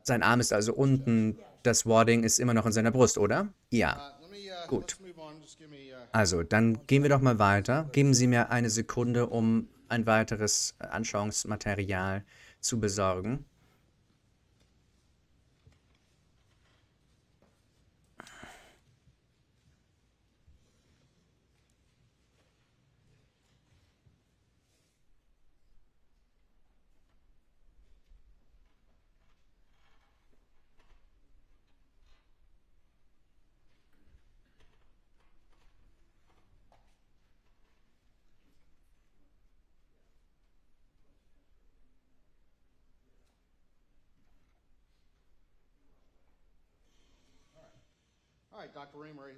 sein Arm ist also unten, das Warding ist immer noch in seiner Brust, oder? Ja. Gut. Also, dann gehen wir doch mal weiter. Geben Sie mir eine Sekunde, um ein weiteres Anschauungsmaterial zu besorgen.
all right, Dr. Reamer, if I could get you.
Also, Dr. Reamer,
just a little bit. I know we're, we're in tight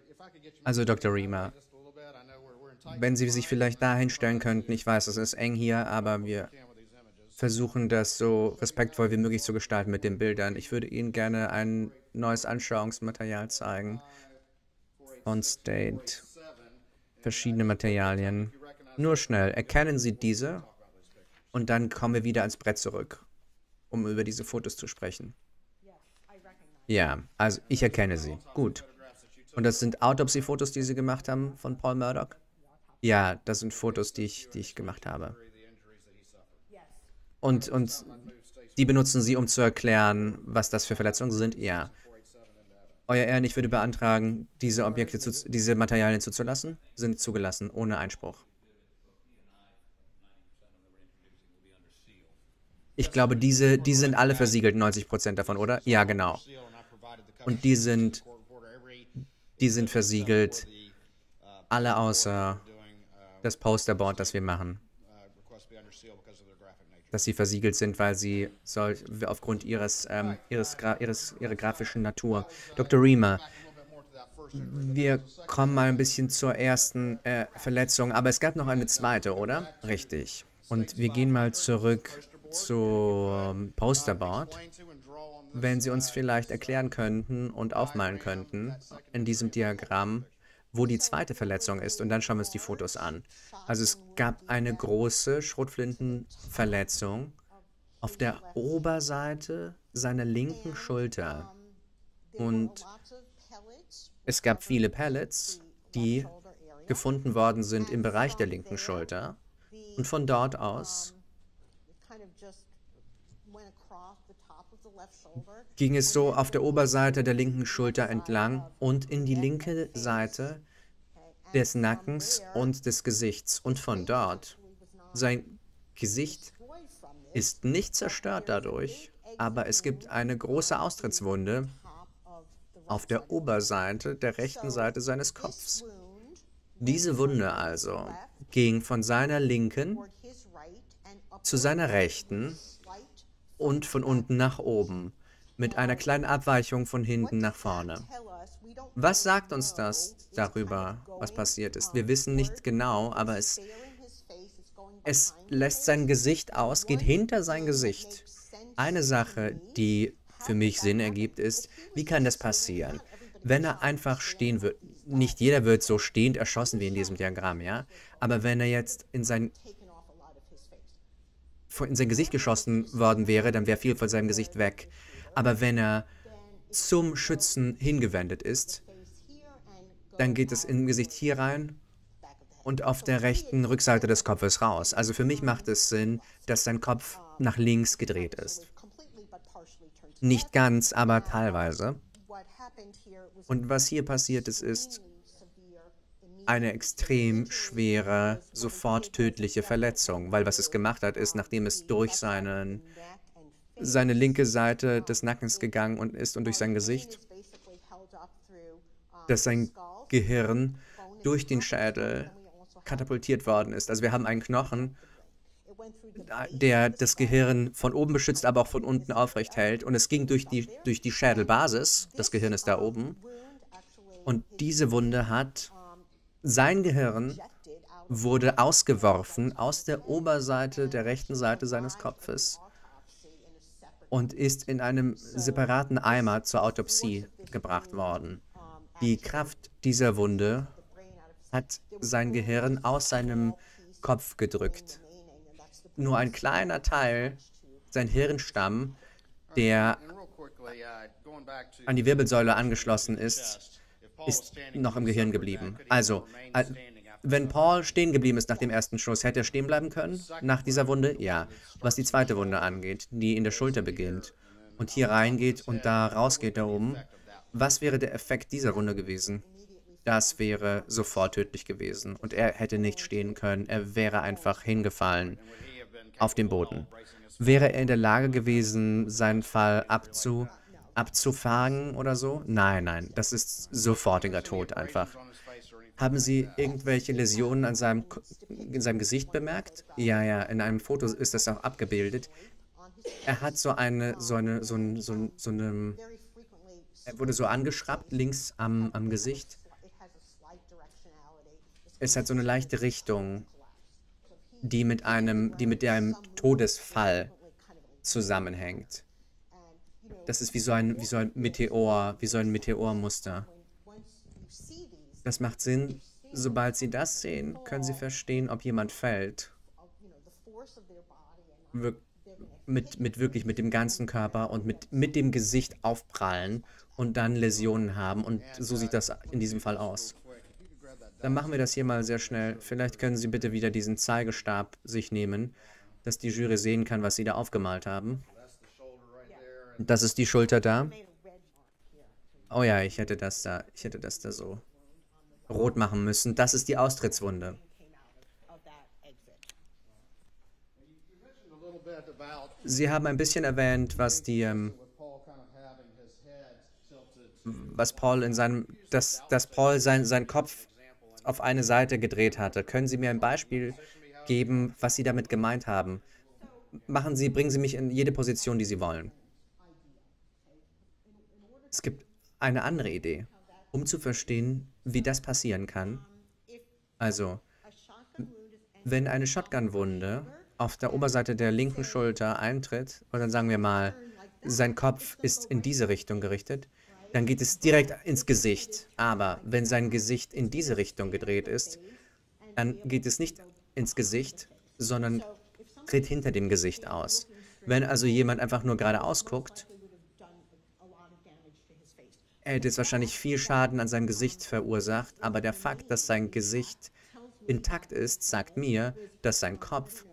wenn Sie sich vielleicht da hinstellen könnten, ich weiß, es ist eng hier, aber wir versuchen das so respektvoll wie möglich zu gestalten mit den Bildern. Ich würde Ihnen gerne ein neues Anschauungsmaterial zeigen von State. Verschiedene Materialien. Nur schnell, erkennen Sie diese und dann kommen wir wieder ans Brett zurück, um über diese Fotos zu sprechen. Ja, also ich erkenne sie. Gut. Und das sind Autopsie-Fotos, die Sie gemacht haben von Paul Murdoch? Ja, das sind Fotos, die ich, die ich gemacht habe. Und, und die benutzen Sie, um zu erklären, was das für Verletzungen sind? Ja. Euer Ehren, ich würde beantragen, diese Objekte, zu, diese Materialien zuzulassen. Sind zugelassen, ohne Einspruch. Ich glaube, diese, die sind alle versiegelt, 90% davon, oder? Ja, genau. Und die sind, die sind versiegelt. Alle außer das Posterboard, das wir machen. Dass sie versiegelt sind, weil sie soll, aufgrund ihres, ähm, ihres, ihres, ihrer grafischen Natur. Dr. Reamer, wir kommen mal ein bisschen zur ersten äh, Verletzung, aber es gab noch eine zweite, oder? Richtig. Und wir gehen mal zurück zum Posterboard. Wenn Sie uns vielleicht erklären könnten und aufmalen könnten in diesem Diagramm, wo die zweite Verletzung ist. Und dann schauen wir uns die Fotos an. Also es gab eine große Schrotflintenverletzung auf der Oberseite seiner linken Schulter. Und es gab viele Pellets, die gefunden worden sind im Bereich der linken Schulter. Und von dort aus ging es so auf der Oberseite der linken Schulter entlang und in die linke Seite des Nackens und des Gesichts. Und von dort, sein Gesicht ist nicht zerstört dadurch, aber es gibt eine große Austrittswunde auf der Oberseite der rechten Seite seines Kopfs. Diese Wunde also ging von seiner linken zu seiner rechten und von unten nach oben, mit einer kleinen Abweichung von hinten nach vorne. Was sagt uns das darüber, was passiert ist? Wir wissen nicht genau, aber es, es lässt sein Gesicht aus, geht hinter sein Gesicht. Eine Sache, die für mich Sinn ergibt, ist, wie kann das passieren? Wenn er einfach stehen wird, nicht jeder wird so stehend erschossen wie in diesem Diagramm, ja? Aber wenn er jetzt in sein in sein Gesicht geschossen worden wäre, dann wäre viel von seinem Gesicht weg. Aber wenn er zum Schützen hingewendet ist, dann geht es im Gesicht hier rein und auf der rechten Rückseite des Kopfes raus. Also für mich macht es Sinn, dass sein Kopf nach links gedreht ist. Nicht ganz, aber teilweise. Und was hier passiert ist, ist eine extrem schwere, sofort tödliche Verletzung, weil was es gemacht hat, ist, nachdem es durch seinen, seine linke Seite des Nackens gegangen und ist und durch sein Gesicht, dass sein Gehirn durch den Schädel katapultiert worden ist. Also wir haben einen Knochen, der das Gehirn von oben beschützt, aber auch von unten aufrecht hält. Und es ging durch die, durch die Schädelbasis, das Gehirn ist da oben. Und diese Wunde hat sein Gehirn wurde ausgeworfen aus der Oberseite der rechten Seite seines Kopfes und ist in einem separaten Eimer zur Autopsie gebracht worden. Die Kraft dieser Wunde hat sein Gehirn aus seinem Kopf gedrückt. Nur ein kleiner Teil, sein Hirnstamm, der an die Wirbelsäule angeschlossen ist, ist noch im Gehirn geblieben. Also, wenn Paul stehen geblieben ist nach dem ersten Schuss, hätte er stehen bleiben können nach dieser Wunde? Ja. Was die zweite Wunde angeht, die in der Schulter beginnt und hier reingeht und da rausgeht da oben, was wäre der Effekt dieser Wunde gewesen? Das wäre sofort tödlich gewesen und er hätte nicht stehen können, er wäre einfach hingefallen auf dem Boden. Wäre er in der Lage gewesen, seinen Fall abzu abzufangen oder so? Nein, nein, das ist sofortiger Tod einfach. Haben Sie irgendwelche Läsionen an seinem, in seinem Gesicht bemerkt? Ja, ja, in einem Foto ist das auch abgebildet. Er hat so eine, so eine, so, ein, so, so eine, er wurde so angeschraubt links am, am Gesicht. Es hat so eine leichte Richtung, die mit einem, die mit einem Todesfall zusammenhängt. Das ist wie so ein, wie so ein Meteor, wie so ein Meteormuster. Das macht Sinn. Sobald Sie das sehen, können Sie verstehen, ob jemand fällt. Wir mit, mit wirklich mit dem ganzen Körper und mit, mit dem Gesicht aufprallen und dann Läsionen haben. Und so sieht das in diesem Fall aus. Dann machen wir das hier mal sehr schnell. Vielleicht können Sie bitte wieder diesen Zeigestab sich nehmen, dass die Jury sehen kann, was Sie da aufgemalt haben. Das ist die Schulter da. Oh ja, ich hätte das da, ich hätte das da so rot machen müssen. Das ist die Austrittswunde. Sie haben ein bisschen erwähnt, was die, ähm, was Paul in seinem, dass, dass Paul sein, seinen Kopf auf eine Seite gedreht hatte. Können Sie mir ein Beispiel geben, was Sie damit gemeint haben? Machen Sie, bringen Sie mich in jede Position, die Sie wollen. Es gibt eine andere Idee, um zu verstehen, wie das passieren kann. Also, wenn eine Shotgun-Wunde auf der Oberseite der linken Schulter eintritt, und dann sagen wir mal, sein Kopf ist in diese Richtung gerichtet, dann geht es direkt ins Gesicht. Aber wenn sein Gesicht in diese Richtung gedreht ist, dann geht es nicht ins Gesicht, sondern tritt hinter dem Gesicht aus. Wenn also jemand einfach nur geradeaus guckt, er hätte jetzt wahrscheinlich viel Schaden an seinem Gesicht verursacht, aber der Fakt, dass sein Gesicht intakt ist, sagt mir, dass sein Kopf,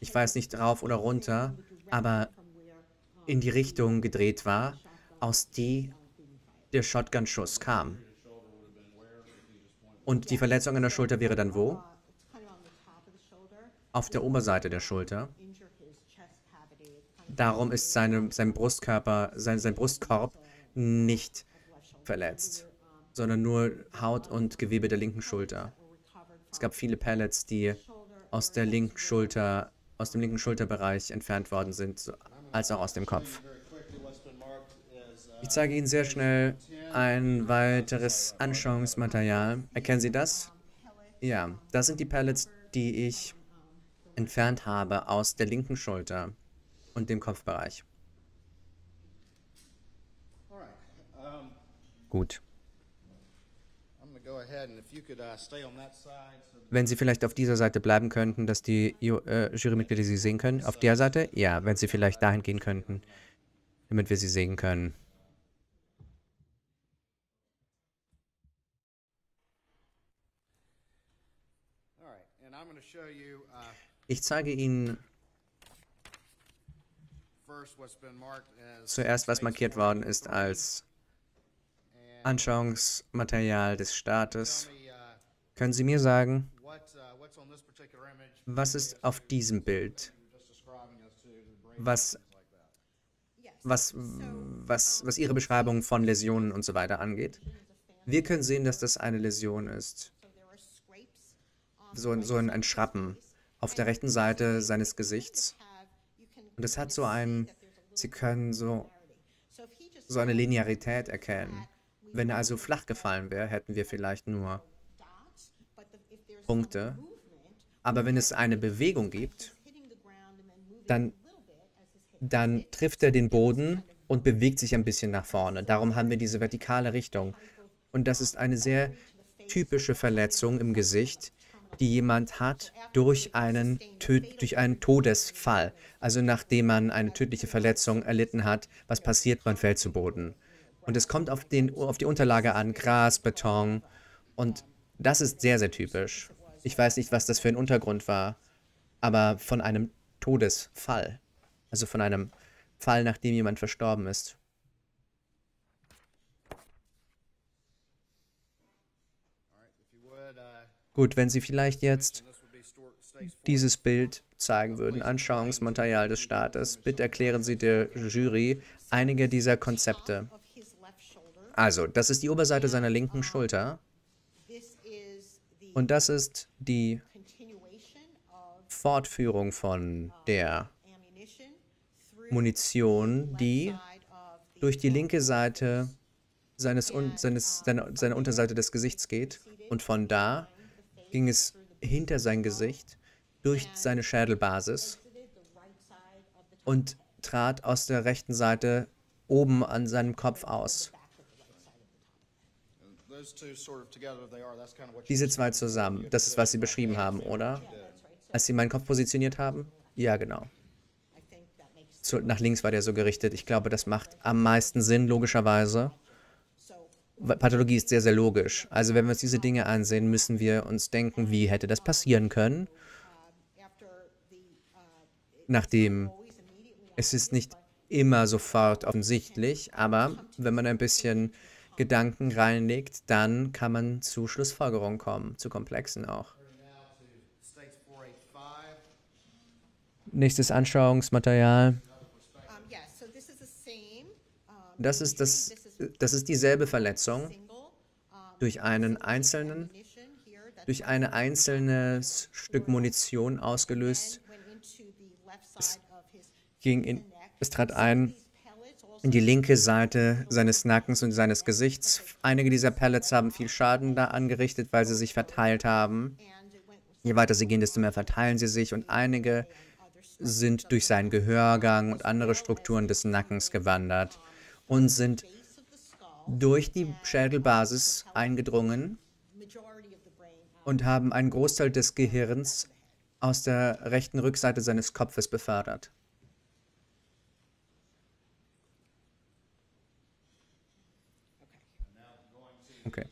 ich weiß nicht rauf oder runter, aber in die Richtung gedreht war, aus die der Shotgun-Schuss kam. Und die Verletzung an der Schulter wäre dann wo? Auf der Oberseite der Schulter. Darum ist seine, sein Brustkörper, sein, sein Brustkorb nicht verletzt, sondern nur Haut und Gewebe der linken Schulter. Es gab viele Pellets, die aus der linken Schulter, aus dem linken Schulterbereich entfernt worden sind, als auch aus dem Kopf. Ich zeige Ihnen sehr schnell ein weiteres Anschauungsmaterial. Erkennen Sie das? Ja, das sind die Pellets, die ich entfernt habe aus der linken Schulter und dem Kopfbereich. Gut. Wenn Sie vielleicht auf dieser Seite bleiben könnten, dass die äh, Jurymitglieder Sie sehen können. Auf der Seite? Ja, wenn Sie vielleicht dahin gehen könnten, damit wir Sie sehen können. Ich zeige Ihnen zuerst, was markiert worden ist als Anschauungsmaterial des Staates. Können Sie mir sagen, was ist auf diesem Bild? Was, was, was, was Ihre Beschreibung von Läsionen und so weiter angeht? Wir können sehen, dass das eine Läsion ist. So, so ein Schrappen auf der rechten Seite seines Gesichts. Und es hat so einen, Sie können so, so eine Linearität erkennen. Wenn er also flach gefallen wäre, hätten wir vielleicht nur Punkte. Aber wenn es eine Bewegung gibt, dann, dann trifft er den Boden und bewegt sich ein bisschen nach vorne. Darum haben wir diese vertikale Richtung. Und das ist eine sehr typische Verletzung im Gesicht, die jemand hat durch einen, durch einen Todesfall. Also nachdem man eine tödliche Verletzung erlitten hat, was passiert? Man fällt zu Boden. Und es kommt auf, den, auf die Unterlage an, Gras, Beton. Und das ist sehr, sehr typisch. Ich weiß nicht, was das für ein Untergrund war, aber von einem Todesfall. Also von einem Fall, nachdem jemand verstorben ist. Gut, wenn Sie vielleicht jetzt dieses Bild zeigen würden, Anschauungsmaterial des Staates, bitte erklären Sie der Jury einige dieser Konzepte. Also, das ist die Oberseite seiner linken Schulter. Und das ist die Fortführung von der Munition, die durch die linke Seite seines, seines, seiner, seiner Unterseite des Gesichts geht. Und von da ging es hinter sein Gesicht durch seine Schädelbasis und trat aus der rechten Seite oben an seinem Kopf aus. Diese zwei zusammen, das ist, was Sie beschrieben haben, oder? Als Sie meinen Kopf positioniert haben? Ja, genau. Zu, nach links war der so gerichtet. Ich glaube, das macht am meisten Sinn, logischerweise. Pathologie ist sehr, sehr logisch. Also wenn wir uns diese Dinge ansehen, müssen wir uns denken, wie hätte das passieren können? Nachdem es ist nicht immer sofort offensichtlich, aber wenn man ein bisschen Gedanken reinlegt, dann kann man zu Schlussfolgerungen kommen, zu komplexen auch. Nächstes Anschauungsmaterial. Das ist, das, das ist dieselbe Verletzung durch einen einzelnen durch ein einzelnes Stück Munition ausgelöst. Es ging in, es trat ein in die linke Seite seines Nackens und seines Gesichts. Einige dieser Pellets haben viel Schaden da angerichtet, weil sie sich verteilt haben. Je weiter sie gehen, desto mehr verteilen sie sich und einige sind durch seinen Gehörgang und andere Strukturen des Nackens gewandert und sind durch die Schädelbasis eingedrungen und haben einen Großteil des Gehirns aus der rechten Rückseite seines Kopfes befördert. Okay.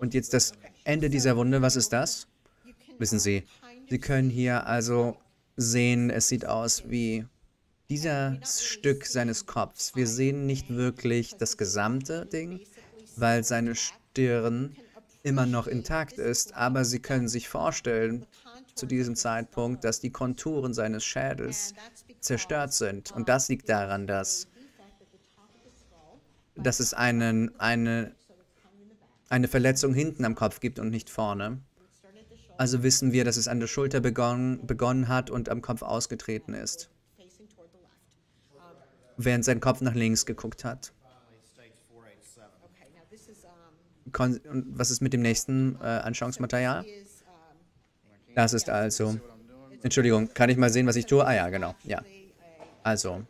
Und jetzt das Ende dieser Wunde, was ist das? Wissen Sie, Sie können hier also sehen, es sieht aus wie dieses Stück seines Kopfs. Wir sehen nicht wirklich das gesamte Ding, weil seine Stirn immer noch intakt ist, aber Sie können sich vorstellen, zu diesem Zeitpunkt, dass die Konturen seines Schädels zerstört sind. Und das liegt daran, dass, dass es einen, eine, eine Verletzung hinten am Kopf gibt und nicht vorne. Also wissen wir, dass es an der Schulter begonnen, begonnen hat und am Kopf ausgetreten ist. Während sein Kopf nach links geguckt hat. Kon was ist mit dem nächsten äh, Anschauungsmaterial? Das ist also... Entschuldigung, kann ich mal sehen, was ich tue? Ah ja, genau. Ja. Also,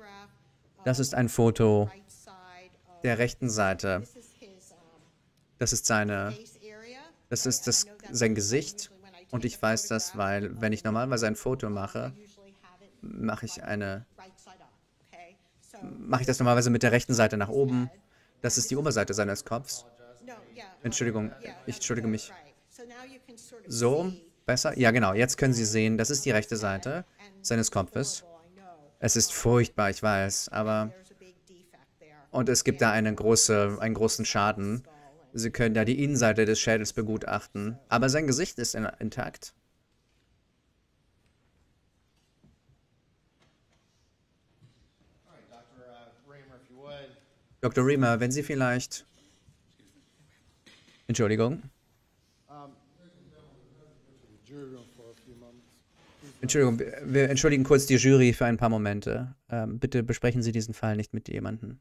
das ist ein Foto der rechten Seite. Das ist seine... Das ist das, sein Gesicht. Und ich weiß das, weil wenn ich normalerweise ein Foto mache, mache ich eine... Mache ich das normalerweise mit der rechten Seite nach oben. Das ist die Oberseite seines Kopfs. Entschuldigung, ich entschuldige mich. So, besser? Ja, genau. Jetzt können Sie sehen, das ist die rechte Seite seines Kopfes. Es ist furchtbar, ich weiß, aber... Und es gibt da eine große, einen großen Schaden. Sie können da die Innenseite des Schädels begutachten. Aber sein Gesicht ist in, intakt. Dr. Reamer, wenn Sie vielleicht... Entschuldigung. Entschuldigung, wir entschuldigen kurz die Jury für ein paar Momente. Ähm, bitte besprechen Sie diesen Fall nicht mit jemandem.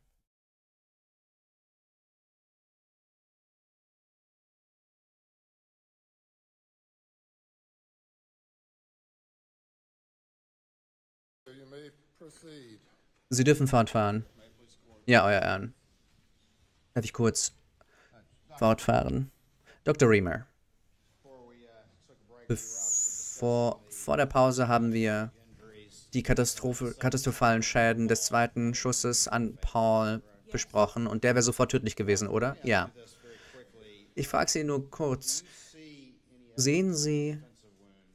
Sie dürfen fortfahren. Ja, Euer Ehren. Darf ich kurz fortfahren? Dr. Reamer. Bevor, vor der Pause haben wir die katastrophalen Schäden des zweiten Schusses an Paul besprochen und der wäre sofort tödlich gewesen, oder? Ja. Ich frage Sie nur kurz, sehen Sie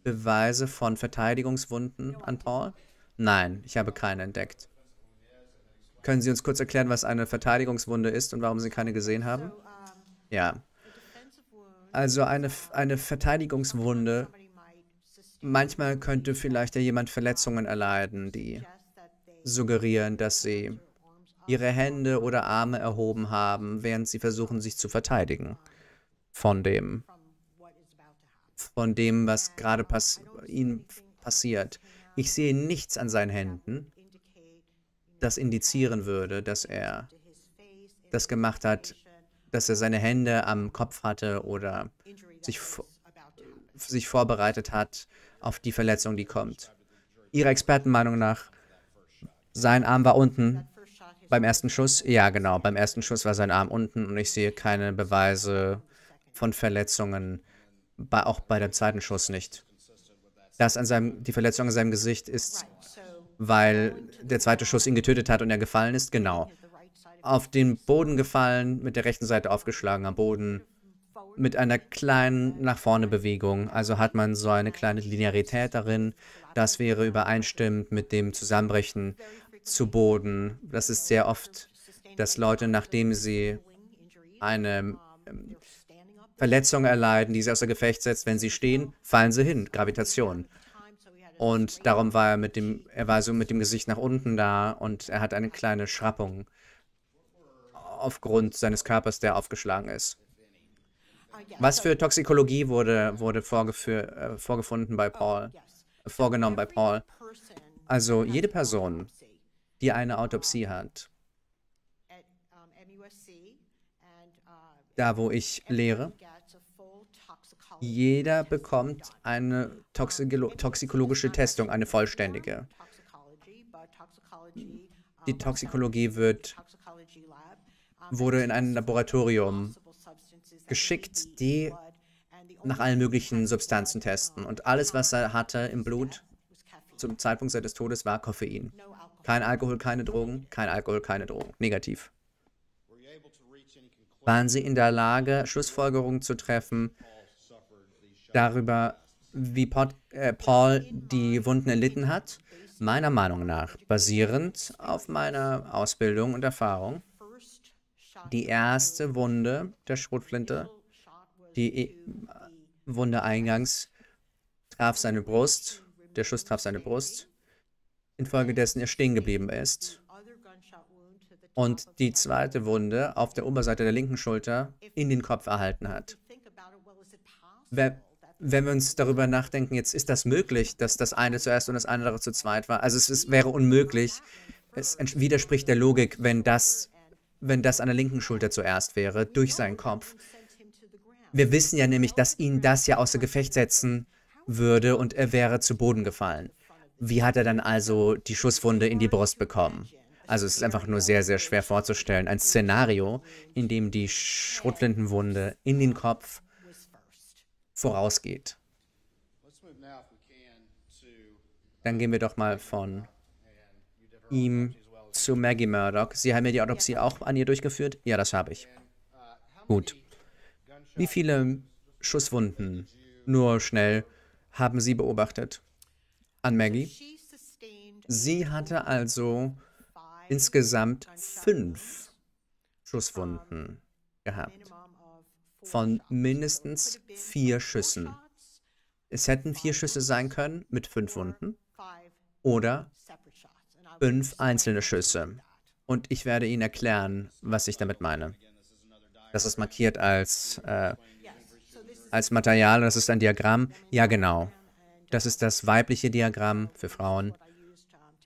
Beweise von Verteidigungswunden an Paul? Nein, ich habe keine entdeckt. Können Sie uns kurz erklären, was eine Verteidigungswunde ist und warum Sie keine gesehen haben? Ja. Also eine, eine Verteidigungswunde, manchmal könnte vielleicht ja jemand Verletzungen erleiden, die suggerieren, dass sie ihre Hände oder Arme erhoben haben, während sie versuchen, sich zu verteidigen von dem, von dem, was gerade pass ihnen passiert. Ich sehe nichts an seinen Händen, das indizieren würde, dass er das gemacht hat, dass er seine Hände am Kopf hatte oder sich, sich vorbereitet hat auf die Verletzung, die kommt. Ihrer Expertenmeinung nach, sein Arm war unten beim ersten Schuss? Ja, genau, beim ersten Schuss war sein Arm unten und ich sehe keine Beweise von Verletzungen, auch bei dem zweiten Schuss nicht. Das an seinem, die Verletzung an seinem Gesicht ist, weil der zweite Schuss ihn getötet hat und er gefallen ist? Genau. Auf den Boden gefallen, mit der rechten Seite aufgeschlagen am Boden, mit einer kleinen nach vorne Bewegung. Also hat man so eine kleine Linearität darin. Das wäre übereinstimmend mit dem Zusammenbrechen zu Boden. Das ist sehr oft, dass Leute, nachdem sie eine ähm, Verletzung erleiden, die sie außer Gefecht setzt, wenn sie stehen, fallen sie hin. Gravitation. Und darum war er mit dem, er war so mit dem Gesicht nach unten da und er hat eine kleine Schrappung aufgrund seines Körpers, der aufgeschlagen ist. Was für Toxikologie wurde, wurde äh, vorgefunden bei Paul? Äh, vorgenommen bei Paul? Also jede Person, die eine Autopsie hat, da wo ich lehre, jeder bekommt eine toxikolo toxikologische Testung, eine vollständige. Die Toxikologie wird, wurde in ein Laboratorium geschickt, die nach allen möglichen Substanzen testen. Und alles, was er hatte im Blut zum Zeitpunkt seines Todes, war Koffein. Kein Alkohol, keine Drogen, kein Alkohol, keine Drogen. Negativ. Waren Sie in der Lage, Schlussfolgerungen zu treffen darüber, wie äh, Paul die Wunden erlitten hat? Meiner Meinung nach, basierend auf meiner Ausbildung und Erfahrung, die erste Wunde der Schrotflinte, die äh, Wunde eingangs, traf seine Brust, der Schuss traf seine Brust, infolgedessen er stehen geblieben ist. Und die zweite Wunde auf der Oberseite der linken Schulter in den Kopf erhalten hat. Wer, wenn wir uns darüber nachdenken, jetzt ist das möglich, dass das eine zuerst und das andere zu zweit war. Also es ist, wäre unmöglich. Es widerspricht der Logik, wenn das, wenn das an der linken Schulter zuerst wäre, durch seinen Kopf. Wir wissen ja nämlich, dass ihn das ja außer Gefecht setzen würde und er wäre zu Boden gefallen. Wie hat er dann also die Schusswunde in die Brust bekommen? Also es ist einfach nur sehr, sehr schwer vorzustellen. Ein Szenario, in dem die Schrotflintenwunde in den Kopf vorausgeht. Dann gehen wir doch mal von ihm zu Maggie Murdoch. Sie haben ja die Autopsie auch an ihr durchgeführt? Ja, das habe ich. Gut. Wie viele Schusswunden, nur schnell, haben Sie beobachtet an Maggie? Sie hatte also insgesamt fünf Schusswunden gehabt. Von mindestens vier Schüssen. Es hätten vier Schüsse sein können mit fünf Wunden oder fünf einzelne Schüsse. Und ich werde Ihnen erklären, was ich damit meine. Das ist markiert als, äh, als Material, das ist ein Diagramm. Ja, genau. Das ist das weibliche Diagramm für Frauen.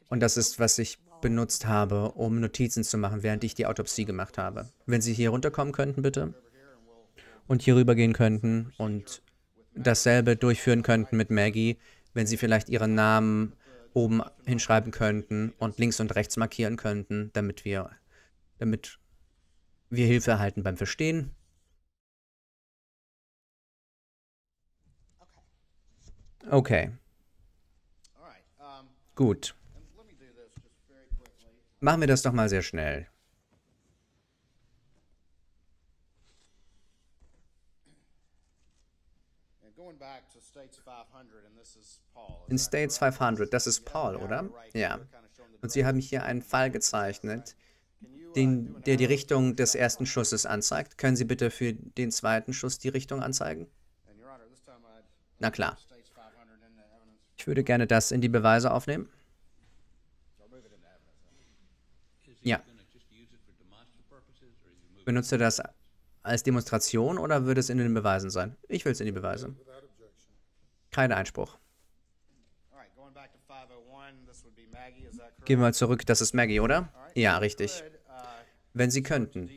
Und das ist, was ich benutzt habe, um Notizen zu machen, während ich die Autopsie gemacht habe. Wenn Sie hier runterkommen könnten, bitte. Und hier rübergehen könnten und dasselbe durchführen könnten mit Maggie, wenn Sie vielleicht Ihren Namen oben hinschreiben könnten und links und rechts markieren könnten, damit wir, damit wir Hilfe erhalten beim Verstehen. Okay. Gut. Machen wir das doch mal sehr schnell. In States 500, das ist Paul, oder? Ja. Und Sie haben hier einen Fall gezeichnet, den, der die Richtung des ersten Schusses anzeigt. Können Sie bitte für den zweiten Schuss die Richtung anzeigen? Na klar. Ich würde gerne das in die Beweise aufnehmen. Ja. Benutzt er das als Demonstration oder würde es in den Beweisen sein? Ich will es in die Beweise. Kein Einspruch. Gehen wir mal zurück, das ist Maggie, oder? Ja, richtig. Wenn Sie könnten,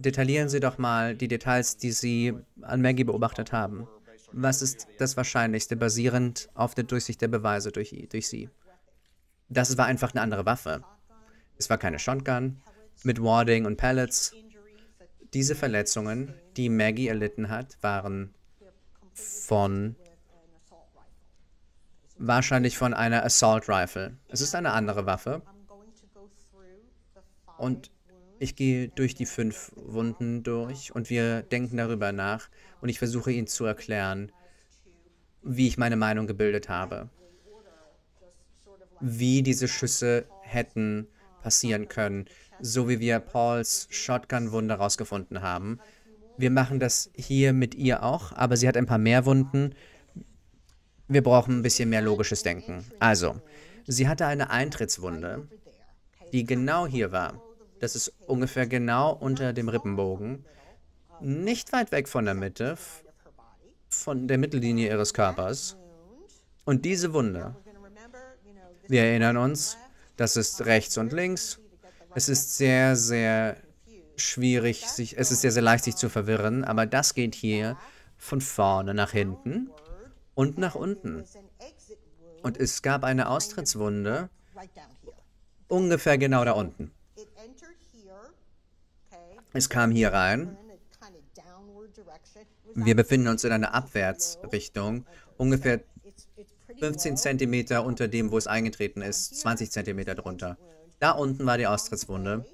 detaillieren Sie doch mal die Details, die Sie an Maggie beobachtet haben. Was ist das Wahrscheinlichste, basierend auf der Durchsicht der Beweise durch, durch Sie? Das war einfach eine andere Waffe. Es war keine Shotgun mit Warding und Pellets. Diese Verletzungen, die Maggie erlitten hat, waren von wahrscheinlich von einer Assault Rifle. Es ist eine andere Waffe. Und ich gehe durch die fünf Wunden durch und wir denken darüber nach und ich versuche Ihnen zu erklären, wie ich meine Meinung gebildet habe. Wie diese Schüsse hätten passieren können, so wie wir Pauls Shotgun-Wunde rausgefunden haben. Wir machen das hier mit ihr auch, aber sie hat ein paar mehr Wunden. Wir brauchen ein bisschen mehr logisches Denken. Also, sie hatte eine Eintrittswunde, die genau hier war. Das ist ungefähr genau unter dem Rippenbogen. nicht weit weg von der Mitte, von der Mittellinie ihres Körpers. Und diese Wunde, wir erinnern uns, das ist rechts und links. Es ist sehr, sehr schwierig, sich, es ist sehr, sehr leicht, sich zu verwirren, aber das geht hier von vorne nach hinten und nach unten. Und es gab eine Austrittswunde ungefähr genau da unten. Es kam hier rein. Wir befinden uns in einer Abwärtsrichtung, ungefähr 15 Zentimeter unter dem, wo es eingetreten ist, 20 Zentimeter drunter. Da unten war die Austrittswunde.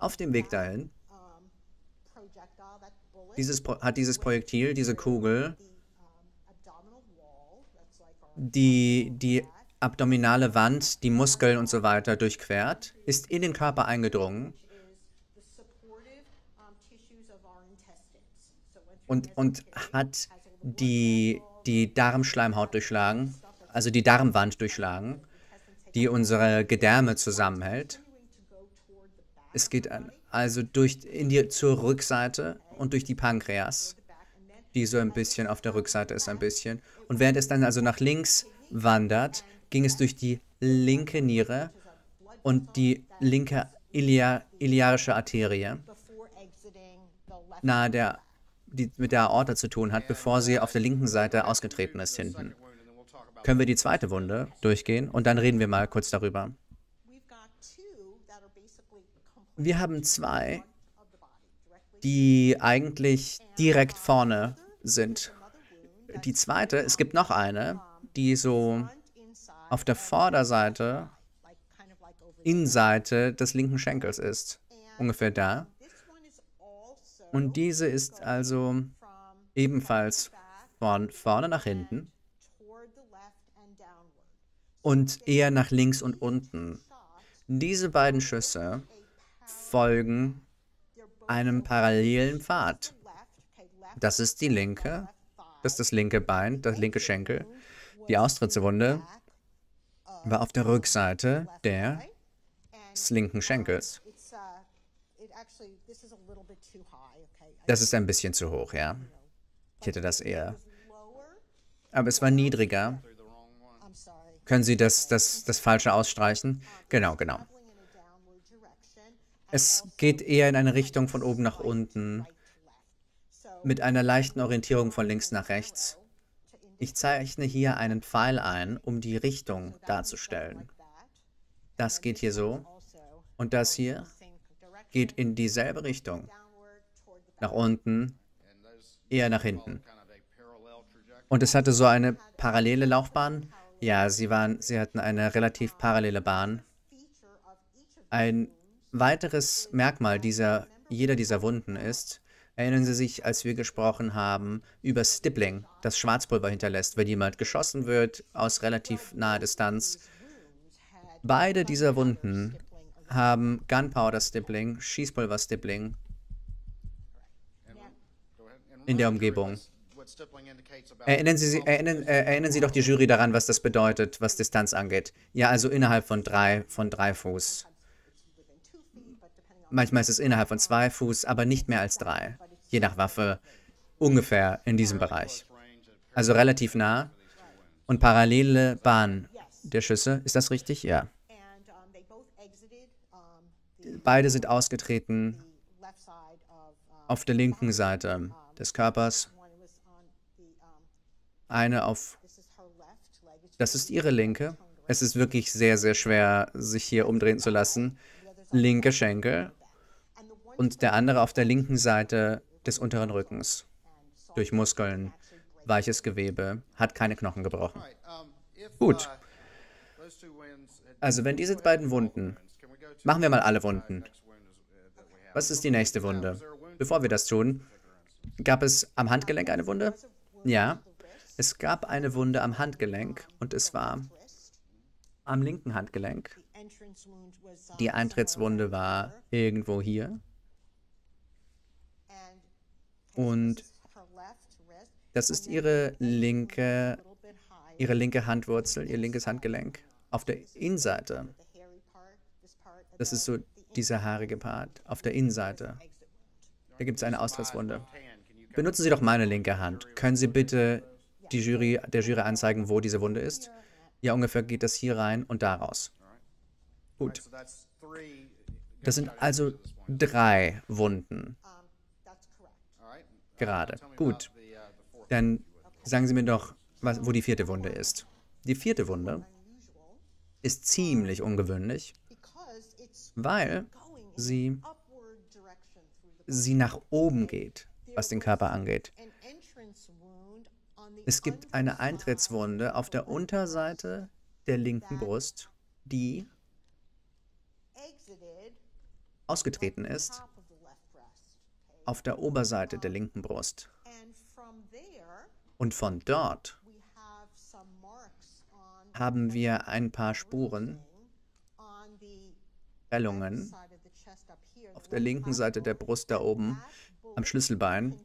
Auf dem Weg dahin dieses, hat dieses Projektil, diese Kugel, die, die abdominale Wand, die Muskeln und so weiter durchquert, ist in den Körper eingedrungen und, und hat die, die Darmschleimhaut durchschlagen, also die Darmwand durchschlagen, die unsere Gedärme zusammenhält. Es geht also durch in die, zur Rückseite und durch die Pankreas, die so ein bisschen auf der Rückseite ist, ein bisschen. Und während es dann also nach links wandert, ging es durch die linke Niere und die linke Ilia, iliarische Arterie, nahe der, die mit der Aorta zu tun hat, bevor sie auf der linken Seite ausgetreten ist hinten. Können wir die zweite Wunde durchgehen und dann reden wir mal kurz darüber. Wir haben zwei, die eigentlich direkt vorne sind. Die zweite, es gibt noch eine, die so auf der Vorderseite, Innenseite des linken Schenkels ist. Ungefähr da. Und diese ist also ebenfalls von vorne nach hinten und eher nach links und unten. Diese beiden Schüsse folgen einem parallelen Pfad. Das ist die linke, das ist das linke Bein, das linke Schenkel. Die Austrittswunde war auf der Rückseite der, des linken Schenkels. Das ist ein bisschen zu hoch, ja. Ich hätte das eher. Aber es war niedriger. Können Sie das, das, das Falsche ausstreichen? Genau, genau. Es geht eher in eine Richtung von oben nach unten, mit einer leichten Orientierung von links nach rechts. Ich zeichne hier einen Pfeil ein, um die Richtung darzustellen. Das geht hier so. Und das hier geht in dieselbe Richtung. Nach unten, eher nach hinten. Und es hatte so eine parallele Laufbahn. Ja, sie, waren, sie hatten eine relativ parallele Bahn. Ein weiteres Merkmal dieser, jeder dieser Wunden ist, erinnern Sie sich, als wir gesprochen haben über Stippling, das Schwarzpulver hinterlässt, wenn jemand geschossen wird aus relativ naher Distanz. Beide dieser Wunden haben Gunpowder Stippling, Schießpulver Stippling in der Umgebung. Erinnern Sie, erinnern, äh, erinnern Sie doch die Jury daran, was das bedeutet, was Distanz angeht. Ja, also innerhalb von drei, von drei Fuß. Manchmal ist es innerhalb von zwei Fuß, aber nicht mehr als drei. Je nach Waffe ungefähr in diesem Bereich. Also relativ nah und parallele Bahn der Schüsse. Ist das richtig? Ja. Beide sind ausgetreten auf der linken Seite des Körpers. Eine auf... Das ist ihre linke. Es ist wirklich sehr, sehr schwer, sich hier umdrehen zu lassen. Linke Schenkel und der andere auf der linken Seite des unteren Rückens. Durch Muskeln, weiches Gewebe, hat keine Knochen gebrochen. Gut. Also wenn diese beiden Wunden, machen wir mal alle Wunden. Was ist die nächste Wunde? Bevor wir das tun, gab es am Handgelenk eine Wunde? Ja, es gab eine Wunde am Handgelenk und es war am linken Handgelenk. Die Eintrittswunde war irgendwo hier. Und das ist ihre linke, ihre linke Handwurzel, ihr linkes Handgelenk auf der Innenseite. Das ist so dieser haarige Part auf der Innenseite. Da gibt es eine Austrittswunde. Benutzen Sie doch meine linke Hand. Können Sie bitte die Jury, der Jury anzeigen, wo diese Wunde ist? Ja, ungefähr geht das hier rein und da raus. Gut. Das sind also drei Wunden. Gerade. Gut. Dann sagen Sie mir doch, was, wo die vierte Wunde ist. Die vierte Wunde ist ziemlich ungewöhnlich, weil sie, sie nach oben geht, was den Körper angeht. Es gibt eine Eintrittswunde auf der Unterseite der linken Brust, die ausgetreten ist auf der Oberseite der linken Brust. Und von dort haben wir ein paar Spuren, Prellungen auf der linken Seite der Brust da oben am Schlüsselbein.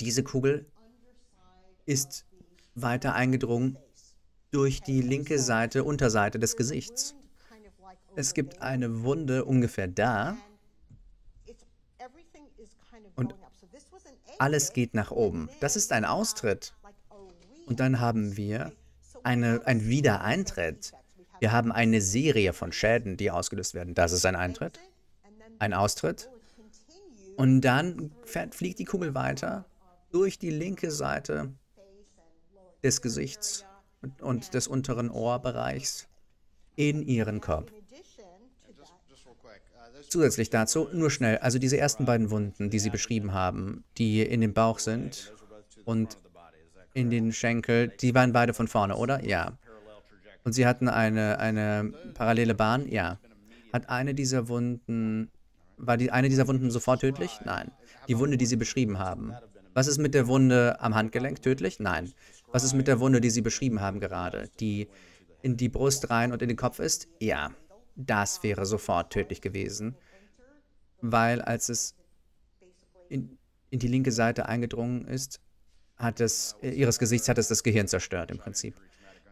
Diese Kugel ist weiter eingedrungen durch die linke Seite, Unterseite des Gesichts. Es gibt eine Wunde ungefähr da und alles geht nach oben. Das ist ein Austritt. Und dann haben wir eine, ein Wiedereintritt. Wir haben eine Serie von Schäden, die ausgelöst werden. Das ist ein Eintritt, ein Austritt. Und dann fährt, fliegt die Kugel weiter durch die linke Seite des Gesichts und, des unteren Ohrbereichs in ihren Kopf. Zusätzlich dazu, nur schnell, also diese ersten beiden Wunden, die Sie beschrieben haben, die in dem Bauch sind und in den Schenkel, die waren beide von vorne, oder? Ja. Und Sie hatten eine, eine parallele Bahn? Ja. Hat eine dieser Wunden, war die eine dieser Wunden sofort tödlich? Nein. Die Wunde, die Sie beschrieben haben. Was ist mit der Wunde am Handgelenk tödlich? Nein. Was ist mit der Wunde, die Sie beschrieben haben gerade, die in die Brust rein und in den Kopf ist? Ja. Das wäre sofort tödlich gewesen, weil als es in, in die linke Seite eingedrungen ist, hat es, äh, ihres Gesichts hat es das Gehirn zerstört im Prinzip.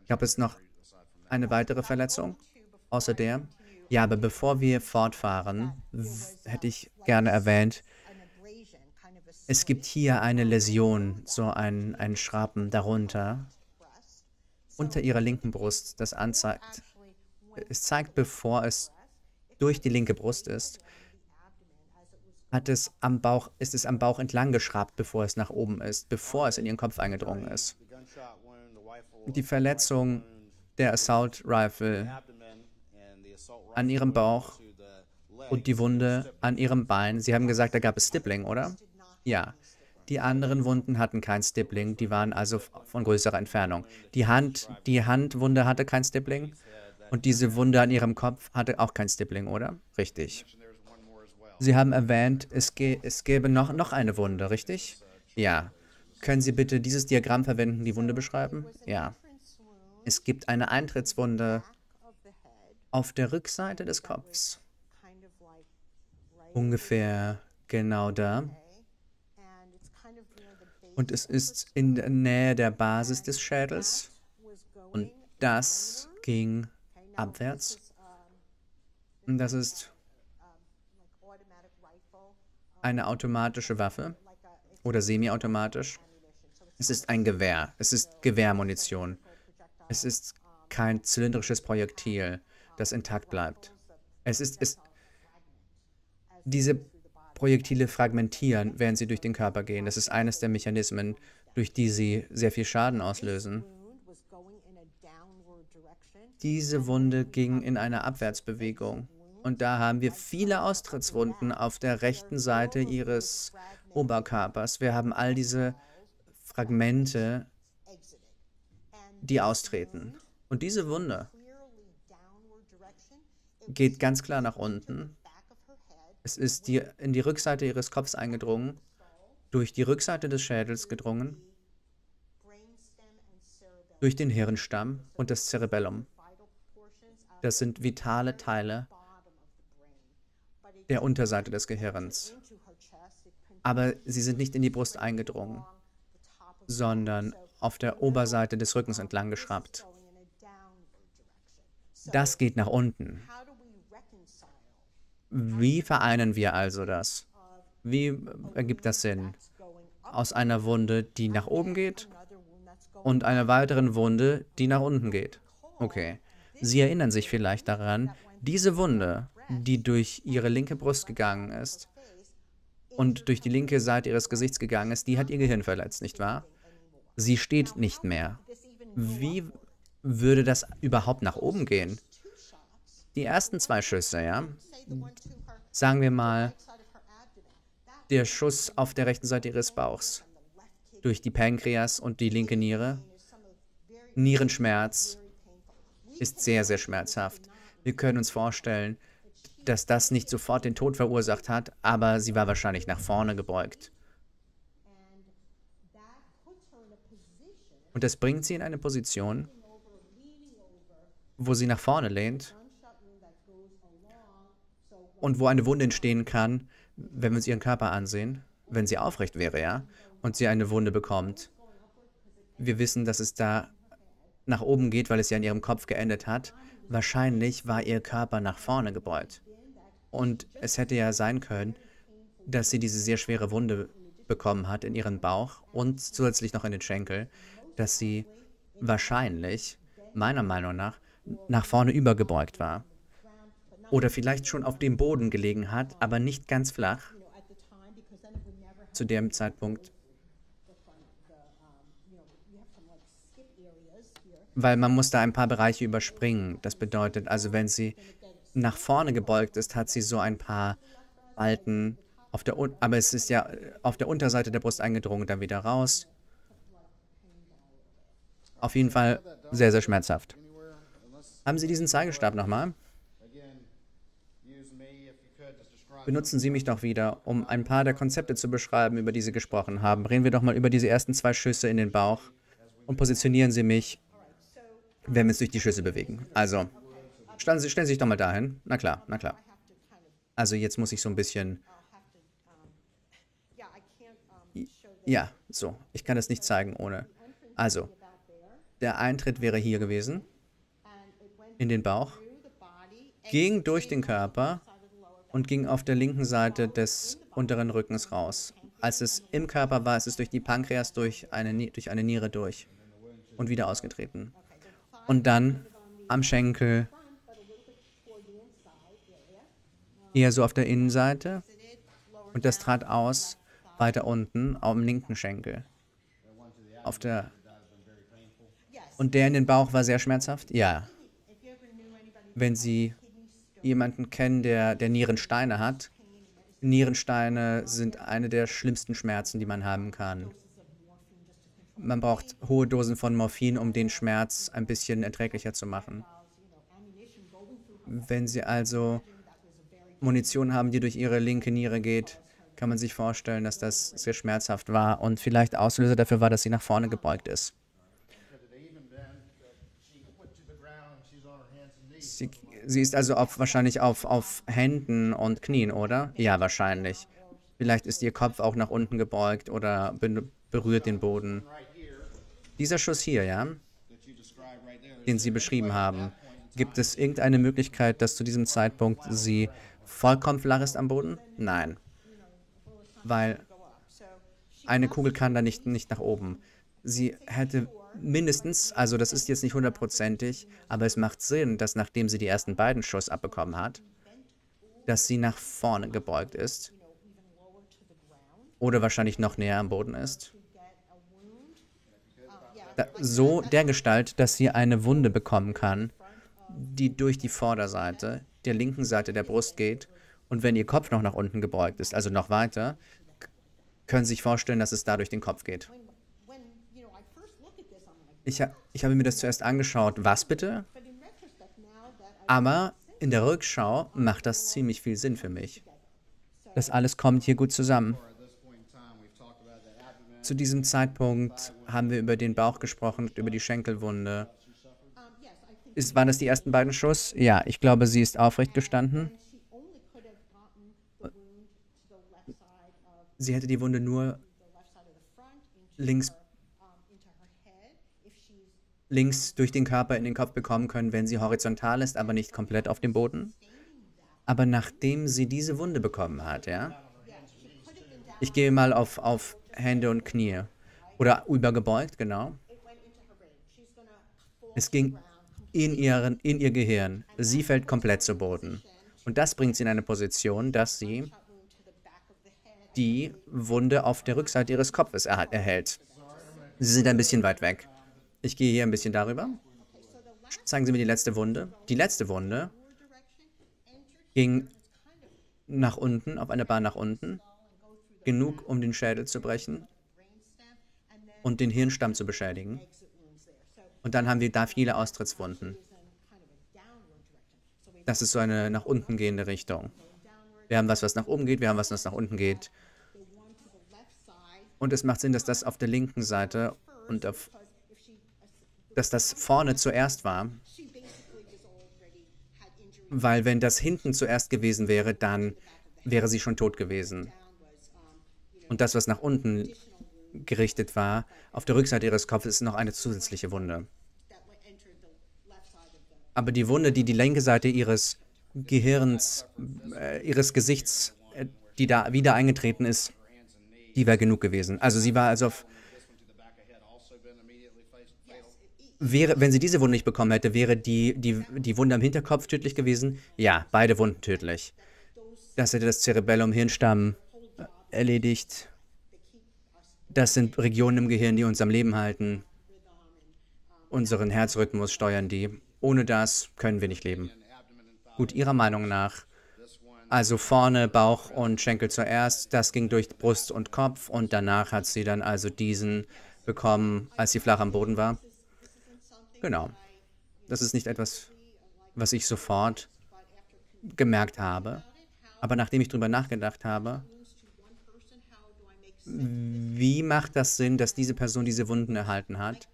Gab es noch eine weitere Verletzung außer der? Ja, aber bevor wir fortfahren, hätte ich gerne erwähnt, es gibt hier eine Läsion, so ein, ein Schrappen darunter, unter ihrer linken Brust, das anzeigt, es zeigt, bevor es durch die linke Brust ist, hat es am Bauch, ist es am Bauch entlang geschraubt, bevor es nach oben ist, bevor es in ihren Kopf eingedrungen ist. Die Verletzung der Assault Rifle an ihrem Bauch und die Wunde an ihrem Bein. Sie haben gesagt, da gab es Stippling, oder? Ja. Die anderen Wunden hatten kein Stippling, die waren also von größerer Entfernung. Die Hand, die Handwunde hatte kein Stippling und diese Wunde an ihrem Kopf hatte auch kein Stippling, oder? Richtig. Sie haben erwähnt, es, es gäbe noch, noch eine Wunde, richtig? Ja. Können Sie bitte dieses Diagramm verwenden, die Wunde beschreiben? Ja. Es gibt eine Eintrittswunde auf der Rückseite des Kopfs. Ungefähr genau da. Und es ist in der Nähe der Basis des Schädels. Und das ging abwärts. Das ist eine automatische Waffe oder semiautomatisch. Es ist ein Gewehr. Es ist Gewehrmunition. Es ist kein zylindrisches Projektil, das intakt bleibt. Es ist, es, diese Projektile fragmentieren, während sie durch den Körper gehen. Das ist eines der Mechanismen, durch die sie sehr viel Schaden auslösen. Diese Wunde ging in eine Abwärtsbewegung. Und da haben wir viele Austrittswunden auf der rechten Seite ihres Oberkörpers. Wir haben all diese Fragmente, die austreten. Und diese Wunde geht ganz klar nach unten. Es ist die, in die Rückseite ihres Kopfs eingedrungen, durch die Rückseite des Schädels gedrungen, durch den Hirnstamm und das Cerebellum. Das sind vitale Teile der Unterseite des Gehirns. Aber sie sind nicht in die Brust eingedrungen, sondern auf der Oberseite des Rückens entlang geschraubt. Das geht nach unten. Wie vereinen wir also das? Wie ergibt das Sinn? Aus einer Wunde, die nach oben geht und einer weiteren Wunde, die nach unten geht. Okay. Sie erinnern sich vielleicht daran, diese Wunde, die durch ihre linke Brust gegangen ist und durch die linke Seite ihres Gesichts gegangen ist, die hat ihr Gehirn verletzt, nicht wahr? Sie steht nicht mehr. Wie würde das überhaupt nach oben gehen? Die ersten zwei Schüsse, ja? Sagen wir mal, der Schuss auf der rechten Seite ihres Bauchs durch die Pankreas und die linke Niere. Nierenschmerz ist sehr, sehr schmerzhaft. Wir können uns vorstellen, dass das nicht sofort den Tod verursacht hat, aber sie war wahrscheinlich nach vorne gebeugt. Und das bringt sie in eine Position, wo sie nach vorne lehnt und wo eine Wunde entstehen kann, wenn wir uns ihren Körper ansehen, wenn sie aufrecht wäre, ja, und sie eine Wunde bekommt. Wir wissen, dass es da nach oben geht, weil es ja in ihrem Kopf geendet hat. Wahrscheinlich war ihr Körper nach vorne gebeugt. Und es hätte ja sein können, dass sie diese sehr schwere Wunde bekommen hat in ihren Bauch und zusätzlich noch in den Schenkel, dass sie wahrscheinlich, meiner Meinung nach, nach vorne übergebeugt war. Oder vielleicht schon auf dem Boden gelegen hat, aber nicht ganz flach. Zu dem Zeitpunkt. Weil man muss da ein paar Bereiche überspringen. Das bedeutet also, wenn sie nach vorne gebeugt ist, hat sie so ein paar Balken auf der, aber es ist ja auf der Unterseite der Brust eingedrungen, dann wieder raus. Auf jeden Fall sehr, sehr schmerzhaft. Haben Sie diesen Zeigestab nochmal? Benutzen Sie mich doch wieder, um ein paar der Konzepte zu beschreiben, über die Sie gesprochen haben. Reden wir doch mal über diese ersten zwei Schüsse in den Bauch und positionieren Sie mich, wenn wir uns durch die Schüsse bewegen. Also, stellen Sie, stellen Sie sich doch mal dahin. Na klar, na klar. Also jetzt muss ich so ein bisschen... Ja, so. Ich kann das nicht zeigen ohne... Also, der Eintritt wäre hier gewesen, in den Bauch, ging durch den Körper und ging auf der linken Seite des unteren Rückens raus. Als es im Körper war, ist es durch die Pankreas durch eine, durch eine Niere durch und wieder ausgetreten. Und dann am Schenkel, eher so auf der Innenseite, und das trat aus weiter unten am linken Schenkel. Auf der und der in den Bauch war sehr schmerzhaft? Ja. Wenn Sie jemanden kennen, der, der Nierensteine hat, Nierensteine sind eine der schlimmsten Schmerzen, die man haben kann. Man braucht hohe Dosen von Morphin, um den Schmerz ein bisschen erträglicher zu machen. Wenn Sie also Munition haben, die durch Ihre linke Niere geht, kann man sich vorstellen, dass das sehr schmerzhaft war und vielleicht Auslöser dafür war, dass sie nach vorne gebeugt ist. Sie, sie ist also auf, wahrscheinlich auf, auf Händen und Knien, oder? Ja, wahrscheinlich. Vielleicht ist ihr Kopf auch nach unten gebeugt oder berührt den Boden. Dieser Schuss hier, ja, den Sie beschrieben haben, gibt es irgendeine Möglichkeit, dass zu diesem Zeitpunkt sie vollkommen flach ist am Boden? Nein. Weil eine Kugel kann da nicht, nicht nach oben. Sie hätte mindestens, also das ist jetzt nicht hundertprozentig, aber es macht Sinn, dass nachdem sie die ersten beiden Schuss abbekommen hat, dass sie nach vorne gebeugt ist. Oder wahrscheinlich noch näher am Boden ist. So dergestalt, dass sie eine Wunde bekommen kann, die durch die Vorderseite der linken Seite der Brust geht. Und wenn ihr Kopf noch nach unten gebeugt ist, also noch weiter, können Sie sich vorstellen, dass es da durch den Kopf geht. Ich, ich habe mir das zuerst angeschaut. Was bitte? Aber in der Rückschau macht das ziemlich viel Sinn für mich. Das alles kommt hier gut zusammen. Zu diesem Zeitpunkt haben wir über den Bauch gesprochen, über die Schenkelwunde. Ist, waren das die ersten beiden Schuss? Ja, ich glaube, sie ist aufrecht gestanden. Sie hätte die Wunde nur links links durch den Körper in den Kopf bekommen können, wenn sie horizontal ist, aber nicht komplett auf dem Boden. Aber nachdem sie diese Wunde bekommen hat, ja, Ich gehe mal auf, auf Hände und Knie. Oder übergebeugt, genau. Es ging in, ihren, in ihr Gehirn. Sie fällt komplett zu Boden. Und das bringt sie in eine Position, dass sie die Wunde auf der Rückseite ihres Kopfes erhält. Sie sind ein bisschen weit weg. Ich gehe hier ein bisschen darüber. Zeigen Sie mir die letzte Wunde. Die letzte Wunde ging nach unten, auf eine Bahn nach unten. Genug, um den Schädel zu brechen und den Hirnstamm zu beschädigen. Und dann haben wir da viele Austrittswunden. Das ist so eine nach unten gehende Richtung. Wir haben was, was nach oben geht, wir haben was, was nach unten geht. Und es macht Sinn, dass das auf der linken Seite und auf, dass das vorne zuerst war. Weil wenn das hinten zuerst gewesen wäre, dann wäre sie schon tot gewesen. Und das, was nach unten gerichtet war, auf der Rückseite ihres Kopfes ist noch eine zusätzliche Wunde. Aber die Wunde, die die linke Seite ihres Gehirns, äh, ihres Gesichts, äh, die da wieder eingetreten ist, die wäre genug gewesen. Also sie war also auf, wäre, wenn sie diese Wunde nicht bekommen hätte, wäre die, die, die Wunde am Hinterkopf tödlich gewesen? Ja, beide Wunden tödlich. Das hätte das Cerebellum, Hirnstamm erledigt. Das sind Regionen im Gehirn, die uns am Leben halten. Unseren Herzrhythmus steuern die. Ohne das können wir nicht leben. Gut, Ihrer Meinung nach. Also vorne Bauch und Schenkel zuerst. Das ging durch Brust und Kopf und danach hat sie dann also diesen bekommen, als sie flach am Boden war. Genau. Das ist nicht etwas, was ich sofort gemerkt habe. Aber nachdem ich drüber nachgedacht habe, wie macht das Sinn, dass diese Person diese Wunden erhalten hat?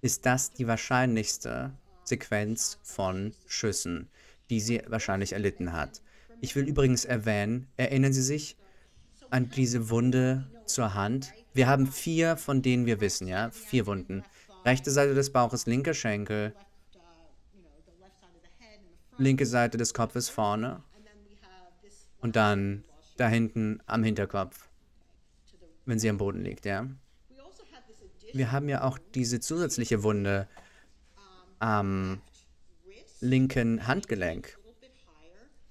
Ist das die wahrscheinlichste Sequenz von Schüssen, die sie wahrscheinlich erlitten hat? Ich will übrigens erwähnen, erinnern Sie sich an diese Wunde zur Hand? Wir haben vier, von denen wir wissen, ja? Vier Wunden. Rechte Seite des Bauches, linker Schenkel, linke Seite des Kopfes vorne und dann da hinten am Hinterkopf, wenn sie am Boden liegt, ja. Wir haben ja auch diese zusätzliche Wunde am linken Handgelenk,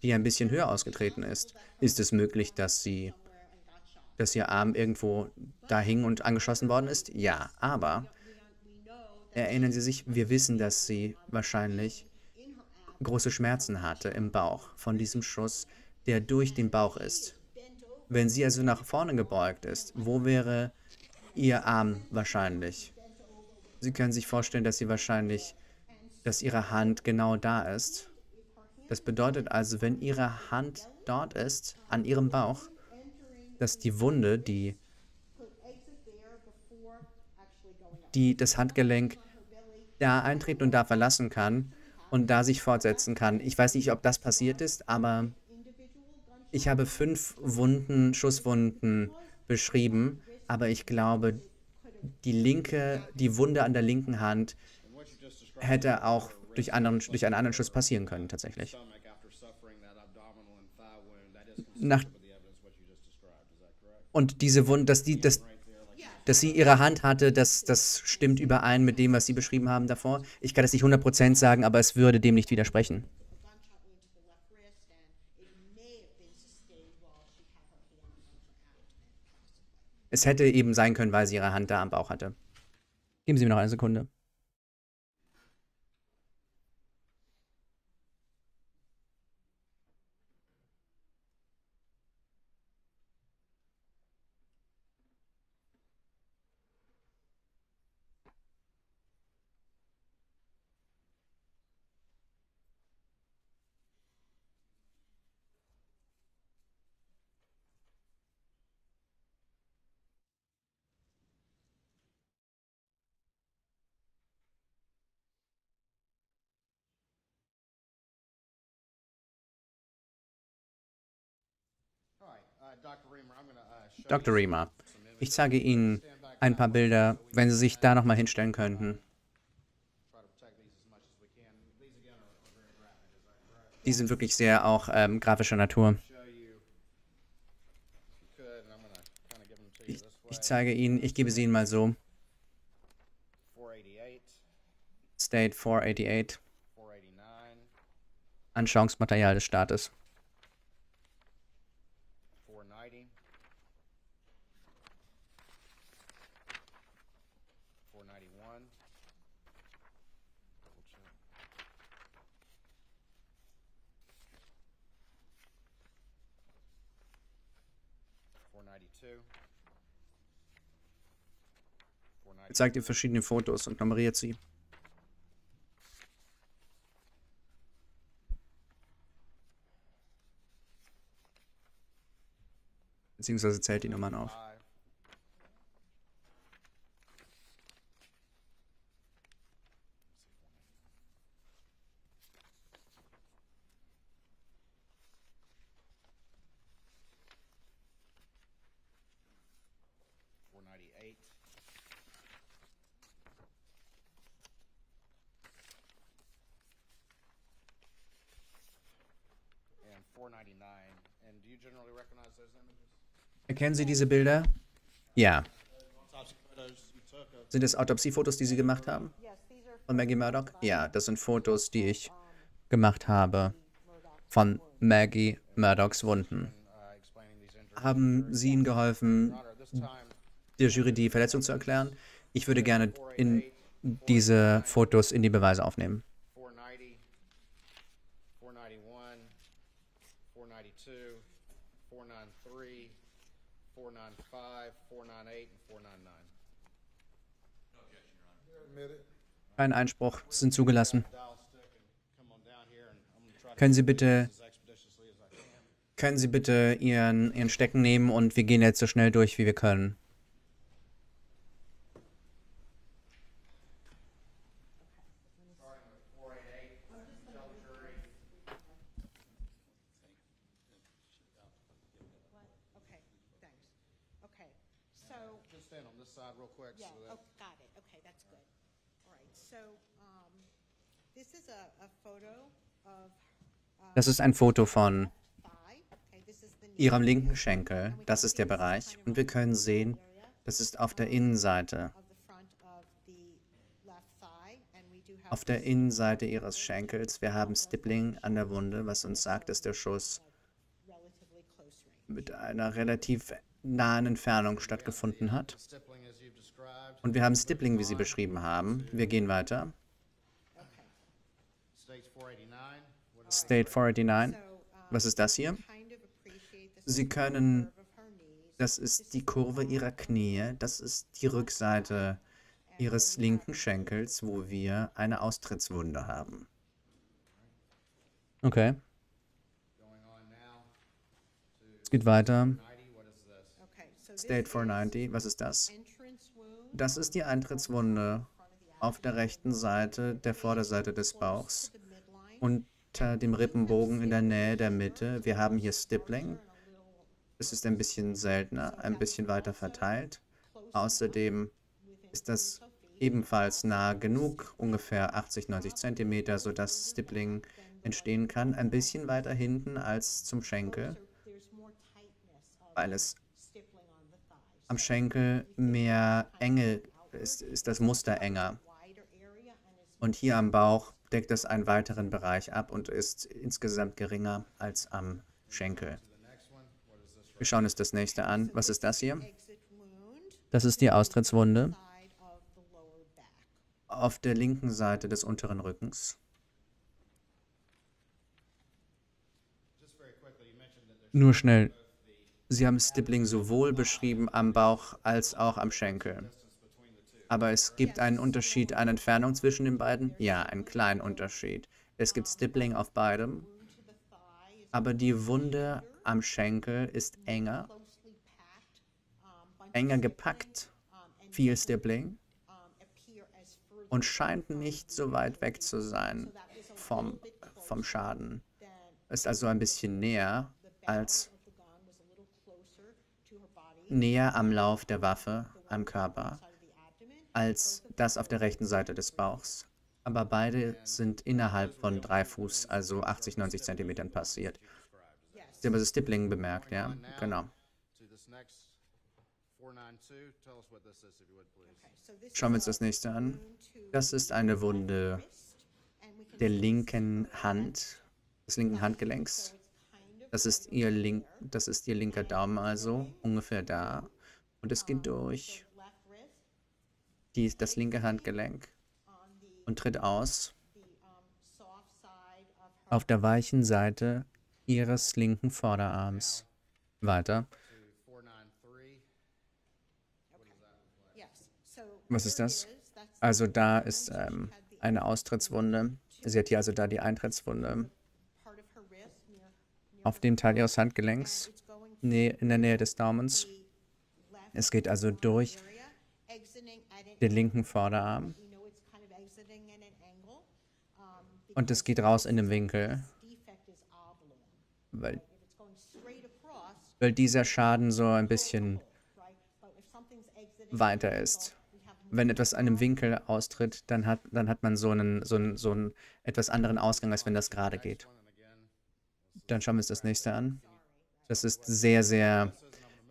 die ein bisschen höher ausgetreten ist. Ist es möglich, dass sie, dass ihr Arm irgendwo da hing und angeschossen worden ist? Ja, aber erinnern Sie sich, wir wissen, dass sie wahrscheinlich große Schmerzen hatte im Bauch von diesem Schuss, der durch den Bauch ist. Wenn sie also nach vorne gebeugt ist, wo wäre ihr Arm wahrscheinlich? Sie können sich vorstellen, dass sie wahrscheinlich, dass ihre Hand genau da ist. Das bedeutet also, wenn ihre Hand dort ist, an ihrem Bauch, dass die Wunde, die, die das Handgelenk da eintreten und da verlassen kann und da sich fortsetzen kann. Ich weiß nicht, ob das passiert ist, aber ich habe fünf Wunden, Schusswunden beschrieben, aber ich glaube, die linke, die Wunde an der linken Hand hätte auch durch, anderen, durch einen anderen Schuss passieren können, tatsächlich. Nach und diese Wunde, dass, die, dass, dass sie ihre Hand hatte, das, das stimmt überein mit dem, was Sie beschrieben haben davor. Ich kann das nicht 100% sagen, aber es würde dem nicht widersprechen. Es hätte eben sein können, weil sie ihre Hand da am Bauch hatte. Geben Sie mir noch eine Sekunde. Dr. Riemer, ich zeige Ihnen ein paar Bilder, wenn Sie sich da nochmal hinstellen könnten. Die sind wirklich sehr auch ähm, grafischer Natur. Ich zeige Ihnen, ich gebe sie Ihnen mal so.
488,
State 488.
489,
Anschauungsmaterial des Staates. Er zeigt ihr verschiedene Fotos und nummeriert sie. Beziehungsweise zählt die Nummern auf. Erkennen Sie diese Bilder? Ja. Sind es Autopsiefotos, die Sie gemacht haben? Von Maggie Murdoch? Ja, das sind Fotos, die ich gemacht habe von Maggie Murdochs Wunden. Haben Sie ihnen geholfen, der Jury die Verletzung zu erklären? Ich würde gerne in diese Fotos in die Beweise aufnehmen.
490, 491, 492, 493, 495, 498, and 499.
Kein Einspruch, sind zugelassen. Können Sie bitte, können Sie bitte Ihren, Ihren Stecken nehmen und wir gehen jetzt so schnell durch, wie wir können.
Starting with 488, tell the jury
Okay, thanks. Okay, so,
Just stand on this real quick so
yeah,
that,
oh, got it, okay, that's good. All right, so, um, this is a, a photo of, uh,
Das ist ein Foto von
thigh, okay, this is the knee.
Ihrem linken Schenkel. Das ist der Bereich. Und wir können sehen, das ist auf der Innenseite.
Of the front of the left thigh, and we do have
Auf der Innenseite Ihres Schenkels. Wir haben Stippling an der Wunde, was uns sagt, dass der Schuss
relatively close range.
mit einer relativ nahen Entfernung stattgefunden hat. Und wir haben Stippling, wie Sie beschrieben haben. Wir gehen weiter.
states 489. What is
State 489.
So, um,
Was ist das hier? Sie können, das ist die Kurve Ihrer Knie. Das ist die Rückseite Ihres linken Schenkels, wo wir eine Austrittswunde haben. Okay. Es geht weiter.
90, what is this?
Okay, so this
State
is
490. Was ist das? Das ist die Eintrittswunde auf der rechten Seite der Vorderseite des Bauchs unter dem Rippenbogen in der Nähe der Mitte. Wir haben hier Stippling. Es ist ein bisschen seltener, ein bisschen weiter verteilt. Außerdem ist das ebenfalls nah genug, ungefähr 80, 90 Zentimeter, sodass Stippling entstehen kann. Ein bisschen weiter hinten als zum Schenkel, weil es
stippling on the thighs.
Am Schenkel mehr Enge ist, ist das Muster enger. Und hier am Bauch deckt es einen weiteren Bereich ab und ist insgesamt geringer als am Schenkel. Wir schauen uns das nächste an. Was ist das hier? Das ist die Austrittswunde auf der linken Seite des unteren Rückens. Nur schnell. Sie haben Stippling sowohl beschrieben am Bauch als auch am Schenkel. Aber es gibt einen Unterschied, eine Entfernung zwischen den beiden? Ja, einen kleinen Unterschied. Es gibt Stippling auf beidem, aber die Wunde am Schenkel ist enger, enger gepackt, viel Stippling und scheint nicht so weit weg zu sein vom, vom Schaden. Ist also ein bisschen näher als
of the gun was a little closer to her body
näher am Lauf der Waffe am Körper als das auf der rechten Seite des Bauchs. Aber beide sind innerhalb von drei Fuß, also 80, 90 Zentimetern passiert. Sie haben also Stippling bemerkt, ja? Genau.
to this next 492. Tell us what this is, if you would, please.
Okay, so this
Schauen wir uns das nächste an. Das ist eine Wunde der linken Hand, des linken Handgelenks. Das ist ihr link, das ist ihr linker Daumen also, ungefähr da. Und es geht durch die, das linke Handgelenk und tritt aus auf der weichen Seite ihres linken Vorderarms. Weiter.
To 493.
Yes. So
Was ist das? Also da ist ähm, eine Austrittswunde. Sie hat hier also da die Eintrittswunde auf dem Teil ihres
and
Handgelenks, in der Nähe des Daumens. Es geht also durch den linken Vorderarm und es geht raus in den Winkel, weil, weil dieser Schaden so ein bisschen weiter ist. Wenn etwas einem Winkel austritt, dann hat, dann hat man so einen, so, einen, so einen etwas anderen Ausgang, als wenn das gerade geht. Dann schauen wir uns das nächste an. Das ist sehr, sehr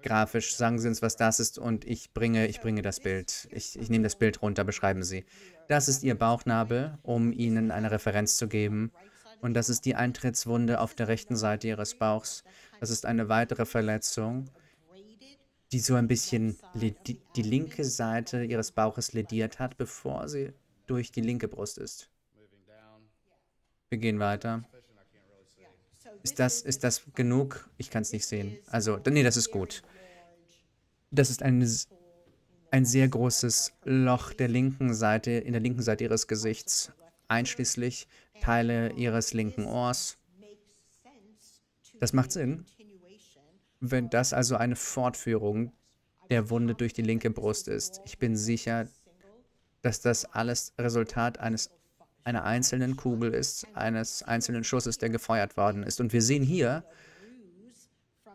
grafisch. Sagen Sie uns, was das ist und ich bringe, ich bringe das Bild. Ich, ich nehme das Bild runter, beschreiben Sie. Das ist Ihr Bauchnabel, um Ihnen eine Referenz zu geben. Und das ist die Eintrittswunde auf der rechten Seite Ihres Bauchs. Das ist eine weitere Verletzung, die so ein bisschen ledi- die linke Seite Ihres Bauches lediert hat, bevor sie durch die linke Brust ist. Wir gehen weiter. Ist das, ist das genug? Ich kann es nicht sehen. Also, nee, das ist gut. Das ist ein, ein sehr großes Loch der linken Seite, in der linken Seite ihres Gesichts, einschließlich Teile ihres linken Ohrs. Das macht Sinn, wenn das also eine Fortführung der Wunde durch die linke Brust ist. Ich bin sicher, dass das alles Resultat eines einer einzelnen Kugel ist, eines einzelnen Schusses, der gefeuert worden ist. Und wir sehen hier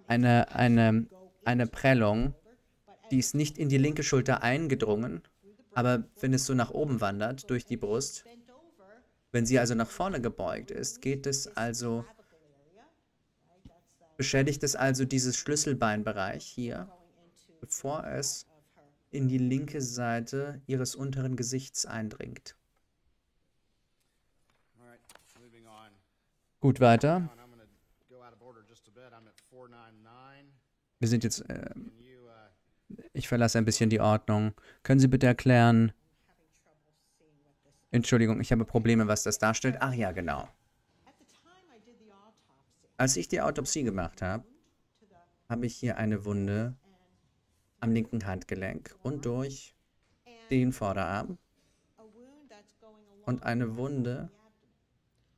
eine, eine, eine Prellung, die ist nicht in die linke Schulter eingedrungen, aber wenn es so nach oben wandert durch die Brust, wenn sie also nach vorne gebeugt ist, geht es also, beschädigt es also dieses Schlüsselbeinbereich hier, bevor es in die linke Seite ihres unteren Gesichts eindringt.
All right, moving on.
Gut weiter.
And I'm going to go out of order just a bit. I'm at 499.
Wir sind jetzt, äh,
uh,
ich verlasse ein bisschen die Ordnung. Können Sie bitte erklären, Entschuldigung, ich habe Probleme, was das darstellt. Ach ja, genau. Als ich die Autopsie gemacht habe, habe ich hier eine Wunde am linken Handgelenk und durch den Vorderarm und eine Wunde,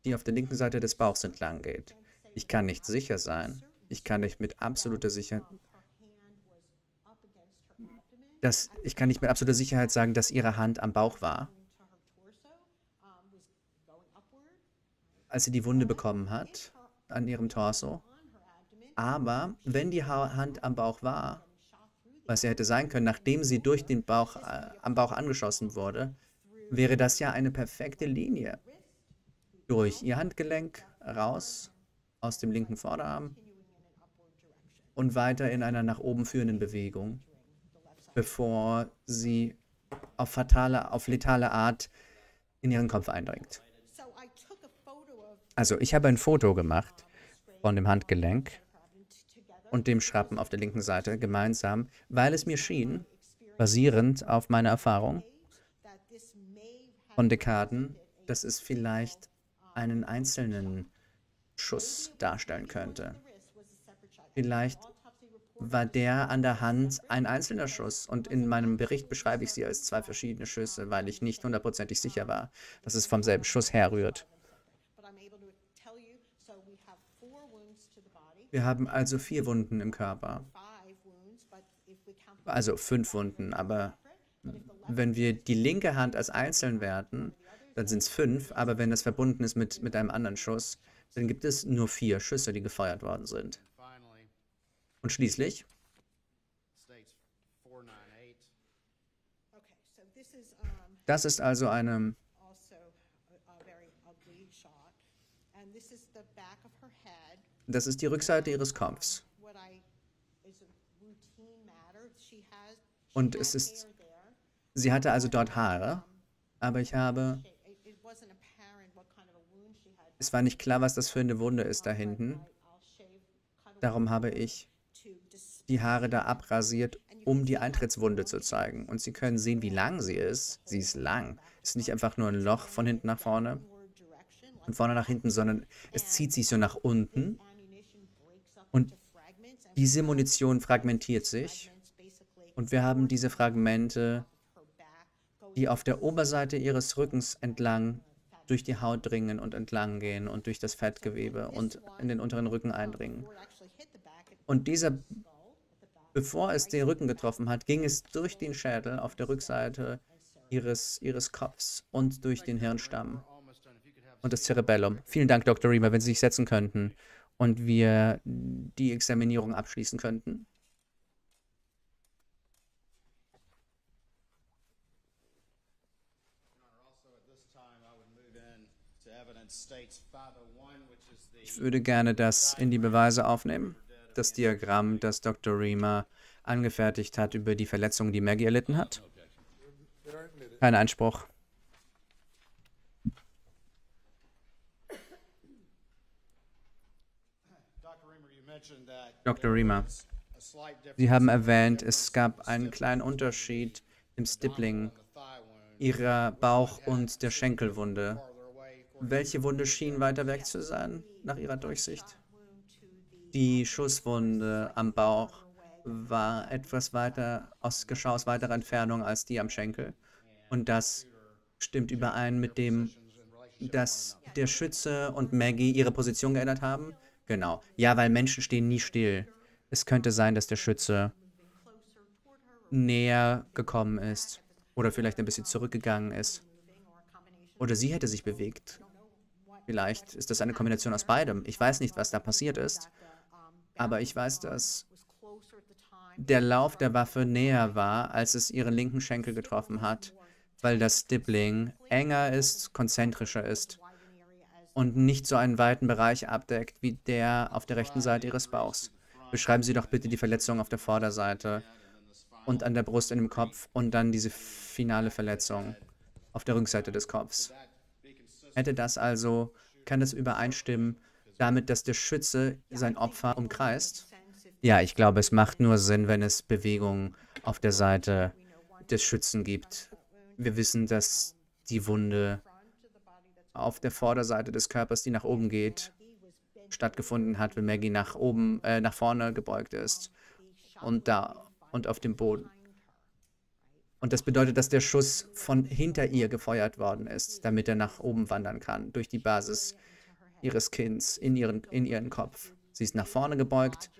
die auf der linken Seite des Bauchs entlang geht. Ich kann nicht sicher sein. Ich kann nicht mit absoluter Sicherheit, dass ich kann nicht mit absoluter Sicherheit sagen, dass ihre Hand am Bauch war, als sie die Wunde bekommen hat an ihrem Torso. Aber wenn die Ha- Hand am Bauch war, was sie hätte sein können, nachdem sie durch den Bauch äh, am Bauch angeschossen wurde, wäre das ja eine perfekte Linie. Durch ihr Handgelenk raus aus dem linken Vorderarm und weiter in einer nach oben führenden Bewegung, bevor sie auf fatale, auf letale Art in ihren Kopf eindringt. Also ich habe ein Foto gemacht von dem Handgelenk und dem Schrappen auf der linken Seite gemeinsam, weil es mir schien, basierend auf meiner Erfahrung von Dekaden, dass es vielleicht einen einzelnen Schuss darstellen könnte. Vielleicht war der an der Hand ein einzelner Schuss und in meinem Bericht beschreibe ich sie als zwei verschiedene Schüsse, weil ich nicht hundertprozentig sicher war, dass es vom selben Schuss herrührt. Wir haben also vier Wunden im Körper, also fünf Wunden, aber wenn wir die linke Hand als einzeln werten, dann sind es fünf, aber wenn das verbunden ist mit, mit einem anderen Schuss, dann gibt es nur vier Schüsse, die gefeuert worden sind. Und schließlich,
states 498.
okay, so this is
das ist also eine, das ist die Rückseite ihres Kopfs.
Und es ist, sie hatte also dort Haare, aber ich habe, es war nicht klar, was das für eine Wunde ist da hinten. Darum habe ich die Haare da abrasiert, um die Eintrittswunde zu zeigen. Und Sie können sehen, wie lang sie ist. Sie ist lang. Es ist nicht einfach nur ein Loch von hinten nach vorne und vorne nach hinten, sondern es zieht sich so nach unten. Und diese Munition fragmentiert sich. Und wir haben diese Fragmente, die auf der Oberseite ihres Rückens entlang durch die Haut dringen und entlang gehen und durch das Fettgewebe und in den unteren Rücken eindringen. Und dieser, bevor es den Rücken getroffen hat, ging es durch den Schädel auf der Rückseite ihres, ihres Kopfs und durch den Hirnstamm und das Cerebellum. Vielen Dank, Dr. Riemer, wenn Sie sich setzen könnten und wir die Examinierung abschließen könnten. Ich würde gerne das in die Beweise aufnehmen. Das Diagramm, das Dr. Riemer angefertigt hat über die Verletzungen, die Maggie erlitten hat. Kein Einspruch. Dr. Riemer, Sie haben erwähnt, es gab einen kleinen Unterschied im Stippling Ihrer Bauch- und der Schenkelwunde. Welche Wunde schien weiter weg zu sein, nach Ihrer Durchsicht? Die Schusswunde am Bauch war etwas weiter, aus, geschah aus weiterer Entfernung als die am Schenkel. Und das stimmt überein mit dem, dass der Schütze und Maggie ihre Position geändert haben. Genau. Ja, weil Menschen stehen nie still. Es könnte sein, dass der Schütze näher gekommen ist oder vielleicht ein bisschen zurückgegangen ist. Oder sie hätte sich bewegt. Vielleicht ist das eine Kombination aus beidem. Ich weiß nicht, was da passiert ist. Aber ich weiß, dass der Lauf der Waffe näher war, als es ihren linken Schenkel getroffen hat, weil das Stippling enger ist, konzentrischer ist und nicht so einen weiten Bereich abdeckt wie der auf der rechten Seite Ihres Bauchs. Beschreiben Sie doch bitte die Verletzung auf der Vorderseite und an der Brust in dem Kopf und dann diese finale Verletzung auf der Rückseite des Kopfs. Hätte das also, kann das übereinstimmen damit, dass der Schütze sein Opfer umkreist? Ja, ich glaube, es macht nur Sinn, wenn es Bewegungen auf der Seite des Schützen gibt. Wir wissen, dass die Wunde auf der Vorderseite des Körpers, die nach oben geht, stattgefunden hat, wenn Maggie nach oben, äh, nach vorne gebeugt ist und da und auf dem Boden. Und das bedeutet, dass der Schuss von hinter ihr gefeuert worden ist, damit er nach oben wandern kann, durch die Basis ihres Kinns in ihren, in ihren Kopf. Sie ist nach vorne gebeugt.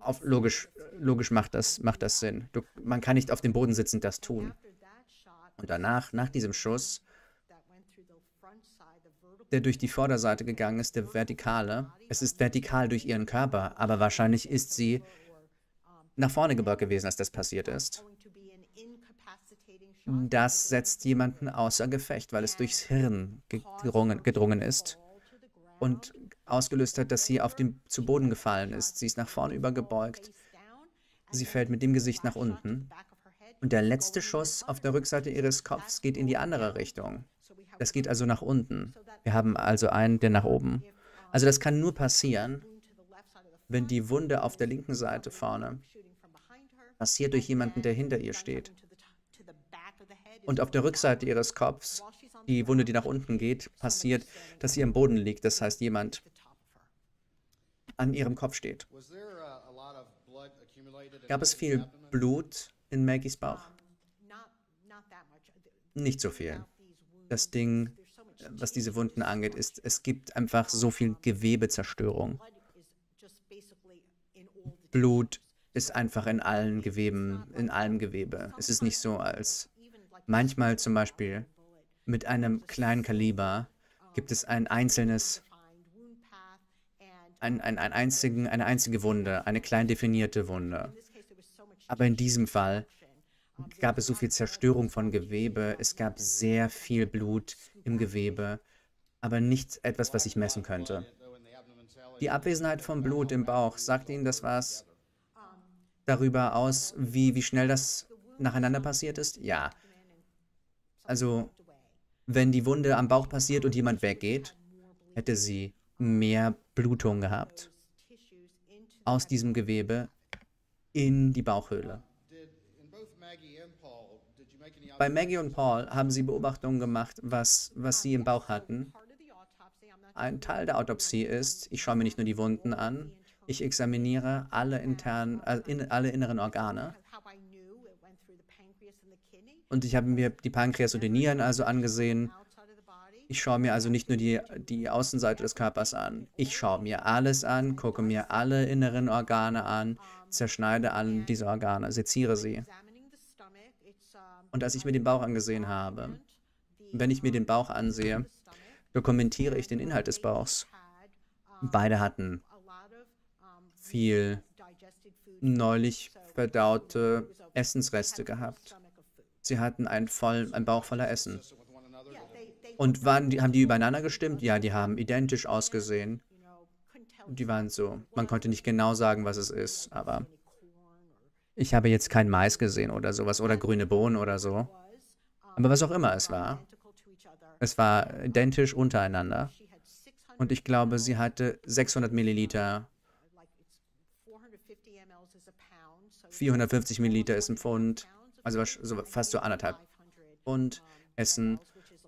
Auf, logisch logisch macht, das, macht das Sinn. Du, man kann nicht auf dem Boden sitzend das tun. Und danach, nach diesem Schuss, der durch die Vorderseite gegangen ist, der vertikale. Es ist vertikal durch ihren Körper, aber wahrscheinlich ist sie nach vorne gebeugt gewesen, als das passiert ist. Das setzt jemanden außer Gefecht, weil es durchs Hirn gedrungen, gedrungen ist und ausgelöst hat, dass sie auf dem zu Boden gefallen ist. Sie ist nach vorne übergebeugt. Sie fällt mit dem Gesicht nach unten. Und der letzte Schuss auf der Rückseite ihres Kopfs geht in die andere Richtung. Das geht also nach unten. Wir haben also einen, der nach oben. Also das kann nur passieren, wenn die Wunde auf der linken Seite vorne passiert durch jemanden, der hinter ihr steht. Und auf der Rückseite ihres Kopfs, die Wunde, die nach unten geht, passiert, dass sie am Boden liegt. Das heißt, jemand an ihrem Kopf steht. Gab es viel Blut in Maggies Bauch? Nicht so viel das Ding, was diese Wunden angeht, ist, es gibt einfach so viel Gewebezerstörung. Blut ist einfach in allen Geweben, in allem Gewebe. Es ist nicht so, als manchmal zum Beispiel mit einem kleinen Kaliber gibt es ein einzelnes, ein, ein, ein einzigen, eine einzige Wunde, eine klein definierte Wunde. Aber in diesem Fall gab es so viel Zerstörung von Gewebe, es gab sehr viel Blut im Gewebe, aber nicht etwas, was ich messen könnte. Die Abwesenheit von Blut im Bauch, sagt Ihnen das was? darüber aus, wie, wie schnell das nacheinander passiert ist? Ja. Also, wenn die Wunde am Bauch passiert und jemand weggeht, hätte sie mehr Blutung gehabt aus diesem Gewebe in die Bauchhöhle. Bei Maggie und Paul haben sie Beobachtungen gemacht, was, was sie im Bauch hatten. Ein Teil der Autopsie ist, ich schaue mir nicht nur die Wunden an, ich examiniere alle internen, äh, in, alle inneren Organe. Und ich habe mir die Pankreas und die Nieren also angesehen. Ich schaue mir also nicht nur die, die Außenseite des Körpers an. Ich schaue mir alles an, gucke mir alle inneren Organe an, zerschneide alle diese Organe, seziere sie. Und als ich mir den Bauch angesehen habe, wenn ich mir den Bauch ansehe, dokumentiere ich den Inhalt des Bauchs. Beide hatten viel neulich verdaute Essensreste gehabt. Sie hatten einen, voll, einen Bauch voller Essen. Und waren die, haben die übereinander gestimmt? Ja, die haben identisch ausgesehen. Die waren so. Man konnte nicht genau sagen, was es ist, aber ich habe jetzt kein Mais gesehen oder sowas oder grüne Bohnen oder so. Aber was auch immer es war, es war identisch untereinander. Und ich glaube, sie hatte 600 Milliliter. 450 Milliliter ist ein Pfund, also so fast so anderthalb Pfund Essen.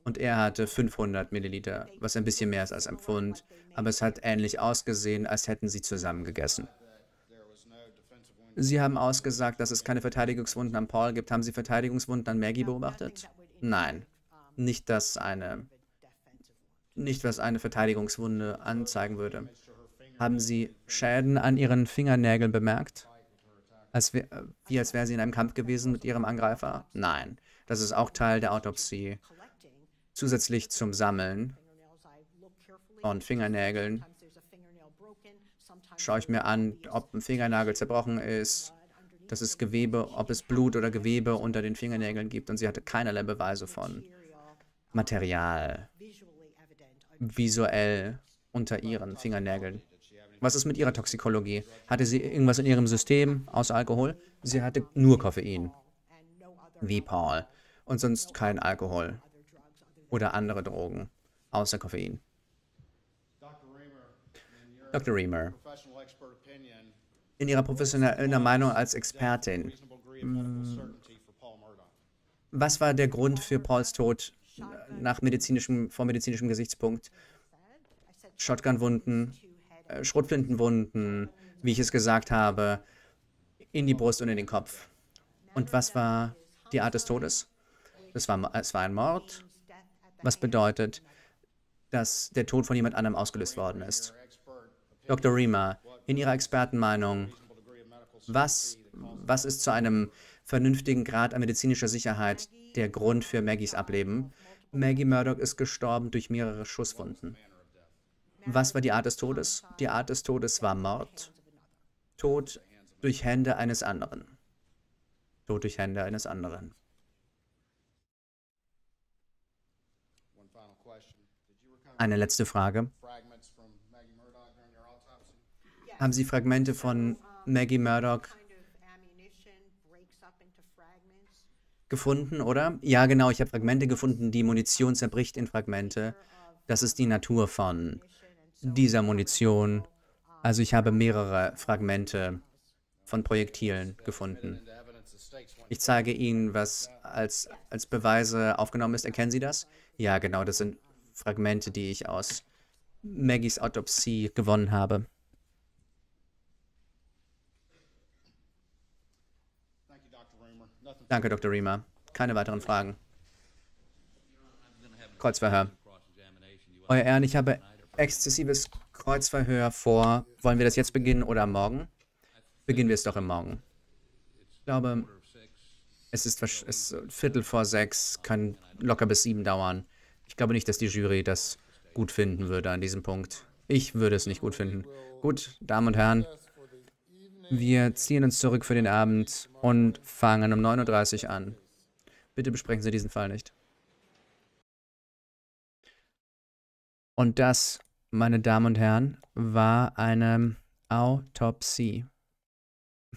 Und er hatte 500 Milliliter, was ein bisschen mehr ist als ein Pfund. Aber es hat ähnlich ausgesehen, als hätten sie zusammen gegessen. Sie haben ausgesagt, dass es keine Verteidigungswunden an Paul gibt. Haben Sie Verteidigungswunden an Maggie beobachtet? Nein. Nicht, dass eine, nicht, was eine Verteidigungswunde anzeigen würde. Haben Sie Schäden an Ihren Fingernägeln bemerkt? Als wär, wie als wäre sie in einem Kampf gewesen mit ihrem Angreifer? Nein. Das ist auch Teil der Autopsie. Zusätzlich zum Sammeln von Fingernägeln schaue ich mir an, ob ein Fingernagel zerbrochen ist, dass es Gewebe, ob es Blut oder Gewebe unter den Fingernägeln gibt. Und sie hatte keinerlei Beweise von Material visuell unter ihren Fingernägeln. Was ist mit ihrer Toxikologie? Hatte sie irgendwas in ihrem System außer Alkohol? Sie hatte nur Koffein. Wie Paul. Und sonst kein Alkohol. Oder andere Drogen. Außer Koffein. Dr. Reamer, in Ihrer professionellen Meinung als Expertin, was war der Grund für Pauls Tod nach medizinischem, vor medizinischem Gesichtspunkt? Shotgunwunden, Schrotflintenwunden, wie ich es gesagt habe, in die Brust und in den Kopf. Und was war die Art des Todes? Es war, es war ein Mord, was bedeutet, dass der Tod von jemand anderem ausgelöst worden ist. Dr. Rima, in Ihrer Expertenmeinung, was, was ist zu einem vernünftigen Grad an medizinischer Sicherheit der Grund für Maggies Ableben? Maggie Murdoch ist gestorben durch mehrere Schusswunden. Was war die Art des Todes? Die Art des Todes war Mord. Tod durch Hände eines anderen. Tod durch Hände eines anderen. Eine letzte Frage. Haben Sie Fragmente von Maggie Murdoch gefunden, oder? Ja, genau, ich habe Fragmente gefunden, die Munition zerbricht in Fragmente. Das ist die Natur von dieser Munition. Also ich habe mehrere Fragmente von Projektilen gefunden. Ich zeige Ihnen, was als, als Beweise aufgenommen ist. Erkennen Sie das? Ja, genau, das sind Fragmente, die ich aus Maggies Autopsie gewonnen habe. Danke, Dr. Riemer. Keine weiteren Fragen. Kreuzverhör. Euer Ehren, ich habe exzessives Kreuzverhör vor. Wollen wir das jetzt beginnen oder morgen? Beginnen wir es doch im Morgen. Ich glaube, es ist, es ist Viertel vor sechs, kann locker bis sieben dauern. Ich glaube nicht, dass die Jury das gut finden würde an diesem Punkt. Ich würde es nicht gut finden. Gut, Damen und Herren, wir ziehen uns zurück für den Abend und fangen um 9.30 Uhr an. Bitte besprechen Sie diesen Fall nicht. Und das, meine Damen und Herren, war eine Autopsie.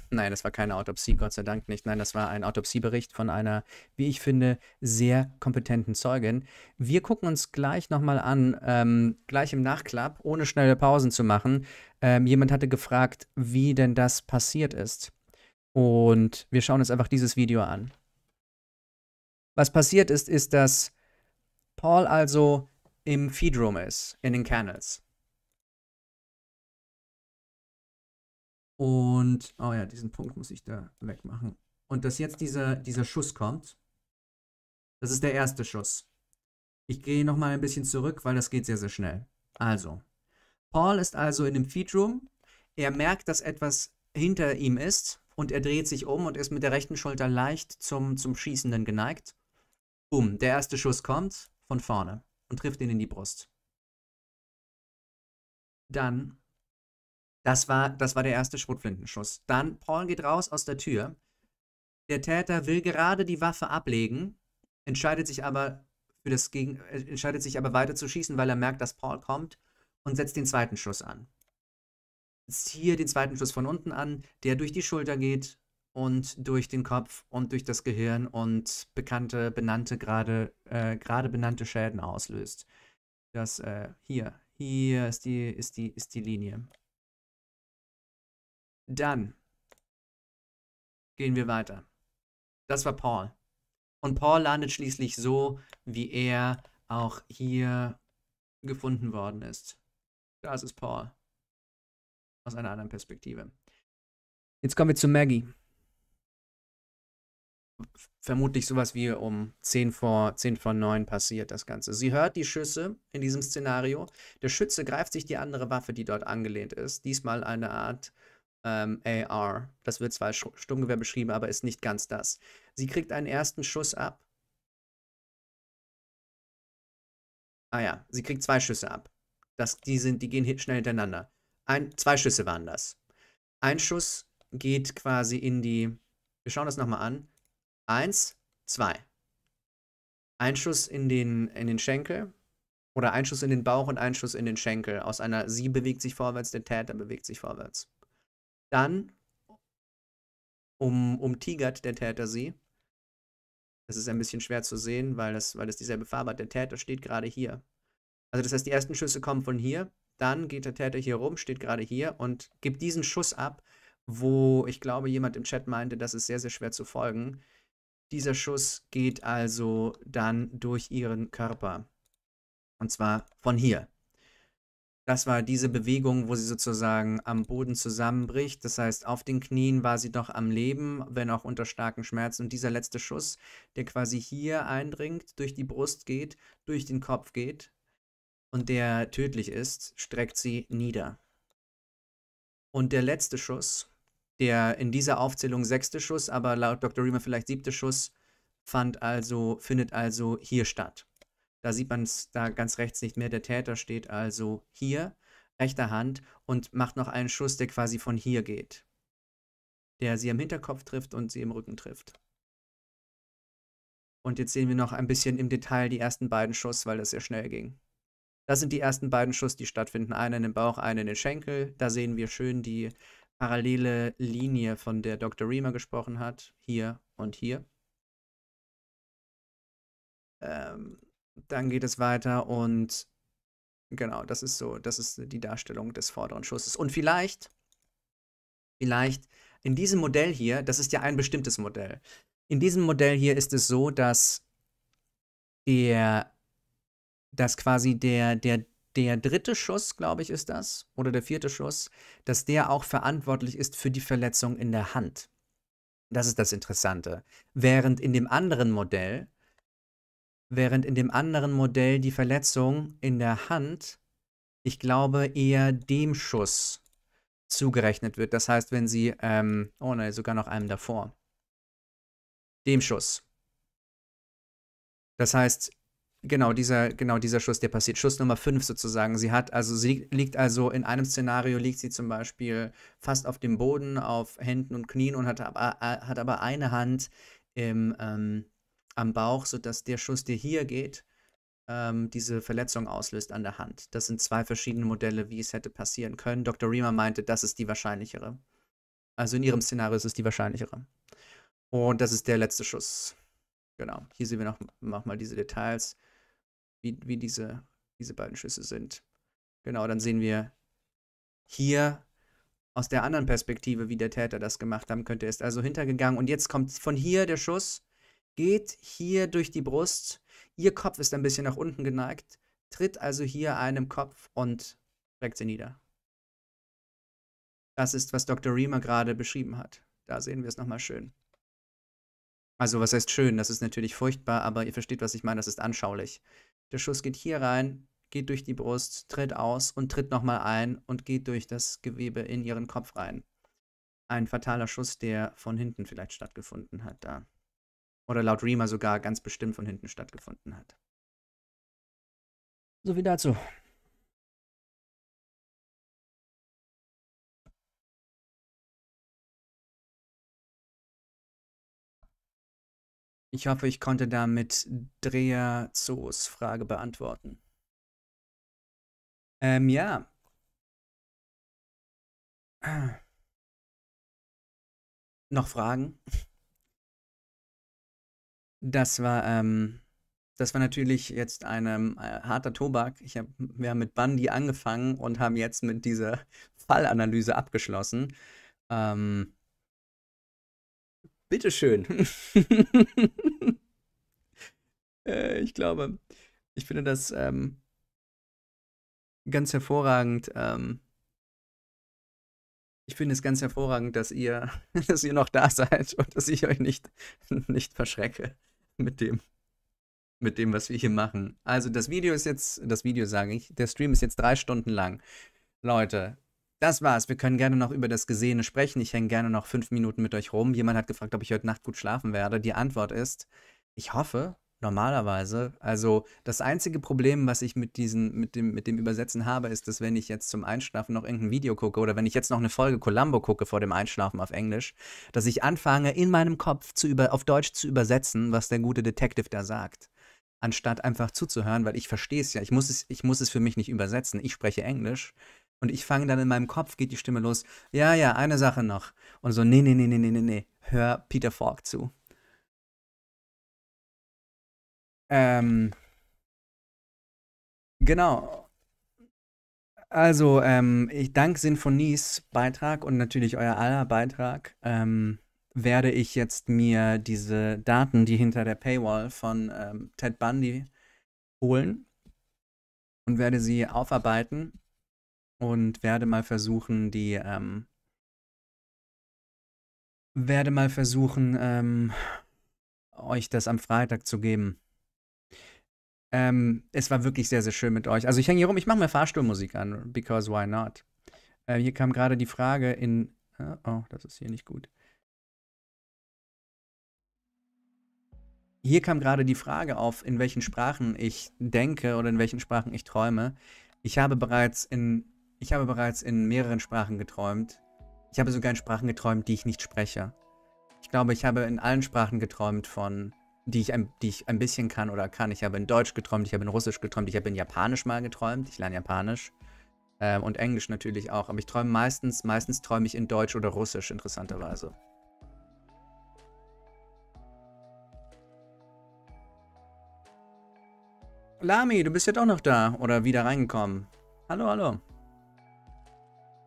Nein, das war keine Autopsie, Gott sei Dank nicht. Nein, das war ein Autopsiebericht von einer, wie ich finde, sehr kompetenten Zeugin. Wir gucken uns gleich nochmal an, ähm, gleich im Nachklapp, ohne schnelle Pausen zu machen. Ähm, jemand hatte gefragt, wie denn das passiert ist. Und wir schauen uns einfach dieses Video an. Was passiert ist, ist, dass Paul also im Feedroom ist, in den Kennels. Und, oh ja, diesen Punkt muss ich da wegmachen. Und dass jetzt dieser, dieser Schuss kommt, das ist der erste Schuss. Ich gehe nochmal ein bisschen zurück, weil das geht sehr, sehr schnell. Also, Paul ist also in dem Feedroom. Er merkt, dass etwas hinter ihm ist und er dreht sich um und ist mit der rechten Schulter leicht zum, zum Schießenden geneigt. Boom, der erste Schuss kommt von vorne und trifft ihn in die Brust. Dann das war, das war der erste Schrotflintenschuss. Dann, Paul geht raus aus der Tür. Der Täter will gerade die Waffe ablegen, entscheidet sich aber für das Gegen äh, entscheidet sich aber weiter zu schießen, weil er merkt, dass Paul kommt und setzt den zweiten Schuss an. Jetzt hier den zweiten Schuss von unten an, der durch die Schulter geht und durch den Kopf und durch das Gehirn und bekannte, benannte, gerade äh, gerade benannte Schäden auslöst. Das äh, hier, hier ist die, ist die, ist die Linie. Dann gehen wir weiter. Das war Paul. Und Paul landet schließlich so, wie er auch hier gefunden worden ist. Das ist Paul. Aus einer anderen Perspektive. Jetzt kommen wir zu Maggie. Vermutlich sowas wie um 10 vor, 10 vor 9 passiert das Ganze. Sie hört die Schüsse in diesem Szenario. Der Schütze greift sich die andere Waffe, die dort angelehnt ist. Diesmal eine Art ähm, AR. Das wird zwar als Sturmgewehr beschrieben, aber ist nicht ganz das. Sie kriegt einen ersten Schuss ab. Ah ja, sie kriegt zwei Schüsse ab. Das, die, sind, die gehen schnell hintereinander. Ein, zwei Schüsse waren das. Ein Schuss geht quasi in die. Wir schauen das nochmal an. Eins, zwei. Ein Schuss in den, in den Schenkel. Oder ein Schuss in den Bauch und ein Schuss in den Schenkel. Aus einer, sie bewegt sich vorwärts, der Täter bewegt sich vorwärts. Dann um, umtigert der Täter sie. Das ist ein bisschen schwer zu sehen, weil das, weil das dieselbe Farbe hat. Der Täter steht gerade hier. Also das heißt, die ersten Schüsse kommen von hier. Dann geht der Täter hier rum, steht gerade hier und gibt diesen Schuss ab, wo ich glaube, jemand im Chat meinte, das ist sehr, sehr schwer zu folgen. Dieser Schuss geht also dann durch ihren Körper. Und zwar von hier. Das war diese Bewegung, wo sie sozusagen am Boden zusammenbricht. Das heißt, auf den Knien war sie doch am Leben, wenn auch unter starken Schmerzen. Und dieser letzte Schuss, der quasi hier eindringt, durch die Brust geht, durch den Kopf geht und der tödlich ist, streckt sie nieder. Und der letzte Schuss, der in dieser Aufzählung sechste Schuss, aber laut Dr. Riemer vielleicht siebte Schuss, fand also, findet also hier statt. Da sieht man es da ganz rechts nicht mehr. Der Täter steht also hier, rechter Hand, und macht noch einen Schuss, der quasi von hier geht. Der sie am Hinterkopf trifft und sie im Rücken trifft. Und jetzt sehen wir noch ein bisschen im Detail die ersten beiden Schuss, weil das sehr schnell ging. Das sind die ersten beiden Schuss, die stattfinden. Einer in den Bauch, einer in den Schenkel. Da sehen wir schön die parallele Linie, von der Dr. Reamer gesprochen hat. Hier und hier. Ähm, dann geht es weiter und genau, das ist so, das ist die Darstellung des vorderen Schusses. Und vielleicht, vielleicht in diesem Modell hier, das ist ja ein bestimmtes Modell. In diesem Modell hier ist es so, dass der, dass quasi der, der, der dritte Schuss, glaube ich, ist das, oder der vierte Schuss, dass der auch verantwortlich ist für die Verletzung in der Hand. Das ist das Interessante. Während in dem anderen Modell während in dem anderen Modell die Verletzung in der Hand, ich glaube, eher dem Schuss zugerechnet wird. Das heißt, wenn sie, ähm, oh nein, sogar noch einem davor. Dem Schuss. Das heißt, genau dieser, genau dieser Schuss, der passiert. Schuss Nummer 5 sozusagen. Sie hat, also sie liegt also in einem Szenario, liegt sie zum Beispiel fast auf dem Boden, auf Händen und Knien und hat aber, äh, hat aber eine Hand im, ähm, am Bauch, sodass der Schuss, der hier geht, ähm, diese Verletzung auslöst an der Hand. Das sind zwei verschiedene Modelle, wie es hätte passieren können. Dr. Riemer meinte, das ist die wahrscheinlichere. Also in ihrem Szenario ist es die wahrscheinlichere. Und das ist der letzte Schuss. Genau. Hier sehen wir noch, noch mal diese Details, wie, wie diese, diese beiden Schüsse sind. Genau, dann sehen wir hier aus der anderen Perspektive, wie der Täter das gemacht haben könnte. Er ist also hintergegangen und jetzt kommt von hier der Schuss, geht hier durch die Brust. Ihr Kopf ist ein bisschen nach unten geneigt, tritt also hier einem Kopf und streckt sie nieder. Das ist, was Dr. Riemer gerade beschrieben hat. Da sehen wir es nochmal schön. Also, was heißt schön? Das ist natürlich furchtbar, aber ihr versteht, was ich meine. Das ist anschaulich. Der Schuss geht hier rein, geht durch die Brust, tritt aus und tritt nochmal ein und geht durch das Gewebe in ihren Kopf rein. Ein fataler Schuss, der von hinten vielleicht stattgefunden hat da. Oder laut Riemer sogar ganz bestimmt von hinten stattgefunden hat. So wie dazu. Ich hoffe, ich konnte damit Dreher Zoos Frage beantworten. Ähm, ja. Noch Fragen? Das war, ähm, das war natürlich jetzt ein ähm, äh, harter Tobak. Ich hab, wir haben mit Bundy angefangen und haben jetzt mit dieser Fallanalyse abgeschlossen. Ähm, bitteschön. äh, ich glaube, ich finde das ähm, ganz hervorragend. Ähm, ich finde es ganz hervorragend, dass ihr, dass ihr noch da seid und dass ich euch nicht, nicht verschrecke mit dem, mit dem, was wir hier machen. Also das Video ist jetzt, das Video sage ich, der Stream ist jetzt drei Stunden lang. Leute, das war's. Wir können gerne noch über das Gesehene sprechen. Ich hänge gerne noch fünf Minuten mit euch rum. Jemand hat gefragt, ob ich heute Nacht gut schlafen werde. Die Antwort ist, ich hoffe, normalerweise. Also das einzige Problem, was ich mit, diesen, mit, dem, mit dem Übersetzen habe, ist, dass wenn ich jetzt zum Einschlafen noch irgendein Video gucke oder wenn ich jetzt noch eine Folge Columbo gucke vor dem Einschlafen auf Englisch, dass ich anfange, in meinem Kopf zu über, auf Deutsch zu übersetzen, was der gute Detective da sagt. Anstatt einfach zuzuhören, weil ich verstehe es ja. Ich muss es, ich muss es für mich nicht übersetzen. Ich spreche Englisch. Und ich fange dann in meinem Kopf, geht die Stimme los. Ja, ja, eine Sache noch. Und so, nee, nee, nee, nee, nee, nee, nee. Hör Peter Falk zu. Ähm, genau. Also, ähm, ich dank Sinfonies Beitrag und natürlich euer aller Beitrag ähm, werde ich jetzt mir diese Daten, die hinter der Paywall von ähm, Ted Bundy holen und werde sie aufarbeiten und werde mal versuchen, die ähm, werde mal versuchen, ähm, euch das am Freitag zu geben. Ähm, es war wirklich sehr, sehr schön mit euch. Also ich hänge hier rum, ich mache mir Fahrstuhlmusik an, because why not? Äh, hier kam gerade die Frage in. Äh, oh, das ist hier nicht gut. Hier kam gerade die Frage auf, in welchen Sprachen ich denke oder in welchen Sprachen ich träume. Ich habe bereits in, ich habe bereits in mehreren Sprachen geträumt. Ich habe sogar in Sprachen geträumt, die ich nicht spreche. Ich glaube, ich habe in allen Sprachen geträumt von die ich, ein, die ich ein bisschen kann oder kann. Ich habe in Deutsch geträumt, ich habe in Russisch geträumt, ich habe in Japanisch mal geträumt. Ich lerne Japanisch. Ähm, und Englisch natürlich auch. Aber ich träume meistens, meistens träume ich in Deutsch oder Russisch, interessanterweise. Lami, du bist ja doch noch da. Oder wieder reingekommen. Hallo, hallo.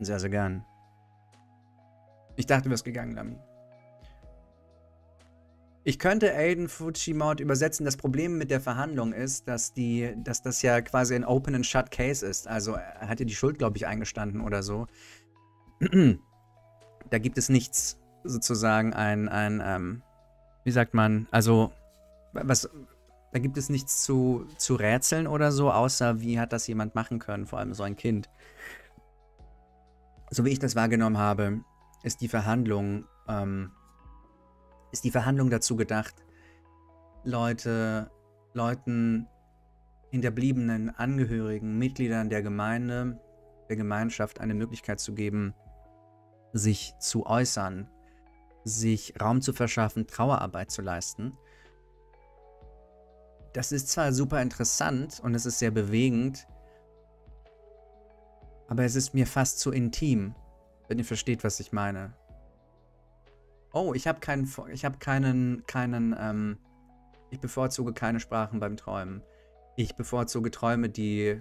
Sehr, sehr gern. Ich dachte, du wärst gegangen, Lami. Ich könnte Aiden Fujimort übersetzen. Das Problem mit der Verhandlung ist, dass, die, dass das ja quasi ein Open and Shut Case ist. Also er hat ja die Schuld, glaube ich, eingestanden oder so. da gibt es nichts, sozusagen, ein, ein ähm, wie sagt man, also, was, da gibt es nichts zu, zu rätseln oder so, außer wie hat das jemand machen können, vor allem so ein Kind. So wie ich das wahrgenommen habe, ist die Verhandlung ähm, ist die Verhandlung dazu gedacht, Leute, Leuten, hinterbliebenen Angehörigen, Mitgliedern der Gemeinde, der Gemeinschaft eine Möglichkeit zu geben, sich zu äußern, sich Raum zu verschaffen, Trauerarbeit zu leisten. Das ist zwar super interessant und es ist sehr bewegend, aber es ist mir fast zu intim, wenn ihr versteht, was ich meine. Oh, ich habe keinen, ich habe keinen, keinen, ähm, ich bevorzuge keine Sprachen beim Träumen. Ich bevorzuge Träume, die,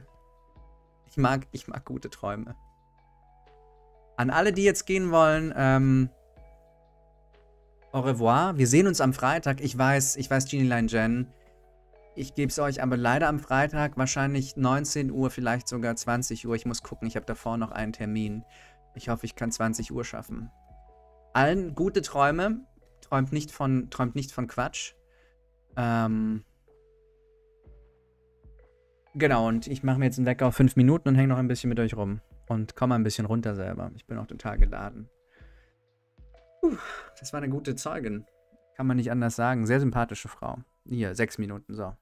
ich mag, ich mag gute Träume. An alle, die jetzt gehen wollen, ähm, au revoir. Wir sehen uns am Freitag. Ich weiß, ich weiß, Genie Line Jen. Ich gebe es euch aber leider am Freitag, wahrscheinlich 19 Uhr, vielleicht sogar 20 Uhr. Ich muss gucken, ich habe davor noch einen Termin. Ich hoffe, ich kann 20 Uhr schaffen. Allen gute Träume. Träumt nicht von, träumt nicht von Quatsch. Ähm. Genau, und ich mache mir jetzt einen Wecker auf 5 Minuten und hänge noch ein bisschen mit euch rum. Und komme ein bisschen runter selber. Ich bin auch total geladen. Puh, das war eine gute Zeugin. Kann man nicht anders sagen. Sehr sympathische Frau. Hier, sechs Minuten, so.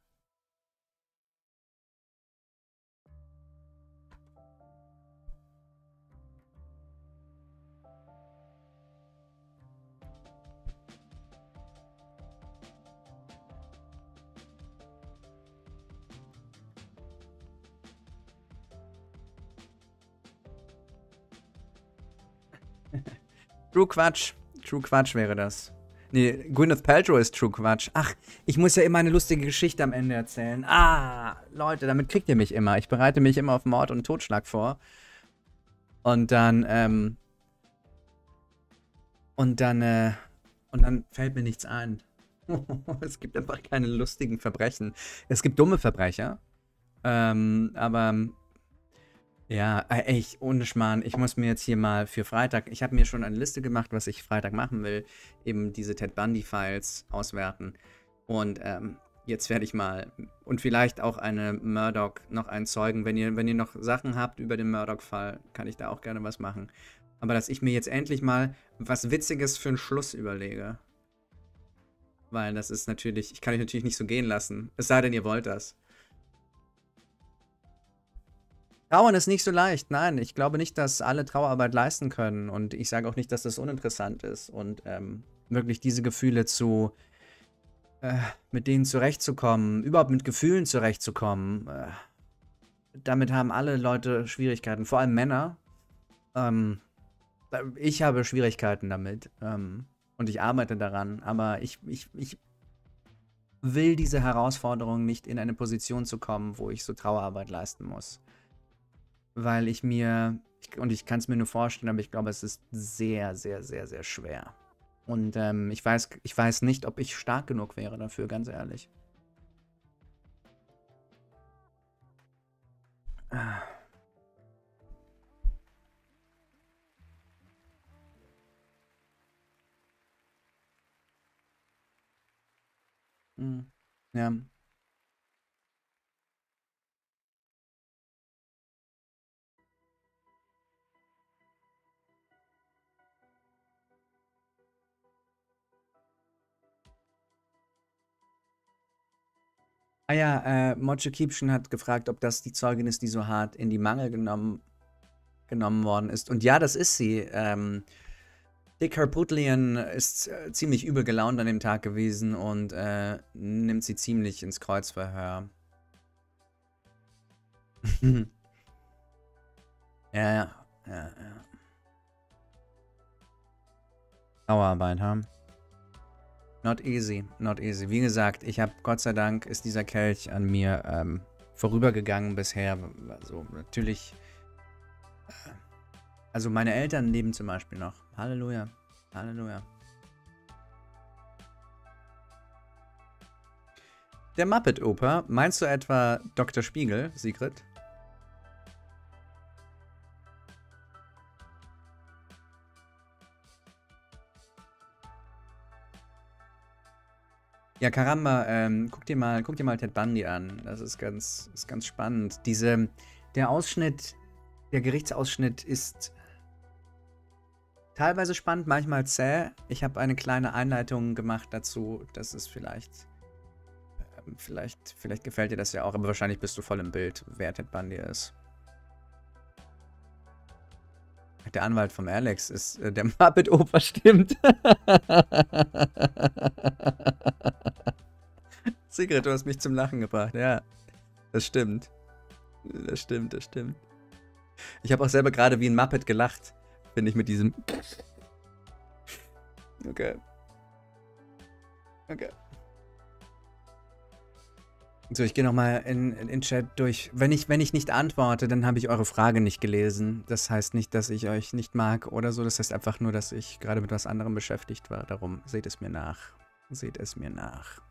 True Quatsch. True Quatsch wäre das. Nee, Gwyneth Paltrow ist True Quatsch. Ach, ich muss ja immer eine lustige Geschichte am Ende erzählen. Ah, Leute, damit kriegt ihr mich immer. Ich bereite mich immer auf Mord und Totschlag vor. Und dann, ähm. Und dann, äh. Und dann fällt mir nichts ein. es gibt einfach keine lustigen Verbrechen. Es gibt dumme Verbrecher. Ähm, aber ja, äh, echt, ohne Schmarrn. Ich muss mir jetzt hier mal für Freitag, ich habe mir schon eine Liste gemacht, was ich Freitag machen will. Eben diese Ted Bundy-Files auswerten. Und ähm, jetzt werde ich mal, und vielleicht auch eine Murdoch, noch einen Zeugen. Wenn ihr, wenn ihr noch Sachen habt über den Murdoch-Fall, kann ich da auch gerne was machen. Aber dass ich mir jetzt endlich mal was Witziges für einen Schluss überlege. Weil das ist natürlich, ich kann euch natürlich nicht so gehen lassen. Es sei denn, ihr wollt das. Trauern ist nicht so leicht. Nein, ich glaube nicht, dass alle Trauerarbeit leisten können. Und ich sage auch nicht, dass das uninteressant ist. Und ähm, wirklich diese Gefühle zu, äh, mit denen zurechtzukommen, überhaupt mit Gefühlen zurechtzukommen, äh, damit haben alle Leute Schwierigkeiten, vor allem Männer. Ähm, ich habe Schwierigkeiten damit. Ähm, und ich arbeite daran. Aber ich, ich, ich will diese Herausforderung nicht in eine Position zu kommen, wo ich so Trauerarbeit leisten muss weil ich mir, und ich kann es mir nur vorstellen, aber ich glaube, es ist sehr, sehr, sehr, sehr schwer. Und ähm, ich, weiß, ich weiß nicht, ob ich stark genug wäre dafür, ganz ehrlich. Ah. Hm. Ja. Ah ja, äh, Moche Kiepschen hat gefragt, ob das die Zeugin ist, die so hart in die Mangel genommen, genommen worden ist. Und ja, das ist sie. Ähm, Dick Harputlian ist äh, ziemlich übel gelaunt an dem Tag gewesen und äh, nimmt sie ziemlich ins Kreuzverhör. ja, ja, ja, ja. Trauerarbeit, ha? Not easy, not easy. Wie gesagt, ich habe, Gott sei Dank, ist dieser Kelch an mir ähm, vorübergegangen bisher. Also natürlich, äh, also meine Eltern leben zum Beispiel noch. Halleluja, Halleluja. Der Muppet Oper, meinst du etwa Dr. Spiegel, Sigrid? Ja, Karamba, ähm, guck dir mal, guck dir mal Ted Bundy an. Das ist ganz, ist ganz spannend. Diese, der Ausschnitt, der Gerichtsausschnitt ist teilweise spannend, manchmal zäh. Ich habe eine kleine Einleitung gemacht dazu. Das ist vielleicht, ähm, vielleicht, vielleicht gefällt dir das ja auch, aber wahrscheinlich bist du voll im Bild, wer Ted Bundy ist. Der Anwalt vom Alex ist äh, der Muppet-Oper, stimmt. Sigrid, du hast mich zum Lachen gebracht. Ja, das stimmt. Das stimmt, das stimmt. Ich habe auch selber gerade wie ein Muppet gelacht, finde ich, mit diesem. Okay. Okay. So, ich gehe nochmal in, in, Chat durch. Wenn ich, wenn ich nicht antworte, dann habe ich eure Frage nicht gelesen. Das heißt nicht, dass ich euch nicht mag oder so. Das heißt einfach nur, dass ich gerade mit was anderem beschäftigt war. Darum seht es mir nach. Seht es mir nach.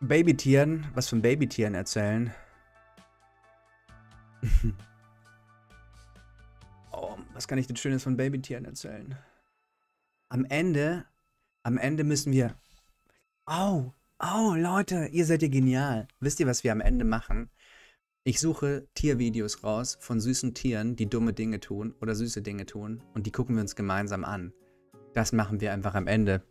Babytieren, was von Babytieren erzählen. oh, was kann ich denn Schönes von Babytieren erzählen? Am Ende, am Ende müssen wir. Oh, oh, Leute, ihr seid ja genial. Wisst ihr, was wir am Ende machen? Ich suche Tiervideos raus von süßen Tieren, die dumme Dinge tun oder süße Dinge tun und die gucken wir uns gemeinsam an. Das machen wir einfach am Ende.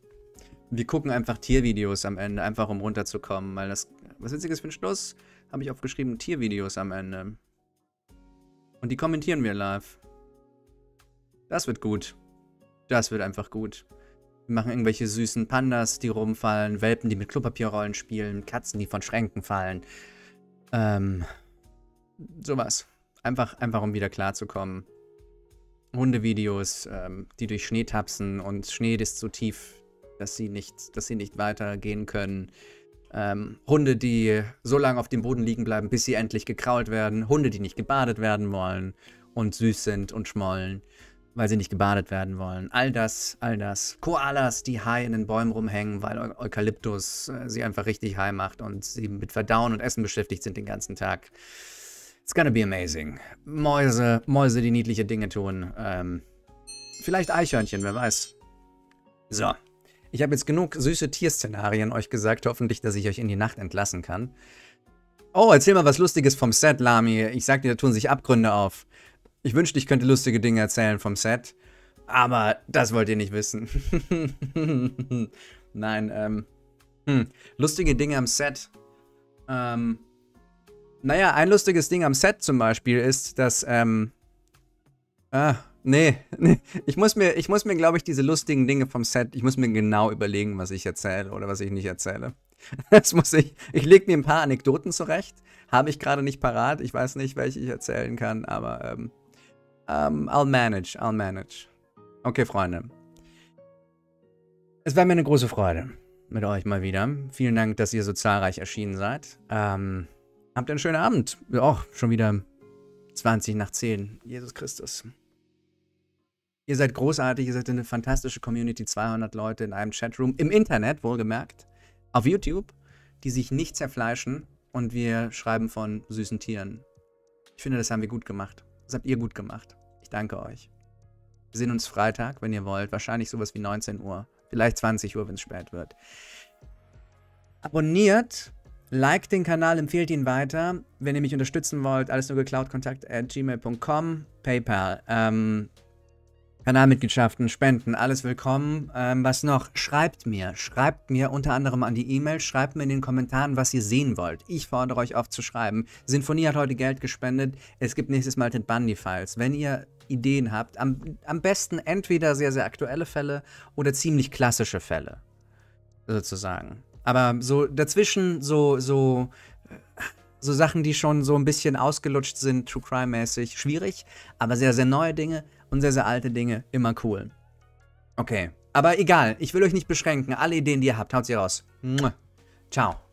Wir gucken einfach Tiervideos am Ende, einfach um runterzukommen, weil das, was Witziges für den Schluss, habe ich aufgeschrieben, Tiervideos am Ende. Und die kommentieren wir live. Das wird gut. Das wird einfach gut. Wir machen irgendwelche süßen Pandas, die rumfallen, Welpen, die mit Klopapierrollen spielen, Katzen, die von Schränken fallen. Ähm, sowas. Einfach, einfach um wieder klarzukommen. Hundevideos, ähm, die durch Schnee tapsen und Schnee ist so tief, dass sie nicht, dass sie nicht weitergehen können. Ähm, Hunde, die so lange auf dem Boden liegen bleiben, bis sie endlich gekrault werden. Hunde, die nicht gebadet werden wollen und süß sind und schmollen, weil sie nicht gebadet werden wollen. All das, all das. Koalas, die high in den Bäumen rumhängen, weil Eu Eukalyptus äh, sie einfach richtig high macht und sie mit Verdauen und Essen beschäftigt sind den ganzen Tag. It's gonna be amazing. Mäuse, Mäuse, die niedliche Dinge tun. Ähm, vielleicht Eichhörnchen, wer weiß. So. Ich habe jetzt genug süße Tierszenarien euch gesagt. Hoffentlich, dass ich euch in die Nacht entlassen kann. Oh, erzähl mal was Lustiges vom Set, Lami. Ich sag dir, da tun sich Abgründe auf. Ich wünschte, ich könnte lustige Dinge erzählen vom Set. Aber das wollt ihr nicht wissen. Nein, ähm. Hm. Lustige Dinge am Set. Ähm. Naja, ein lustiges Ding am Set zum Beispiel ist, dass, ähm. Ah, nee, nee. Ich muss mir, ich muss mir, glaube ich, diese lustigen Dinge vom Set, ich muss mir genau überlegen, was ich erzähle oder was ich nicht erzähle. Das muss ich. Ich lege mir ein paar Anekdoten zurecht. Habe ich gerade nicht parat. Ich weiß nicht, welche ich erzählen kann, aber ähm, ähm, I'll manage, I'll manage. Okay, Freunde. Es war mir eine große Freude mit euch mal wieder. Vielen Dank, dass ihr so zahlreich erschienen seid. Ähm, habt einen schönen Abend. Oh, schon wieder 20 nach 10. Jesus Christus. Ihr seid großartig, ihr seid eine fantastische Community, 200 Leute in einem Chatroom, im Internet, wohlgemerkt, auf YouTube, die sich nicht zerfleischen und wir schreiben von süßen Tieren. Ich finde, das haben wir gut gemacht. Das habt ihr gut gemacht. Ich danke euch. Wir sehen uns Freitag, wenn ihr wollt. Wahrscheinlich sowas wie 19 Uhr. Vielleicht 20 Uhr, wenn es spät wird. Abonniert, liked den Kanal, empfehlt ihn weiter. Wenn ihr mich unterstützen wollt, alles nur geklaut, kontakt at gmail.com, PayPal. Ähm, Kanalmitgliedschaften, Spenden, alles willkommen. Ähm, was noch? Schreibt mir. Schreibt mir unter anderem an die E-Mail. Schreibt mir in den Kommentaren, was ihr sehen wollt. Ich fordere euch auf zu schreiben. Sinfonie hat heute Geld gespendet. Es gibt nächstes Mal den Bundy-Files. Wenn ihr Ideen habt, am, am besten entweder sehr, sehr aktuelle Fälle oder ziemlich klassische Fälle. Sozusagen. Aber so dazwischen so, so, so Sachen, die schon so ein bisschen ausgelutscht sind, True Crime-mäßig, schwierig. Aber sehr, sehr neue Dinge und sehr, sehr alte Dinge, immer cool. Okay. Aber egal, ich will euch nicht beschränken. Alle Ideen, die ihr habt, haut sie raus. Ciao.